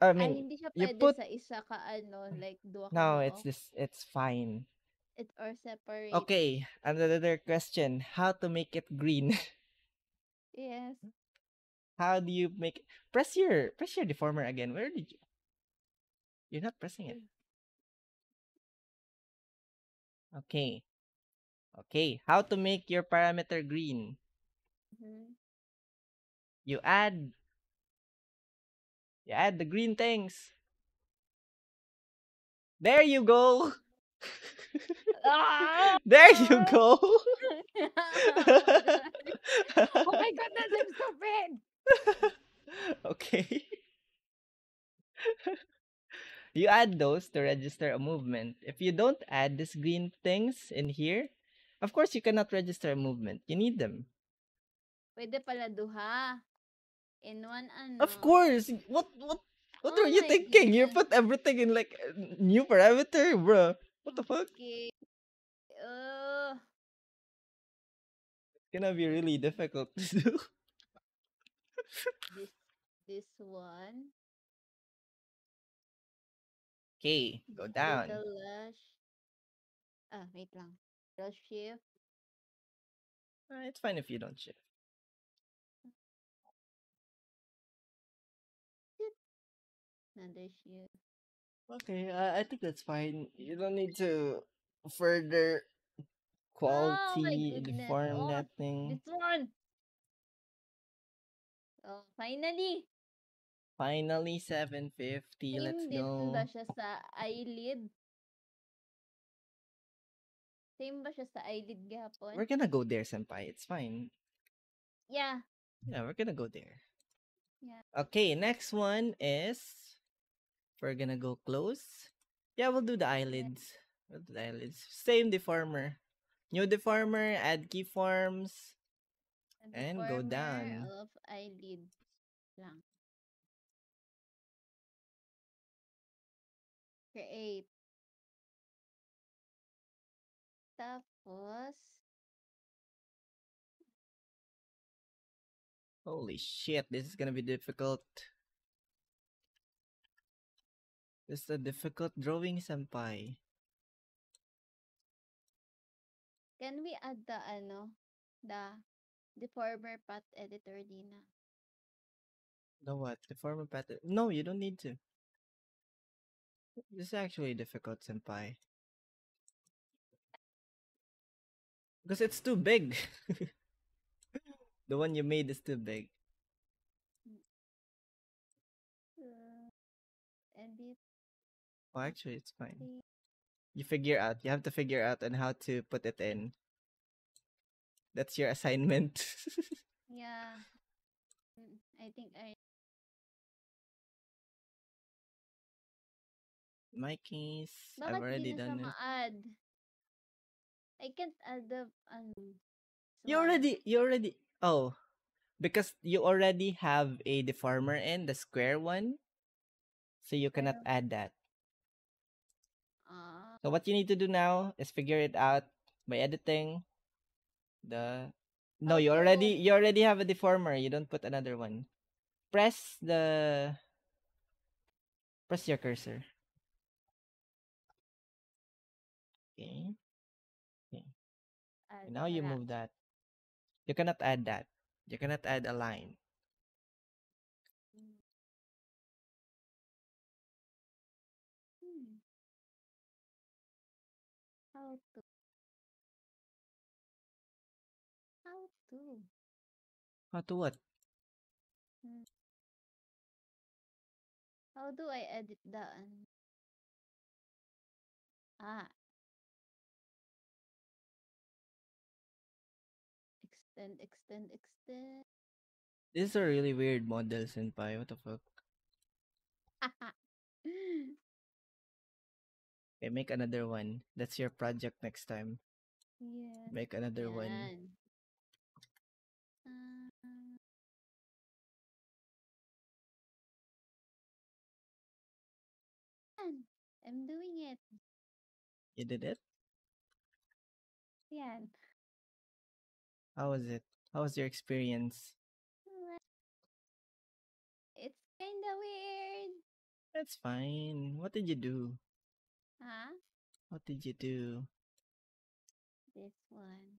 I mean, hindi siya you pwede put. sa isa ka ano, mm, like duwa ka No, it's this. It's fine. It or separate. Okay, another question. How to make it green? Yes. How do you make press your press your deformer again? Where did you You're not pressing it. Okay. Okay, how to make your parameter green? Mhm. You add You add the green things. There you go. Ah! there you go. oh my goodness, I'm stupid. okay. you add those to register a movement. If you don't add these green things in here, of course you cannot register a movement. You need them. Pwede pala duha. In one ano. Of course. What what what Oh are you thinking? You put everything in like a new parameter, bro. What the fuck? Okay. Uh, It's gonna be really difficult to do. this this one. Okay, go down. Ah, wait lang. Little shift. Uh, it's fine if you don't shift. Another shift. Okay, uh, I think that's fine. You don't need to further quality goodness. deform Oh, that thing. This one. Oh, finally. Finally, 750. Let's go. ba siya sa eyelid? Same ba siya sa eyelid gahapon? We're gonna go there, senpai. It's fine. Yeah. Yeah, we're gonna go there. Yeah. Okay, next one is we're gonna go close. Yeah, we'll do the eyelids. We'll do the eyelids. Same deformer. New deformer, add keyforms. And go Deformer down. of eyelid lang. Create. Tapos, Holy shit, this is gonna be difficult. This is a difficult drawing, senpai. can we add the ano, the deformer path editor Dina? The what? Deformer pattern? No, you don't need to. This is actually difficult, senpai. Because it's too big. the one you made is too big. Oh, actually, it's fine. You figure out. You have to figure out on how to put it in. That's your assignment. Yeah. I think I My case, I've already done it. ma-add? I can't add the ano. You already, you already. Oh, because you already have a deformer in the square one, so you cannot add that. Ah, So what you need to do now is figure it out by editing the. No, you already Oh. you already have a deformer. You don't put another one. Press the. Press your cursor. Okay. Add Now you move that. You cannot add that. You cannot add a line. Mm. Hmm. How to? How to? How to what? Hmm. How do I edit the? Ah. Extend, extend, extend. These are really weird models, senpai. What the fuck? Okay, make another one. That's your project next time. yes. Make another one. Yan. Ah. I'm doing it. You did it? Yan. How was it? How was your experience? It's kinda weird. That's fine. What did you do? Huh? What did you do? This one.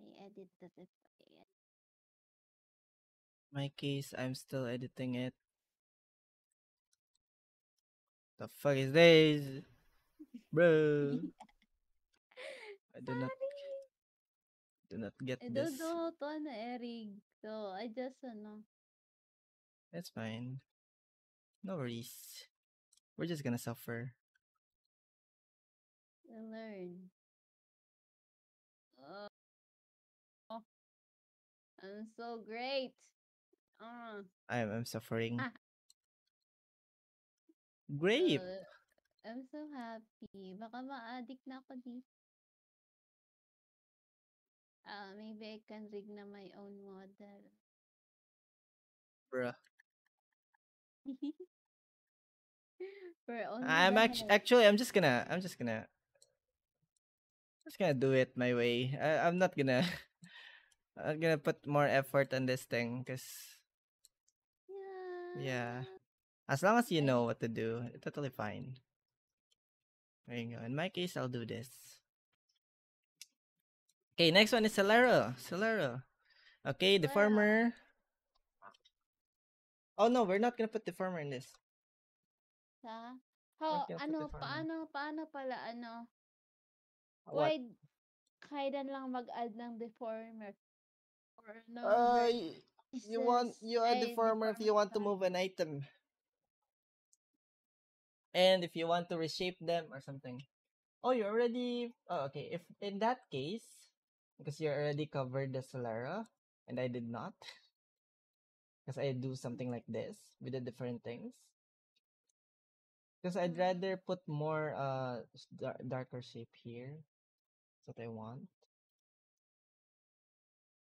I edited it. My case, I'm still editing it. The fuck is this? Bro. I do not do not get I don't this. know how to ano, Eric. So, I just, ano, That's fine. No worries. We're just gonna suffer. learn. Oh. oh. I'm so great. Uh, I'm I'm suffering. Ah. Grape. uh, I'm so happy. Baka ma-addict na ako dito. Ah, maybe I can rig na my own model. Bruh. For only I'm the actually actually I'm just gonna I'm just gonna just gonna do it my way. I, I'm not gonna I'm gonna put more effort on this thing because yeah. As long as you know what to do, it's totally fine. There you go. In my case, I'll do this. Okay, next one is sclera. sclera. Okay, deformer. Oh no, we're not gonna put deformer in this. Sa? How, Okay, ano, paano, paano pala, ano, What? why kailan lang mag-add ng deformer? Or no, Uh, you want you add deformer if you want to move an item, and if you want to reshape them or something. Oh, you already. Oh, okay. If in that case, because you already covered the sclera, and I did not, because I do something like this with the different things. Because I'd rather put more uh darker shape here. That's what I want.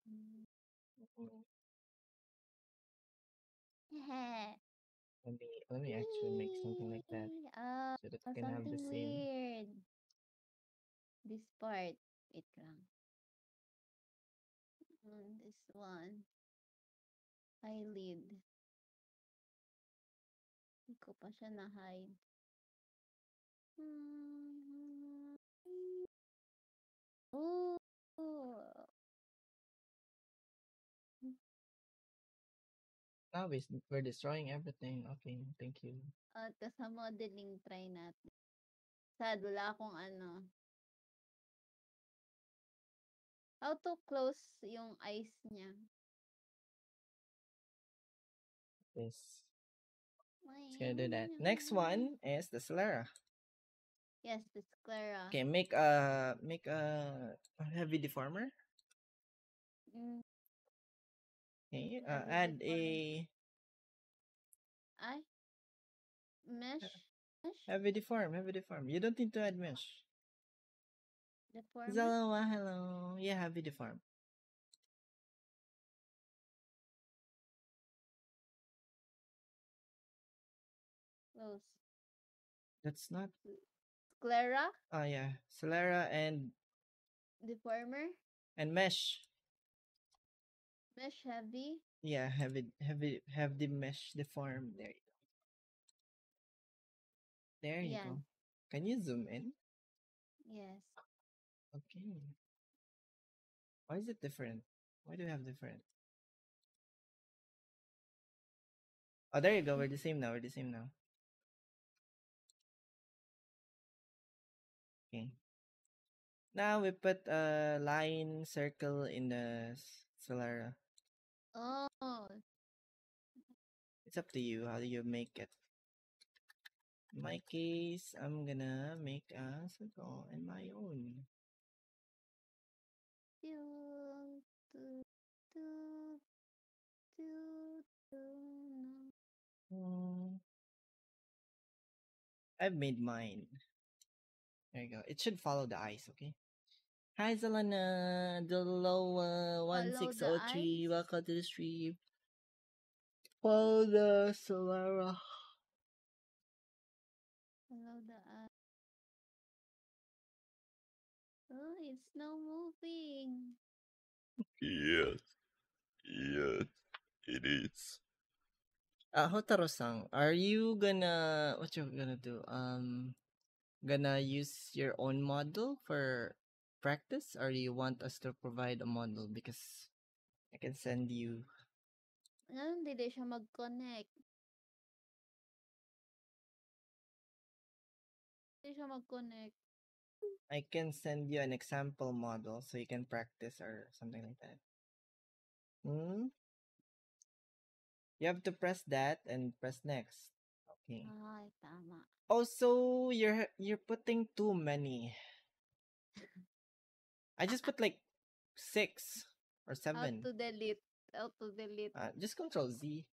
Mm. Mm, Let me let me actually make something like that Ah, so that we can have the same. weird. This part. Wait lang. Mm, this one. Eyelid. Hindi ko pa siya na-hide. Mm. Oh. Now we, s- we're destroying everything. Okay, thank you. At sa modeling, try natin. Sad, wala akong ano. How to close yung eyes niya? Yes. It's gonna do that. Next one is the sclera. Yes, the sclera. Okay, make a make a heavy deformer. Mm, Okay, uh, Heavy add a ay? Mesh? Mesh? heavy deform, heavy deform. You don't need to add mesh. Deformer? Zalawa, hello. Yeah, heavy deform. Close. That's not. sclera? Oh ah, yeah, sclera and the Deformer? and mesh. Mesh heavy? Yeah, heavy, heavy, have the mesh deform. There you go. There you Yan. go. Can you zoom in? Yes. Okay. Why is it different? Why do we have different? Oh, there you go. We're the same now. We're the same now. Okay. Now we put a line circle in the sclera. Oh, It's up to you. How do you make it? In my case, I'm gonna make a circle in my own. Mm. I've made mine. There you go. It should follow the eyes, okay? Hi Zalana, Doloa one six Follow the oh three. eyes? Welcome to the stream. Follow the sclera. Follow the it's now moving. Yes. Yes, it is. Uh, Hotaru-san, are you gonna what you gonna do? Um, gonna use your own model for practice, or do you want us to provide a model because I can send you. Ngayon, hindi siya mag-connect. Hindi siya mag-connect. I can send you an example model so you can practice or something like that. Hmm. You have to press that and press next. Okay. Ay, tama. Also, you're you're putting too many. I just put like six or How seven. to delete? How to delete? Uh, just control Z.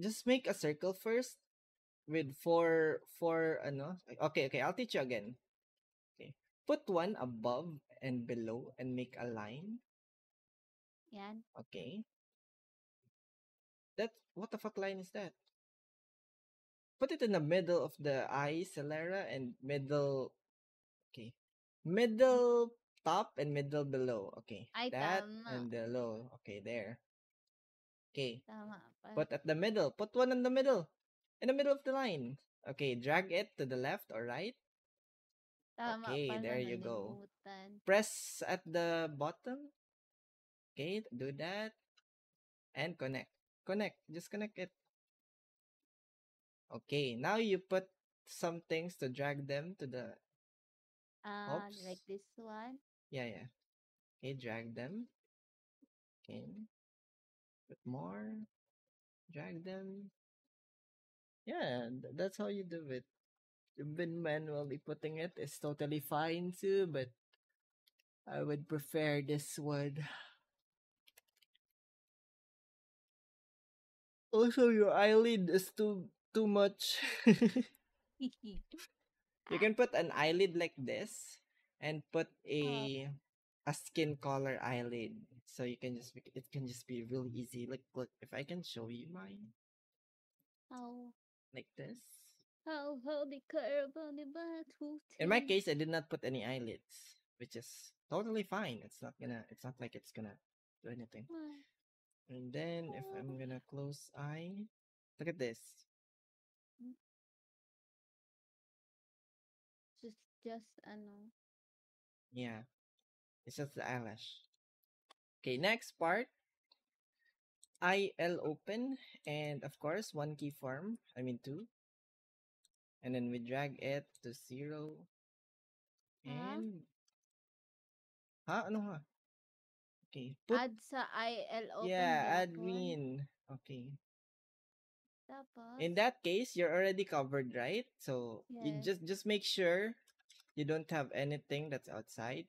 Just make a circle first with four four ano. Okay, okay, I'll teach you again. Okay. Put one above and below and make a line. Yan. Okay. That what the fuck line is that? Put it in the middle of the eye, sclera, and middle. Okay, middle top and middle below. Okay, Ay, that tama. and below. Okay, there. Okay, Tama. put at the middle. Put one in the middle, in the middle of the line. Okay, drag it to the left or right. Tama okay, pala, there you go. nalimutan. Press at the bottom. Okay, do that. And connect. Connect. Just connect it. Okay, now you put some things to drag them to the. Ah, Oops. like this one. Yeah, yeah. Okay, drag them. Okay. Put more. Drag them. Yeah, th- that's how you do it. You've been manually putting it. It's totally fine too, but I would prefer this one. Also, your eyelid is too too much. you can put an eyelid like this and put uh. a a skin color eyelid, so you can just it can just be really easy. Like, look, if I can show you mine How, like this. how, how the. In my case, I did not put any eyelids, which is totally fine. It's not gonna. It's not like it's gonna do anything. And then if oh. I'm gonna close eye, look at this. Mm. Just, just, ano. Yeah. It's just the eyelash. Okay, next part. IL open and of course one key form. I mean two. and then we drag it to zero. Huh? And ha ano ha? Okay, put Add sa IL open yeah, green. Okay. Tapos, In that case, you're already covered, right? So you just just make sure you don't have anything that's outside.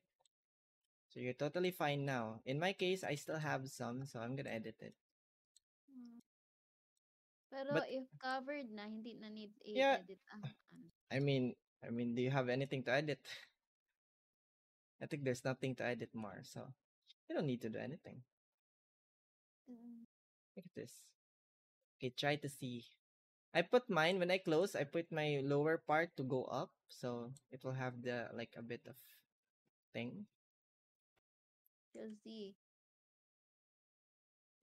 So you're totally fine now. In my case, I still have some, so I'm gonna edit it. mm. pero But if covered na, hindi na need yeah, i-edit ang ano. I mean, I mean, do you have anything to edit? I think there's nothing to edit more, so you don't need to do anything. Mm. Look at this. Okay, try to see. I put mine when I close. I put my lower part to go up, so it will have the like a bit of thing. You'll see.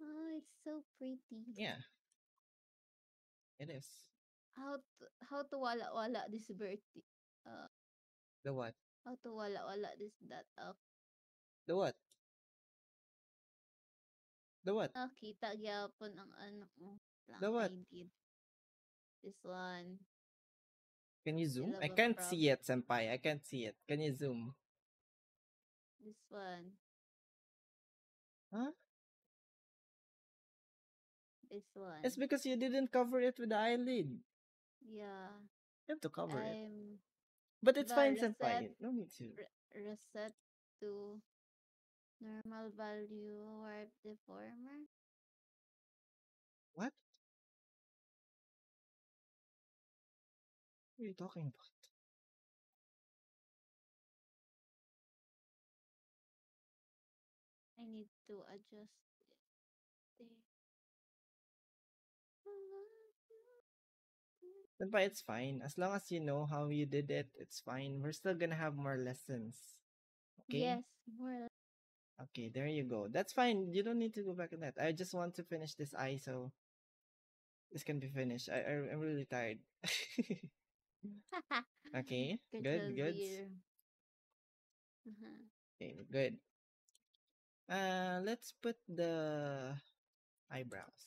Oh, it's so pretty. Yeah, it is. How to, how to wala wala this birthday? Uh, The what? how to wala wala this that uh, The what? The what? nakita gyapon ang ano. Lang The what? I did. This one. Can you zoom? I love a can't see it, senpai. I can't see it. Can you zoom? This one. Huh? This one. It's because you didn't cover it with the eyelid. Yeah. You have to cover it. I'm But it's the fine, reset senpai. No need to. re- reset to normal value warp deformer. What? What are you talking about? To adjust it. Senpai, it's fine. As long as you know how you did it, it's fine. We're still gonna have more lessons. Okay? Yes, more Okay, there you go. That's fine. You don't need to go back on that. I just want to finish this eye, so this can be finished. I, I I'm really tired. okay, good, because good. uh-huh. Okay, good. Uh, let's put the eyebrows.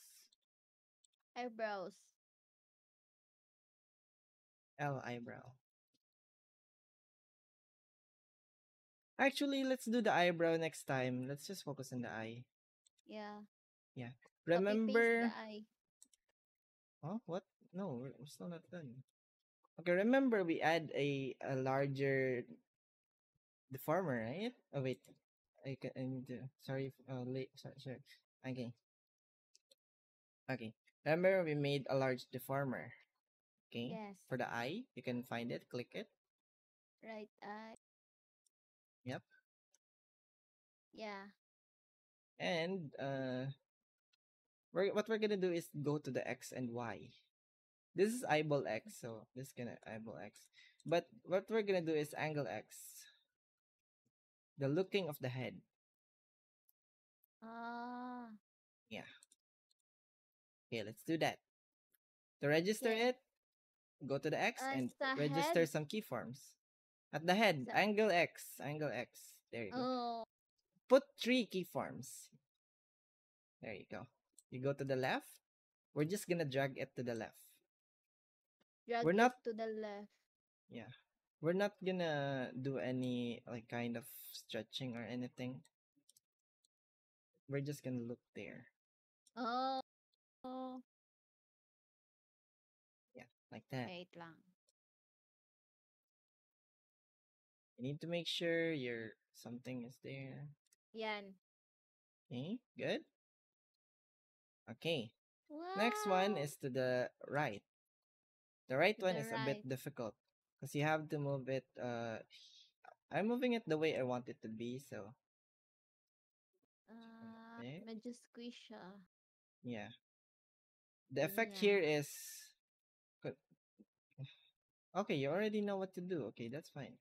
eyebrows. L eyebrow. Actually, let's do the eyebrow next time. Let's just focus on the eye. Yeah. Yeah. Remember. Oh, what? No, we're, we're still not done. Okay, remember we add a, a larger deformer, right? Oh wait, I can. I need to. Sorry. Uh, late. Sorry. Sorry. Okay. Okay. Remember we made a large deformer. Okay. Yes. For the eye, you can find it. Click it. Right eye. Yep. Yeah. And uh, we're, what we're gonna do is go to the X and Y. This is eyeball X, so this is gonna eyeball X. But what we're gonna do is angle X. The looking of the head. Ah. Yeah. Okay, let's do that. To register Okay. it, go to the X Uh, and sa register head? some keyforms. At the head, Sa- angle X, angle X. There you go. Oh. Put three key forms. There you go. You go to the left. We're just gonna drag it to the left. Drag We're not- to the left. Yeah. We're not gonna do any like kind of stretching or anything. We're just gonna look there. Oh. Oh. Like that. Wait lang. You need to make sure your something is there. Yan. Okay, good. Okay. Wow. Next one is to the right. The right To one the is a bit difficult because you have to move it. Uh, I'm moving it the way I want it to be. So Ah, Okay. medyo squish siya. yeah, the effect Yeah. here is. Okay, you already know what to do. Okay, that's fine.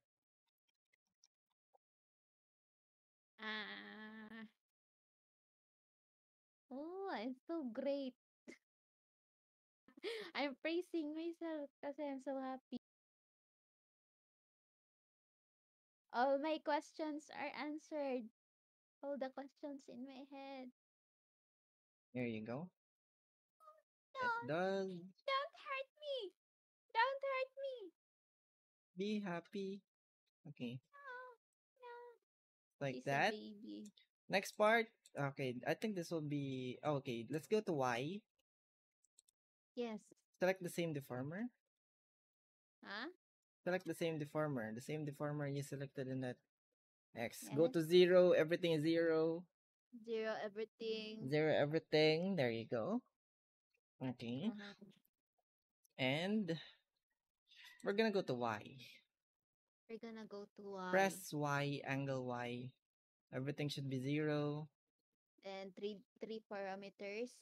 Ah. Oh, I'm so great. I'm praising myself because I'm so happy. All my questions are answered. All the questions in my head. There you go. No, It does. don't hurt me. Don't hurt me. Be happy. Okay. No, no. Like She's that. baby. Next part. Okay, I think this will be okay. Let's go to Y. Yes. Select the same deformer. Huh? Select the same deformer. The same deformer you selected in that X. Go to zero. Everything is zero. Zero everything. Zero everything. There you go. Okay. Uh-huh. And we're gonna go to Y. We're gonna go to Y. Press Y, angle Y. Everything should be zero. and three three parameters.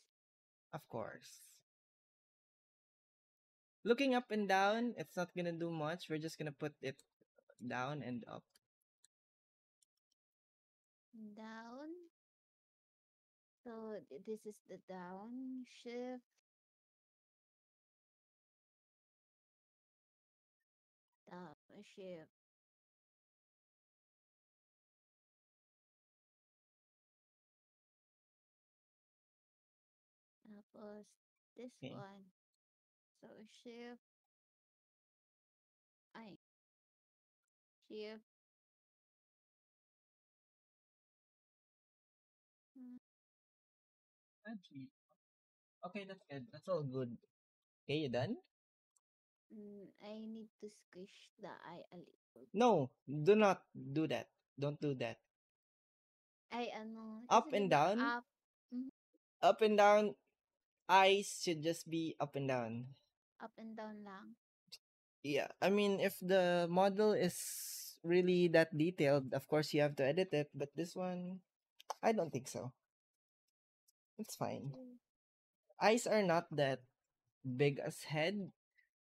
Of course. Looking up and down, it's not gonna do much. We're just gonna put it down and up. Down. So this is the down shift. Down shift. Tapos this Okay. one. So shift. Ay. Shift. Hmm, Okay, that's good. That's all good. Okay, you done? Mm, I need to squish the eye a little. No, do not do that. Don't do that. Ay, ano? Up kasi and diba down? Up. Up and down. Eyes should just be up and down. Up and down lang. Yeah, I mean, if the model is really that detailed, of course you have to edit it. But this one, I don't think so. It's fine. Mm. Eyes are not that big as head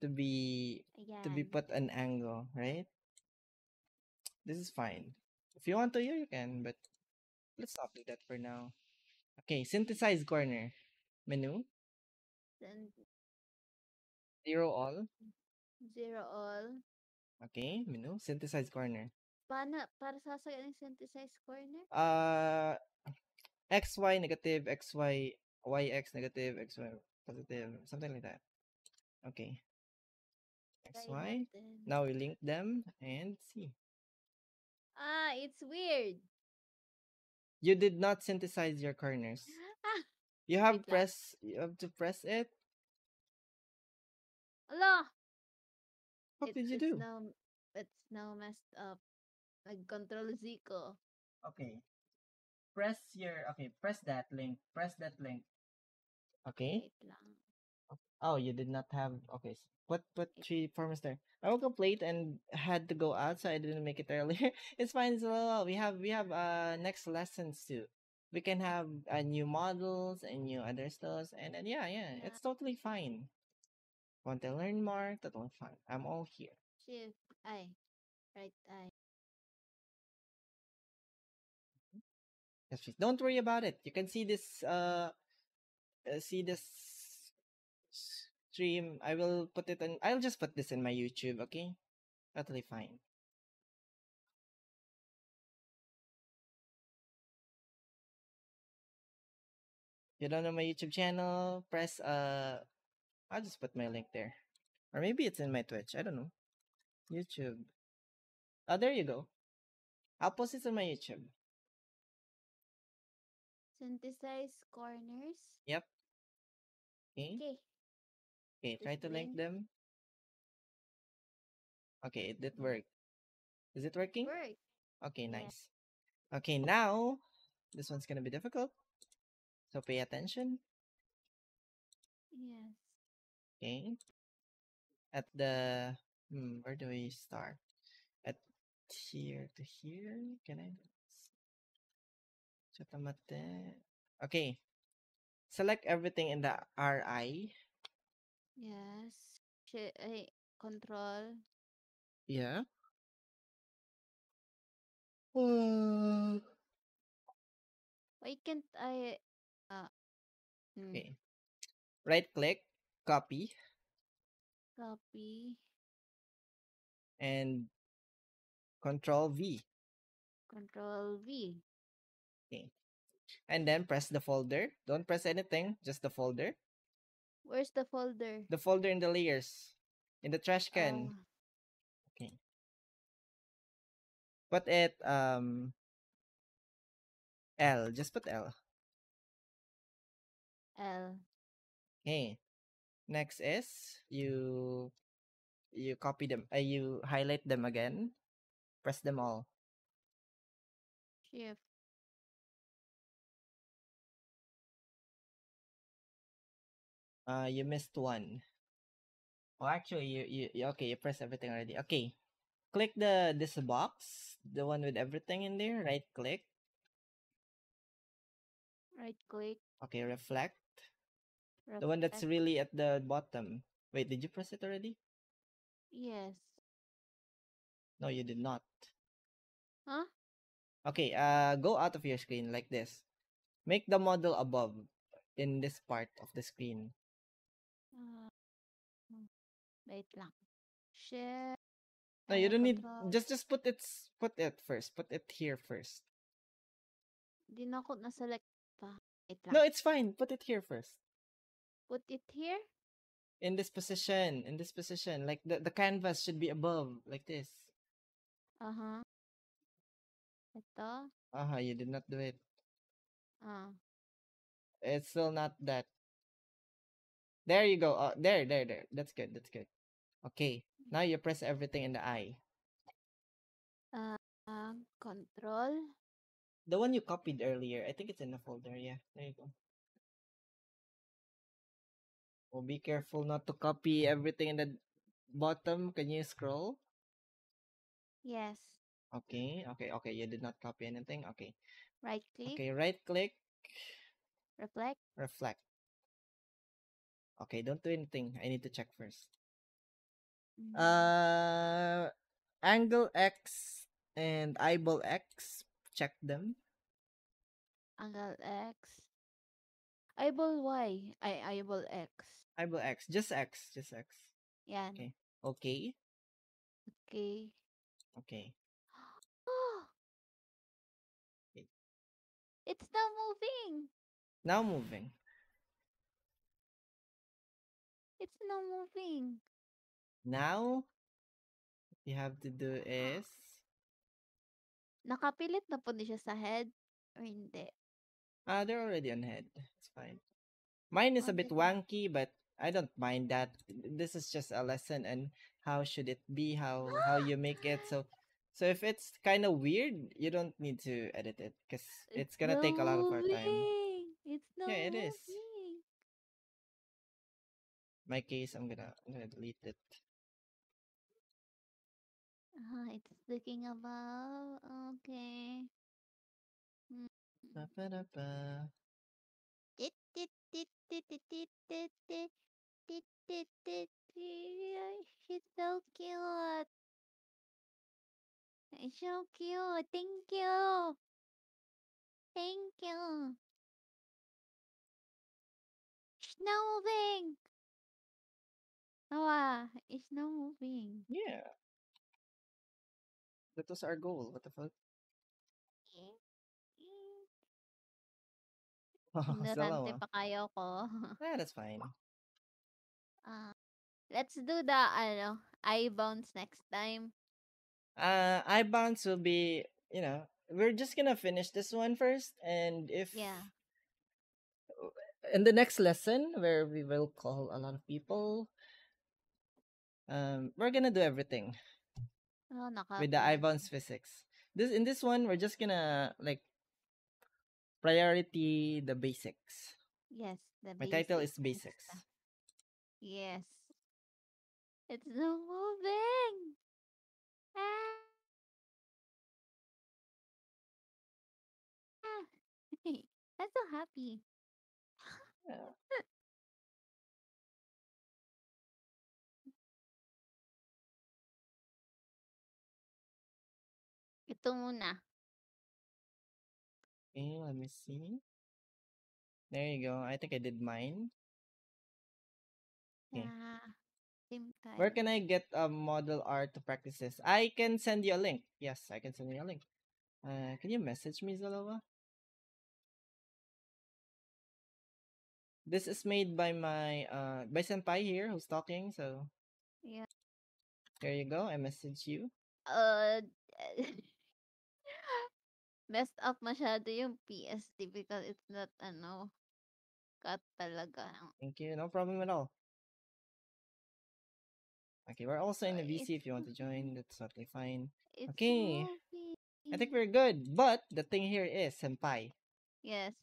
to be to be put an angle, right? This is fine. If you want to, yeah, you can, but let's not do that for now. Okay, synthesize corner. Menu, Then zero all. zero all. Okay, menu, synthesize corner. Paano, para sasaya ng synthesize corner? Uh, XY negative, XY, YX negative, XY positive, something like that. Okay. XY. Now we link them and see. Ah, it's weird. You did not synthesize your corners. Ah, You have Wait lang. press. You have to press it. Ala! What did you it's do? Now, it's now messed up. Nag-control Z ko. Okay. Press your. Okay, press that link. Press that link. Okay. Wait lang. Oh, you did not have. Okay. s- Put put three formats there. I woke up late and had to go out, so I didn't make it earlier. it's fine. So we have we have uh next lessons too. We can have uh, new models and new other stuff, and then yeah, yeah, it's totally fine. Want to learn more? Totally fine. I'm all here. Shift. Ay. Right eye. Yes, please. Don't worry about it. You can see this uh, uh see this stream. I will put it in I'll just put this in my YouTube, okay? Totally fine. You don't know my YouTube channel, press uh I'll just put my link there. Or maybe it's in my Twitch. I don't know. YouTube. Oh, there you go. I'll post it on my YouTube. Synthesize corners. Yep. Okay. Okay. Okay, try to link them. Okay, it did mm-hmm. work. Is it working? Work. Okay, Yeah. nice. Okay, now this one's gonna be difficult. So pay attention. Yes. Okay. At the hmm, where do we start? At here to here? Can I? Chatamate. Okay. Select everything in the RI. Yes. Shi ay, control. Yeah. Uh, Why can't I uh hmm, okay. Right click, copy, copy and control V. control V. Okay. And then press the folder. Don't press anything, just the folder. Where's the folder? The folder in the layers. In the trash can. Oh, Okay. Put it um L. Just put L. L. Okay. Next is you you copy them. Uh, you highlight them again. Press them all. Shift. Uh, you missed one. Oh, actually, you, you, you okay? You press everything already. Okay, click the this box, the one with everything in there. Right click. Right click. Okay, reflect. The one that's really at the bottom. Wait, did you press it already? Yes. No, you did not. Huh? Okay, uh, go out of your screen like this. Make the model above in this part of the screen. Uh, hmm. wait lang. Shift. No, you don't need. Just just put it. Put it first. Put it here first. Di na ko na-select pa. Wait lang. No, it's fine. Put it here first. Put it here? In this position. In this position. Like the the canvas should be above, like this. Uh-huh. Ito. Aha, you did not do it. Ah. It's still not that. There you go. Uh, there, there, there. That's good. That's good. Okay. Now you press everything in the eye. Uh, um, control. The one you copied earlier. I think it's in the folder. Yeah. There you go. Oh, be careful not to copy everything in the bottom. Can you scroll? Yes. Okay. Okay. Okay. You did not copy anything. Okay. Right click. Okay. Right click. Reflect. Reflect. Okay. Don't do anything. I need to check first. Mm, Uh, angle X and eyeball X. Check them. Angle X. Eyeball Y. Ay, eyeball X. Eyeball X. Just X. Just X. Yan. Okay. Okay. Okay. Okay. It's now moving. Now moving. It's now moving. Now, what you have to do is Nakapilit na po siya sa head or hindi? Ah, they're already on head. It's fine. Mine is a bit wonky, but I don't mind that. This is just a lesson and how should it be, how how you make it. So so if it's kind of weird, you don't need to edit it because it's gonna now take a lot of our time. It's now Yeah, it is. My case, I'm gonna I'm gonna delete it. Ah, it's looking above. Okay. Hmm. Ba-ba-da-ba. Tit, tit, tit, tit, tit, tit, tit, tit, tit, tit, tit, tit. She's so cute. It's so cute. Thank you. Thank you. It's now moving. Wow, it's now moving. Yeah. That was our goal. What the fuck? Ignorante Dalawa. pa kayo ko. Yeah, that's fine. Ah, let's do the ano, eye bounce next time. Uh, eye bounce will be, you know, we're just gonna finish this one first, and if Yeah. in the next lesson where we will call a lot of people, um, we're gonna do everything Oh, with the eye bounce physics. This in this one, we're just gonna like priority the basics. Yes, the My title is basic basics. stuff. Yes. It's now moving. Ah. Ah. I'm so happy. Yeah. Ito muna. Okay, let me see. There you go. I think I did mine. Okay. Yeah. Same time. Where can I get a model art to practice this? I can send you a link. Yes, I can send you a link. Uh, can you message me, Zalova? This is made by my uh by senpai here who's talking. So Yeah. there you go. I message you. Uh, messed up masyado yung PSD because it's not ano cut talaga. Thank you. No problem at all. Okay, we're also in the VC if you want to join. That's totally fine. It's Okay. moving. I think we're good. But the thing here is, Senpai, Yes.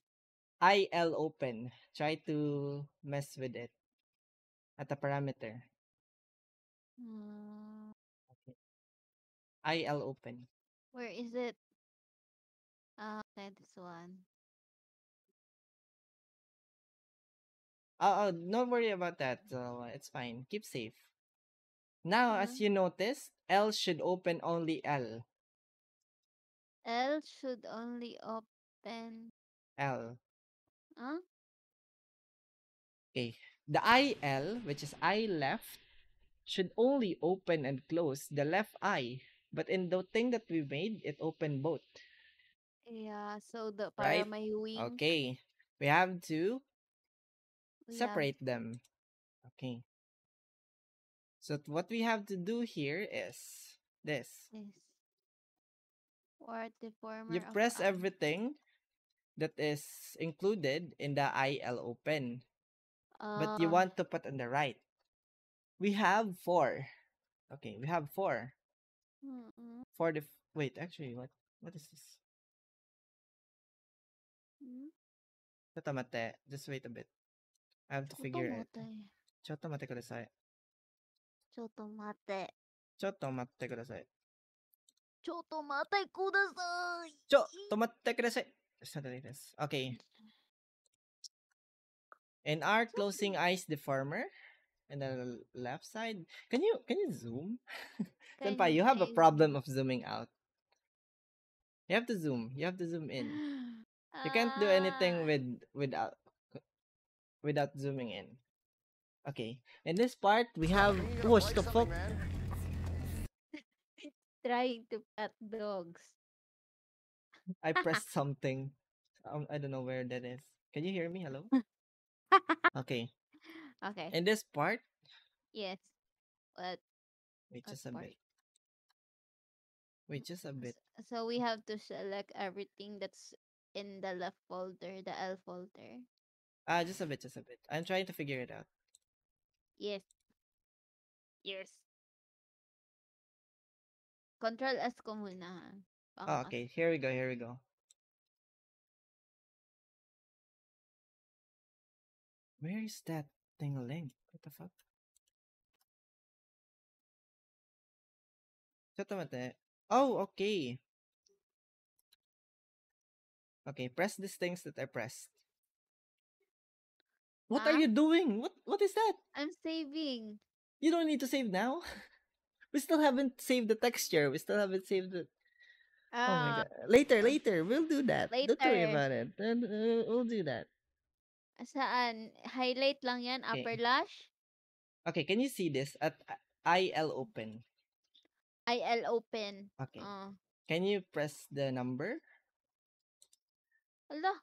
IL open. Try to mess with it at the parameter. Hmm. Okay. IL open. where is it? Ah, okay, this one. Oh, oh, don't worry about that. So it's fine. Keep safe. Now, as Uh-huh. you notice, L should open only L. L should only open. L. Huh? Okay. The IL, which is I left, should only open and close the left eye. But in the thing that we made, it opened both. Yeah, so the para Right? may wing. Okay. We have to we have separate them. Okay. So what we have to do here is this. this. Word deformer You of press everything that is included in the IL open, but you Uh, want to put on the right. We have four. Okay, we have four. mm-mm, For the f- wait, actually, what what is this? Mm, Just wait a bit. I have to figure it. Chotomate. Chotomate kudasai. Chotomate. Chotomate kudasai. Chotomate kudasai. Chotomate kudasai. Something like this. Okay. In our closing eyes deformer, and the left side, can you can you zoom? Can Senpai, you have a problem of zooming out. You have to zoom. You have to zoom in. You can't do anything Ah, with without without zooming in. Okay. In this part, we have what the fuck? Trying to pet dogs. I pressed something. Um, I don't know where that is. Can you hear me? Hello. Okay. Okay. In this part, yes. What? wait just a part? bit. Wait just a bit. So we have to select everything that's in the left folder, the L folder. Ah, just a bit, just a bit. I'm trying to figure it out. Yes. Yes. Control S ko muna. ha. Baka Oh, okay. Here we go. Here we go. Where is that thing linked? What the fuck? Chotomate. Oh, okay. Okay, press these things that I pressed. What are Huh? you doing? What what is that? I'm saving. You don't need to save now. we still haven't saved the texture. We still haven't saved the Oh my Ah, god. Later, later. We'll do that. Don't worry Later. about it. Uh, uh, We'll do that. saan? Highlight lang yan, upper Okay. lash. Okay, can you see this at uh, IL open? IL open. Okay. Oh. Can you press the number? Ala.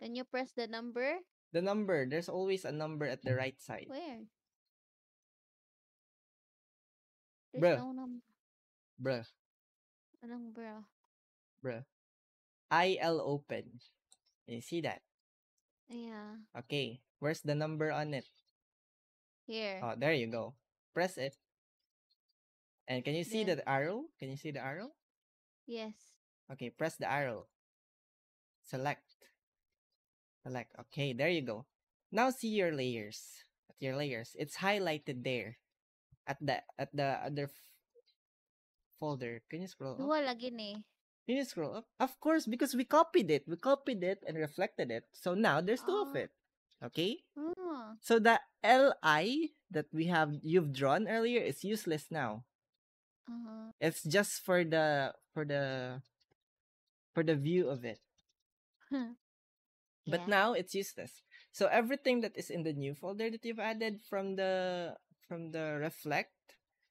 Can you press the number? The number. There's always a number at the right side. Where? There's Bruh. no number. Bruh, Anong bro? bruh. IL open. You see that? Yeah. Okay. Where's the number on it? Here. Oh, there you go. Press it. And can you see Then- the arrow? Can you see the arrow? Yes. Okay, press the arrow. Select. Select. Okay, there you go. Now see your layers. At your layers. It's highlighted there. At the at the other folder. Can you scroll up? Lagi. Can you scroll up? Of course, because we copied it. We copied it and reflected it. So now there's two of Ah. it. Okay? Oh. So the LI that we have you've drawn earlier is useless now. Uh-huh. It's just for the for the for the view of it. But Yeah. now it's useless. So everything that is in the new folder that you've added from the from the reflect,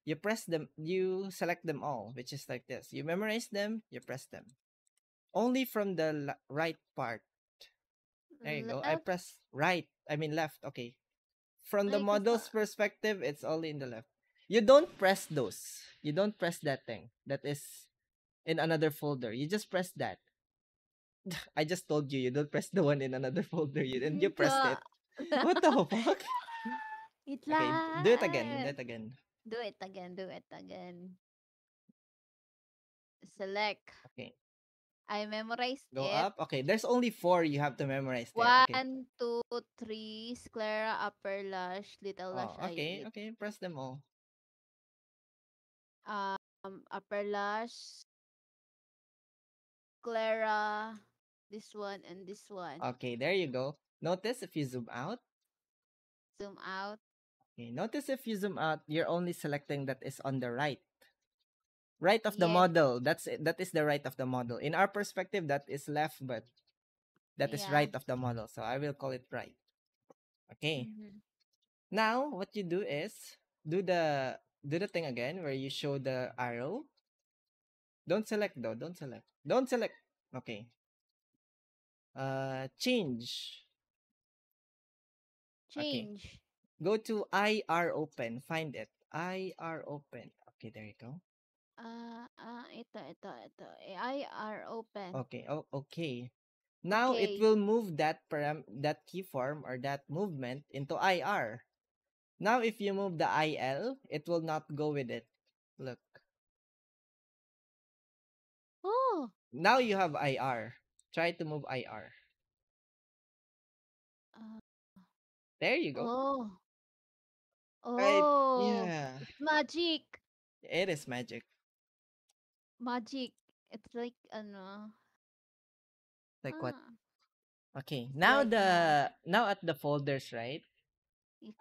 you press them, you select them all, which is like this. You memorize them, you press them. Only from the right part. There you go. I press right. I mean left. Okay. From the model's perspective, it's only in the left. You don't press those. You don't press that thing. That is in another folder. You just press that. I just told you you don't press the one in another folder. You and you pressed it. What the fuck? Wait Okay, do it again. Do it again. Do it again. Do it again. Select. Okay. I memorized Go it. up. Okay, there's only four you have to memorize there. Okay. One, two, three. Sclera, upper lash, little lash, Oh, okay, eyelid. okay. Press them all. Um, upper lash, sclera, this one and this one. Okay, there you go. Notice if you zoom out. Zoom out. Okay, notice if you zoom out, you're only selecting that is on the right. Right of the model. That's it. That is the right of the model. In our perspective, that is left, but that is Yeah. right of the model. So I will call it right. Okay. Mhm. Now what you do is do the do the thing again where you show the arrow. Don't select though. Don't select. Don't select. Okay. Uh, change. Okay. Change. Go to IR open. Find it. IR open. Okay, there you go. Ah, ah, ito, ito, ito. AIR open. Okay. Oh, okay. Now it will move that param that key form or that movement into IR. Now if you move the IL, it will not go with it. Look. Oh, Now you have IR. Try to move IR. ah, There you go. oh. Right. Oh, Yeah. it's magic. It is magic. Magic. It's like, ano, Like what? ah, Okay. Now like the now at the folders, right?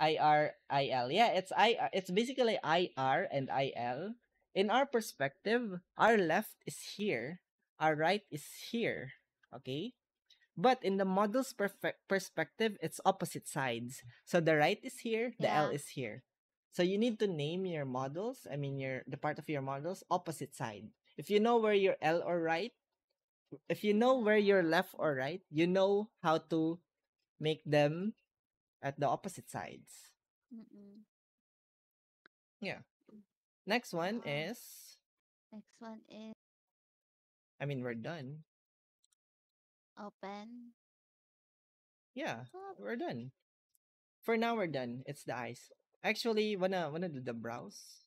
IR, IL. Yeah, it's I it's basically IR and IL. In our perspective, our left is here, our right is here. Okay? But in the model's perfect perspective, it's opposite sides. So the right is here, the L is here. So you need to name your models, I mean your the part of your models opposite side. If you know where your L or right, if you know where your left or right, you know how to make them at the opposite sides. Mm-mm. Next one Ah. is Next one is I mean we're done. Open. Yeah, Oh, we're done. For now we're done. It's the eyes. Actually, wanna wanna do the brows?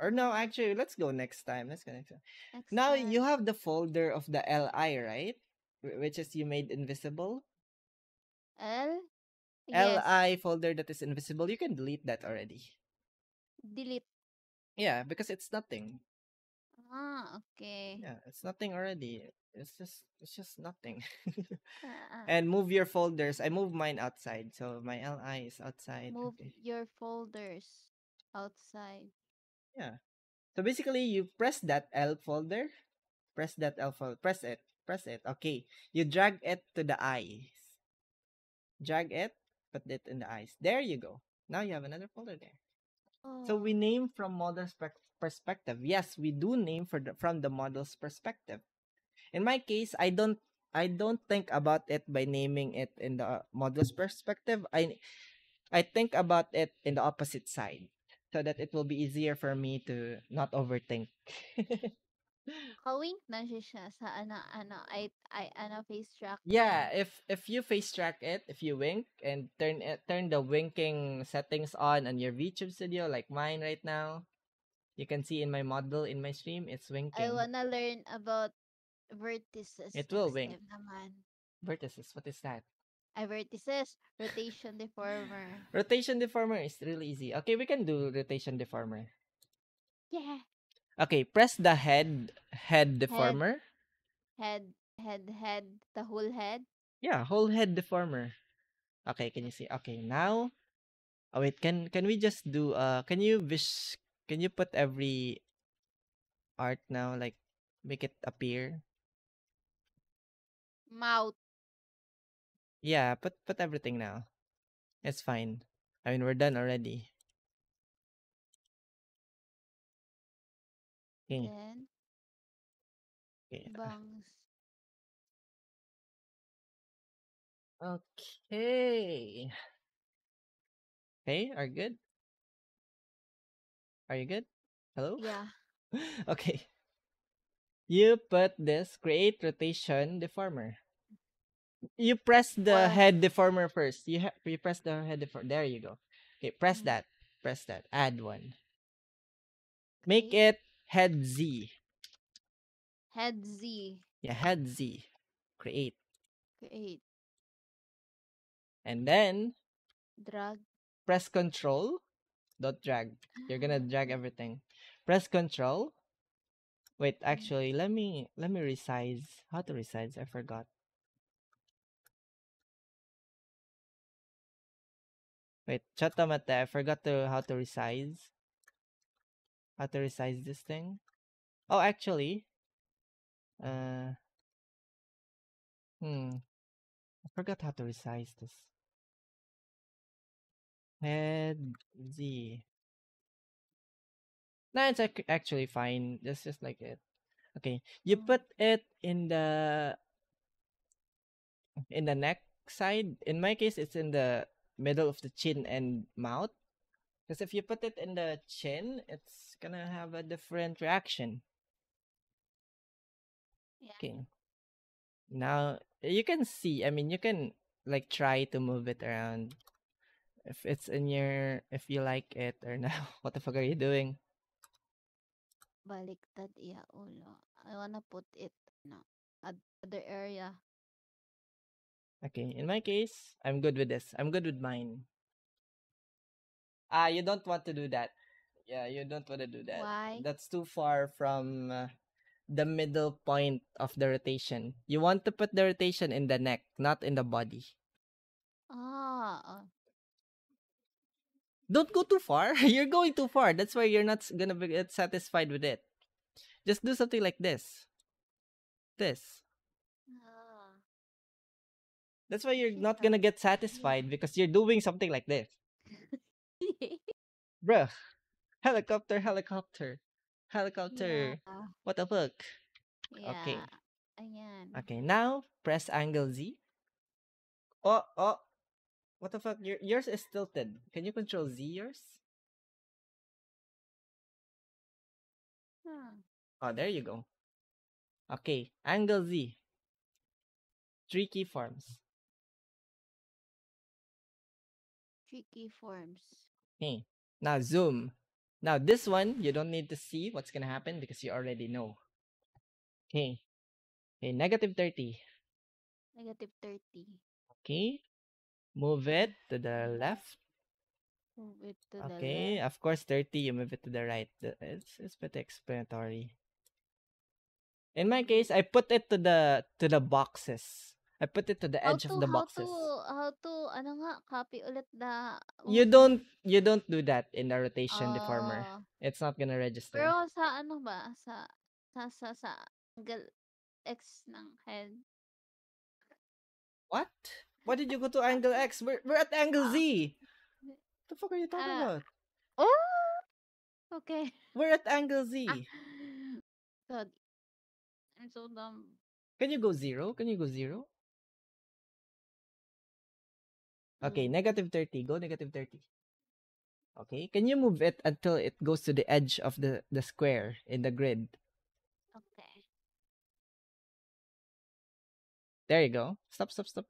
Or no, actually, let's go next time. Let's go next time. next Now you have the folder of the LI, right? Wh- Which is you made invisible. L. Yes. LI folder that is invisible. You can delete that already. Delete. Yeah, because it's nothing. Ah, okay. Yeah, it's nothing already. It's just it's just nothing. Ah, ah. and move your folders. I move mine outside, so my LI is outside. Move Okay. your folders outside. Yeah. So basically, you press that L folder, press that L folder, press it, press it. Okay. You drag it to the eyes. Drag it, put it in the eyes. There you go. Now you have another folder there. So we Oh, name from model's per- perspective. Yes, we do name for the, from the model's perspective. In my case, I don't I don't think about it by naming it in the model's perspective. I I think about it in the opposite side so that it will be easier for me to not overthink. Kawink na siya sa ano, ano, I, I, ano, face track. yeah, if if you face track it, if you wink and turn it, turn the winking settings on on your VTube studio like mine right now, you can see in my model in my stream it's winking. I wanna learn about vertices. It will next wink. time naman. Vertices, what is that? Ay, vertices. Rotation deformer. Rotation deformer is really easy. Okay, we can do rotation deformer. Yeah. Okay, press the head head deformer. Head, head, head. The whole head. Yeah, whole head deformer. Okay, can you see? Okay, now Oh wait, can can we just do uh can you vis can you put every art now like make it appear? Mouth. Yeah, put put everything now. It's fine. I mean, we're done already. Okay. Then, Okay. bangs. Okay. Okay, are good? Are you good? Hello? Yeah. okay. you put this create rotation deformer. You press the What? head deformer first. You ha- you press the head deformer. There you go. Okay, press Mm. that. Press that. Add one. Make it head Z. Head Z. Yeah, head Z. Create. Create. And then Drag. press control. Don't drag. You're gonna drag everything. Press control. Wait, actually, let me let me resize. How to resize? I forgot. Wait, chatamate. I forgot to how to resize. How to resize this thing? Oh, actually, uh, hmm, I forgot how to resize this. Head Z. No, it's ac- actually fine. Just just like it. Okay, you Oh. put it in the in the neck side. In my case, it's in the middle of the chin and mouth. Because if you put it in the chin, it's gonna have a different reaction. Yeah. Okay. Now you can see. I mean, you can like try to move it around. If it's in your, if you like it or not. What the fuck are you doing? Baliktad iya ulo. I wanna put it no other area. Okay, in my case, I'm good with this. I'm good with mine. Ah, you don't want to do that. Yeah, you don't want to do that. Why? That's too far from uh, the middle point of the rotation. You want to put the rotation in the neck, not in the body. Ah. Don't go too far. You're going too far. That's why you're not gonna be get satisfied with it. Just do something like this. This. ah. That's why you're not gonna get satisfied because you're doing something like this. Bruh. Helicopter, helicopter. Helicopter. yeah. What the fuck? Yeah. Okay. Ayan. Okay, now press angle Z. Oh, oh. What the fuck? Your, yours is tilted. Can you control Z yours? Hmm. Oh, there you go. Okay, angle Z. Three keyforms. Tricky forms. Okay, now zoom. Now this one, you don't need to see what's gonna happen because you already know. Okay. Okay, negative 30. Negative 30. Okay. Move it to the left. Move it to the Okay, left. of course 30, you move it to the right. The- It's it's pretty explanatory. In my case, I put it to the to the boxes. I put it to the How edge to, of the how boxes. to, how to, ano nga, copy ulit the... You don't you don't do that in the rotation deformer. Ah. It's not gonna register. Pero sa ano ba? Sa, sa, sa, sa angle X ng head. What? Why did you go to angle X? We're, we're at angle Z. The fuck are you talking Ah. about? Oh! Okay. We're at angle Z. God. I'm so dumb. Can you go zero? Can you go zero? Okay, Mm. negative 30. Go negative 30. Okay, can you move it until it goes to the edge of the, the square in the grid? Okay. There you go. Stop, stop, stop.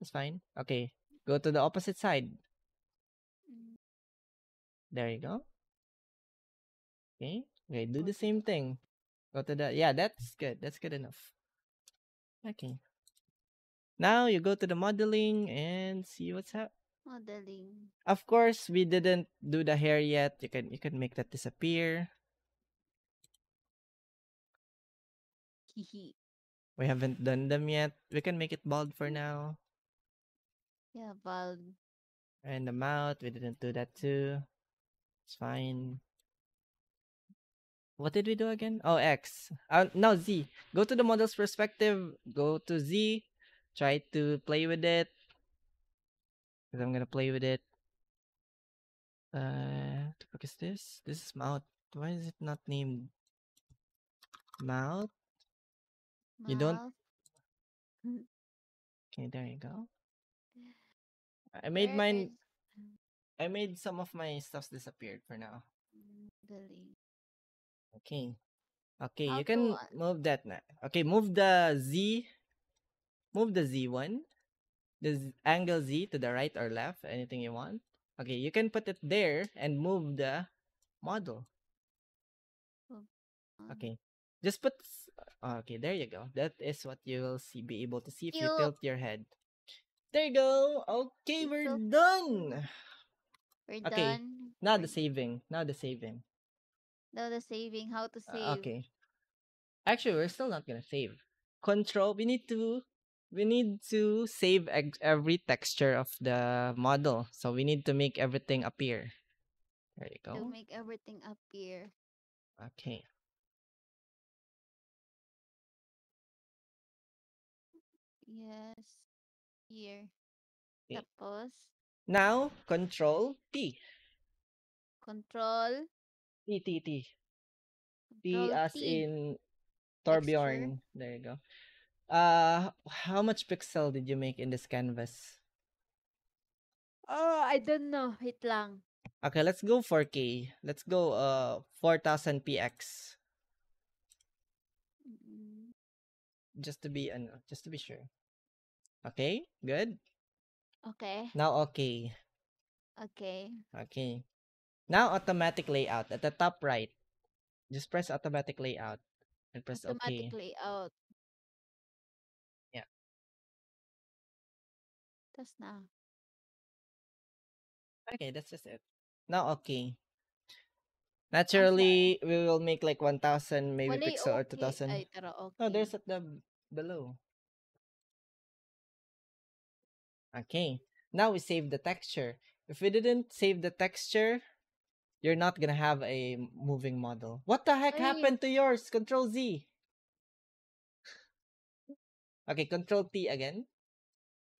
That's fine. Okay, go to the opposite side. Mm. There you go. Okay, okay, do the same thing. Go to the, yeah, that's good. That's good enough. Okay. Now you go to the modeling and see what's up. Modeling. Of course, we didn't do the hair yet. You can you can make that disappear. We haven't done them yet. We can make it bald for now. Yeah, bald. And the mouth, we didn't do that too. It's fine. What did we do again? Oh, X. Uh, now Z. Go to the model's perspective. Go to Z. Try to play with it. Because I'm gonna play with it. Uh, what the fuck is this? This is mouth. Why is it not named mouth? You don't- Okay, there you go. I made Where mine. is I made some of my stuffs disappeared for now. Modeling. Okay. Okay, How you can to, uh, move that now. Okay, move the Z. Move the Z one. The Z, angle Z to the right or left, anything you want. Okay, you can put it there and move the model. um, Okay, just put. s- uh, Okay, there you go. That is what you will see. Be able to see if you Cute. tilt your head. There you go. Okay, we're done. We're Okay, done. now the saving. Now the saving. now the saving. How to Uh, save? okay. Actually, we're still not gonna save. Control. We need to. We need to save every texture of the model. So we need to make everything appear. There you go. To go. make everything appear. Okay. Yes. Here. Okay. Tapos, Now, Control T. control. T T T. T Control as T. in. Torbjorn. There you go. Uh, how much pixel did you make in this canvas? Oh, I don't know. Wait lang. Okay, let's go 4K. Let's go uh 4000 px Mm, just to be ano, just to be sure. Okay, good. Okay. Now okay. Okay. Okay. Now automatic layout at the top right. Just press automatic layout and press Automatic okay. layout. Yeah. Tas now. Okay, that's just it. Now okay. Naturally, we will make like 1000 maybe Wala pixel or okay. 2000. Ay, okay. No, there's at the below. Okay. Now we save the texture. If we didn't save the texture, you're not gonna have a moving model. What the heck Ay. happened to yours? Control Z. Okay, Control T again.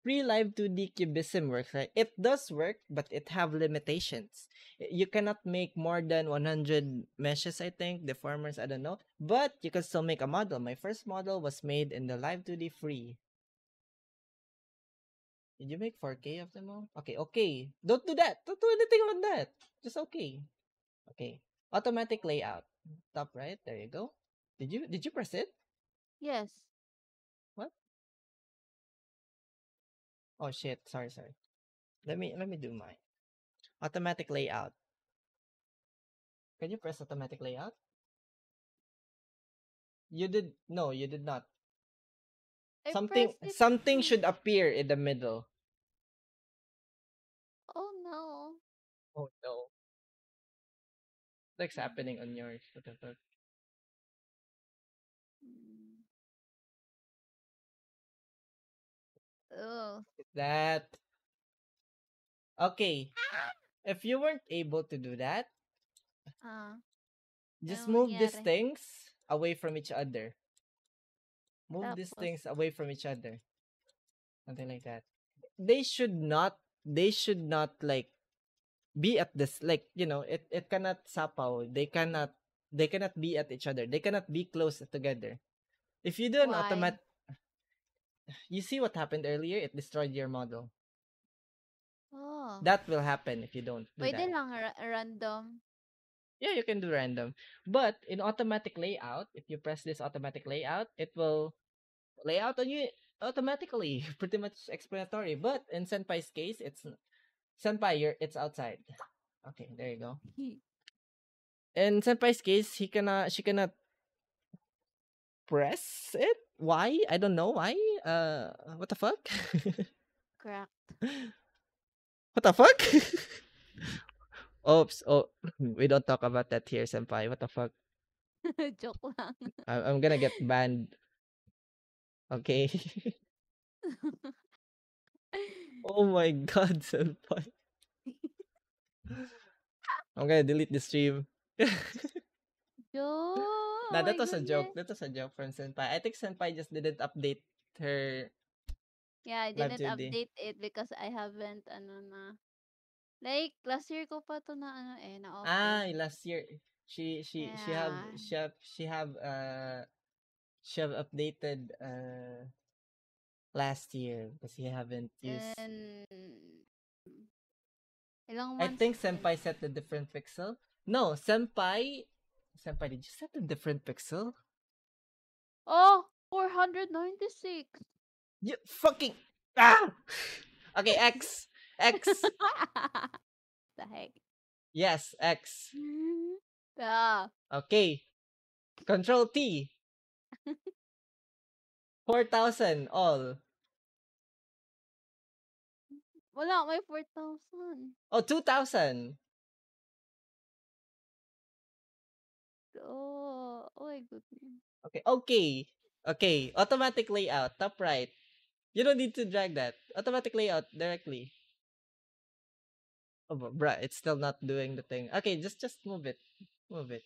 Free Live 2D Cubism works, right? It does work, but it have limitations. You cannot make more than 100 meshes, I think, deformers, I don't know. But you can still make a model. My first model was made in the Live 2D free. Did you make 4K of them all? Okay, okay. Don't do that. Don't do anything on that. Just okay. Okay. Automatic layout. Top right. There you go. Did you did you press it? Yes. What? Oh shit. Sorry, sorry. Let me let me do mine. Automatic layout. Can you press automatic layout? You did no, you did not. I something pressed it something too. should appear in the middle. Oh no. Oh no. What's happening on yours? What the fuck? Mm. Oh. That okay. If you weren't able to do that, Ah. just move these things away from each other. Move these Tapos? things away from each other. Something like that. They should not they should not like be at this like you know it it cannot sapaw they cannot they cannot be at each other they cannot be close together if you do an Why? automatic you see what happened earlier it destroyed your model Oh. that will happen if you don't do Pwede that lang ra- random. Yeah you can do random. But in automatic layout if you press this automatic layout it will lay out on you automatically pretty much explanatory. But in senpai's case it's senpai you're it's outside. Okay there you go. In senpai's case he cannot she cannot press it? Why? I don't know why? Uh what the fuck? Cracked. what the fuck oops oh we don't talk about that here senpai what the fuck Joke lang. I- i'm gonna get banned okay oh my god senpai i'm gonna delete the stream joke. Nah, Oh that was a joke. That was a joke from Senpai. I think Senpai just didn't update her. Yeah, I didn't 2D. update it because I haven't, ano na. Like, last year ko pa to na, ano eh, na Ah, last year she she she have Yeah. she have she have uh she have updated uh last year because he haven't used. And, ilang I months think din. Senpai set the different pixel. No, Senpai Senpai, did you set a different pixel? Oh, 496. You fucking ah. Okay, X. X. the heck? yes, X. Yeah. Okay. Control T. 4,000 all. Wala, may 4,000. Oh, 2,000. Oh, oh my goodness. Okay, okay. Okay, automatic layout, top right. You don't need to drag that. Automatic layout directly. Oh, br- bruh, it's still not doing the thing. Okay, just just move it. Move it.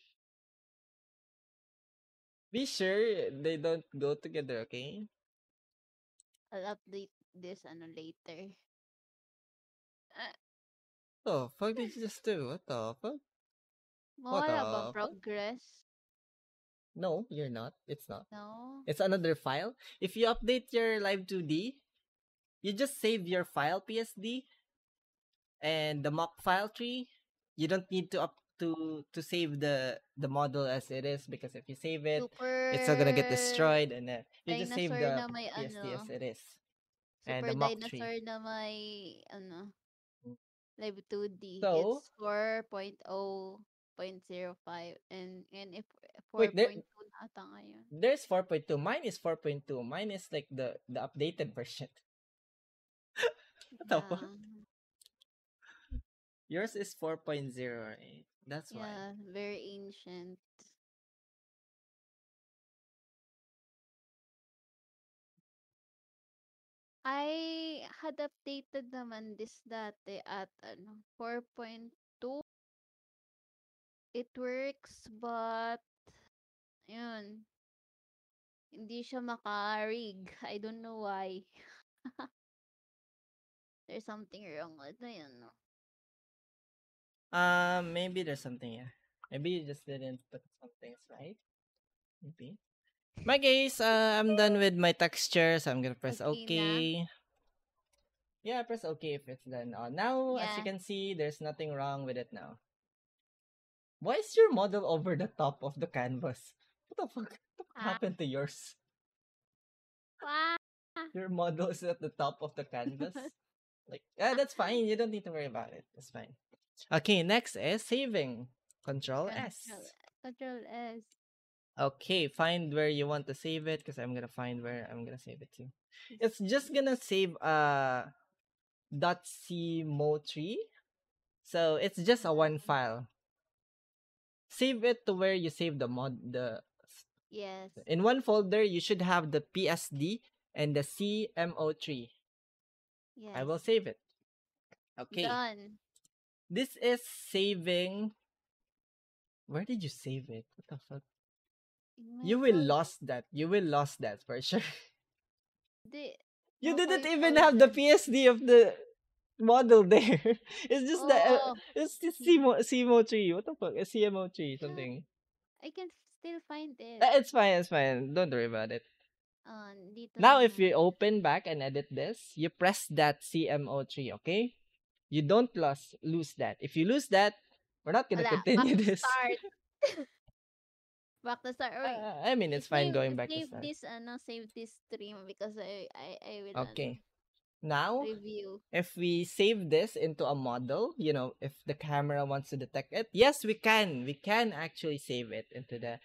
Be sure they don't go together, okay? I'll update this ano later. Ah, Oh, fuck did you just do? What the fuck? ba the fuck? progress? No, you're not. It's not. No? It's another file. If you update your Live 2D, you just save your file PSD and the mock file tree. You don't need to up to to save the the model as it is because if you save it, Super it's not gonna get destroyed and then you just save the na may PSD ano, as it is. And the mock tree. dinosaur na may ano mm. live 2D. So- it's 4.0.05 and and if Wait, 4.2 there- na ata ngayon. There's 4.2. Mine is 4.2. Mine is like the the updated version. what the? Yeah. Yours is 4.0, right? That's why. Yeah, very ancient. I had updated naman this dati at ano, 4.2. It works, but yun, hindi siya maka-rig. I don't know why. There's something wrong with the ano. Um, maybe there's something, yeah. Maybe you just didn't put some things right. Maybe. My case, uh, I'm done with my texture, so I'm gonna press Okay? Yeah, press OK if it's done. Uh, now, as you can see, there's nothing wrong with it now. Why is your model over the top of the canvas? What the fuck? What Ah. happened to yours? Wow. Your model is at the top of the canvas. like, yeah, that's fine. You don't need to worry about it. It's fine. Okay, next is saving. Control S. Control, S. Okay, find where you want to save it because I'm gonna find where I'm gonna save it to. It's just gonna save uh dot .cmo3. So it's just a one file. Save it to where you save the mod the Yes. in one folder you should have the PSD and the CMO3. Yes. I will save it. Okay. Done. This is saving Where did you save it? What the fuck? My You will lost that. You will lost that for sure. Di, You no didn't even have the. PSD of the model there. It's just the uh, Oh, it's the CMO CMO3. What the fuck? A CMO3 something. I can still find it. Uh, It's fine. It's fine. Don't worry about it. Uh, Now, if you open back and edit this, you press that CMO3. Okay. You don't lose lose that. If you lose that, we're not gonna Wala, continue back to this. start. back to start. Wait, Uh, I mean, it's fine save, going back to save start. this, ano, save this stream because I, I, I will, Okay. Now, review. if we save this into a model, you know, if the camera wants to detect it, yes, we can. We can actually save it into the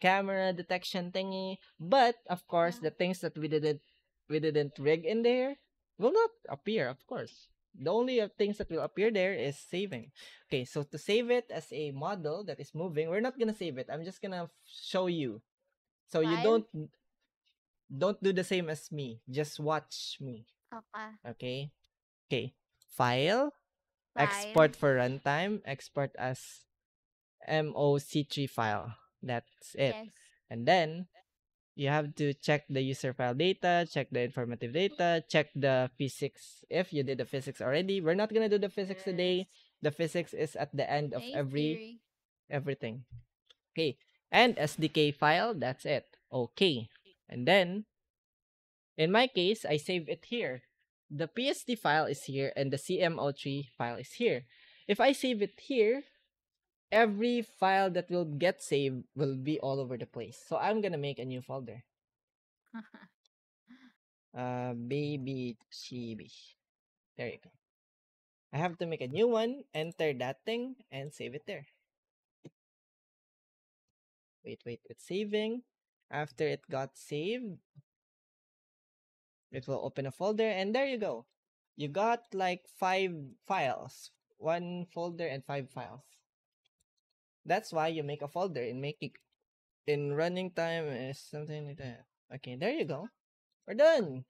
camera detection thingy. But of course, the things that we didn't we didn't rig in there will not appear, of course. The only uh, things that will appear there is saving. Okay, so to save it as a model that is moving, we're not gonna save it. I'm just gonna show you. So you don't don't do the same as me. Just watch me. Okay. Okay. Okay. File. File. Export for runtime. Export as MOC3 file. That's it. Yes. And then you have to check the user file data, check the informative data, check the physics. If you did the physics already, we're not gonna do the physics today. The physics is at the end of every everything. Okay. And SDK file, that's it. Okay. And then, in my case, I save it here. The PSD file is here and the CMO3 file is here. If I save it here, every file that will get saved will be all over the place. So I'm gonna make a new folder. Uh, baby chibi. There you go. I have to make a new one, enter that thing, and save it there. Wait, wait, it's saving. After it got saved, it will open a folder, and there you go. You got like five files, one folder and five files. That's why you make a folder in making in running time is something like that. Okay, there you go. We're done.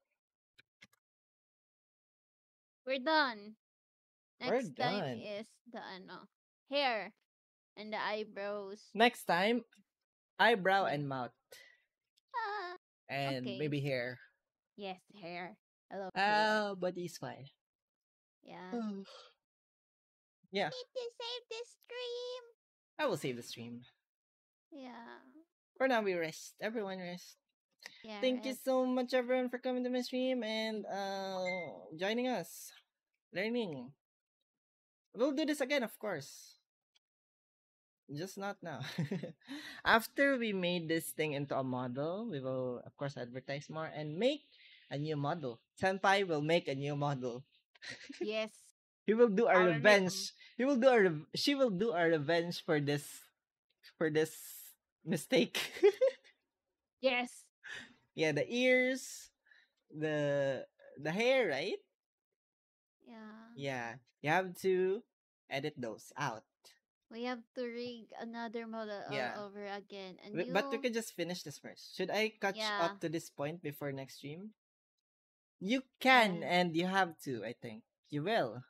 We're done. We're Next time done. is the ano, hair and the eyebrows. Next time, eyebrow and mouth, Ah, and Okay. maybe hair. yes, hair. I love hair. Ah, body's fine. Yeah. yeah, Need to save the stream. I will save the stream. Yeah. For now, we rest. Everyone rest. Yeah. Thank you so much, everyone, for coming to my stream and uh joining us, learning. We'll do this again, of course. Just not now. After we made this thing into a model, we will, of course, advertise more and make a new model. Senpai will make a new model. Yes. He will do a Our revenge. He will do a. Rev- she will do a revenge for this, for this mistake. Yes. yeah, the ears, the the hair, right? Yeah. Yeah, you have to edit those out. We have to rig another model Yeah. all over again. And But, you but we could just finish this first. Should I catch Yeah. up to this point before next stream? You can Yeah. and you have to, I think. You will.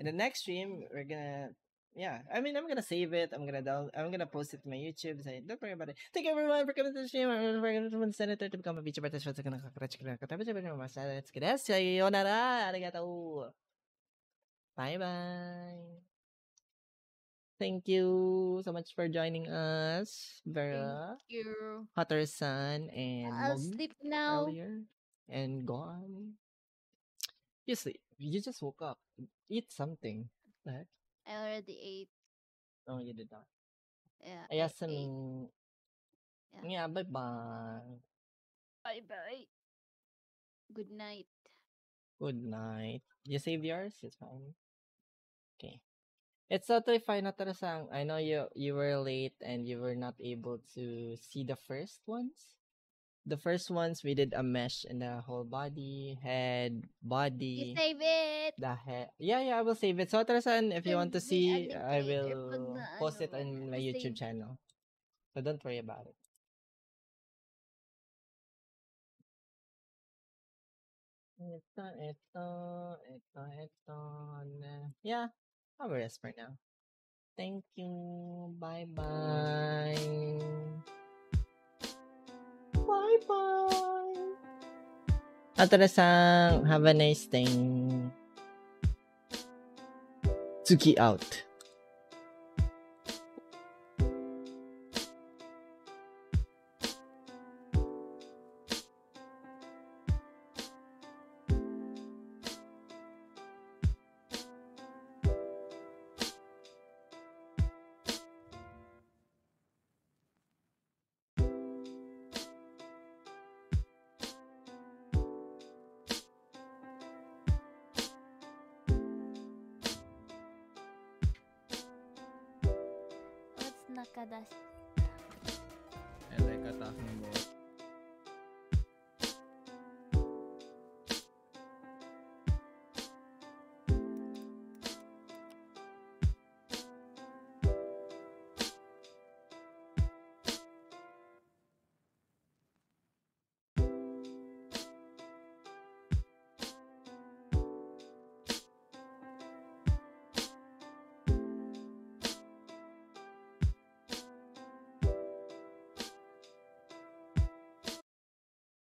In the next stream, we're gonna yeah. I mean I'm gonna save it. I'm gonna down I'm gonna post it to my YouTube. Say, don't worry about it. Thank you everyone for coming to the stream. I'm to senator to become a feature participant. Sa kanang kakratch ka na katabi sa mga mas- Let's get it. Sayonara. Arigato. Bye bye. Thank you so much for joining us, Vera, Thank you. Hotaru-san, and I'll Mog sleep now. earlier, and gone. You sleep. You just woke up. Eat something. What the heck? I already ate. No, you did not. Yeah. I. Ayasan. Yeah. Yeah, bye-bye. Bye bye. Good night. Good night. You save yours? It's fine. Okay. It's totally fine, Natara-san. I know you you were late and you were not able to see the first ones. The first ones we did a mesh in the whole body, head, body. You save it. the head. Yeah, yeah, I will save it. So Natara-san, if you want to see, I will post it on my YouTube channel. So don't worry about it. Ito, ito, ito, ito. Yeah, I'll rest for now. Thank you. Bye-bye. Bye-bye. Atara-san, have a nice day. Tchukie out.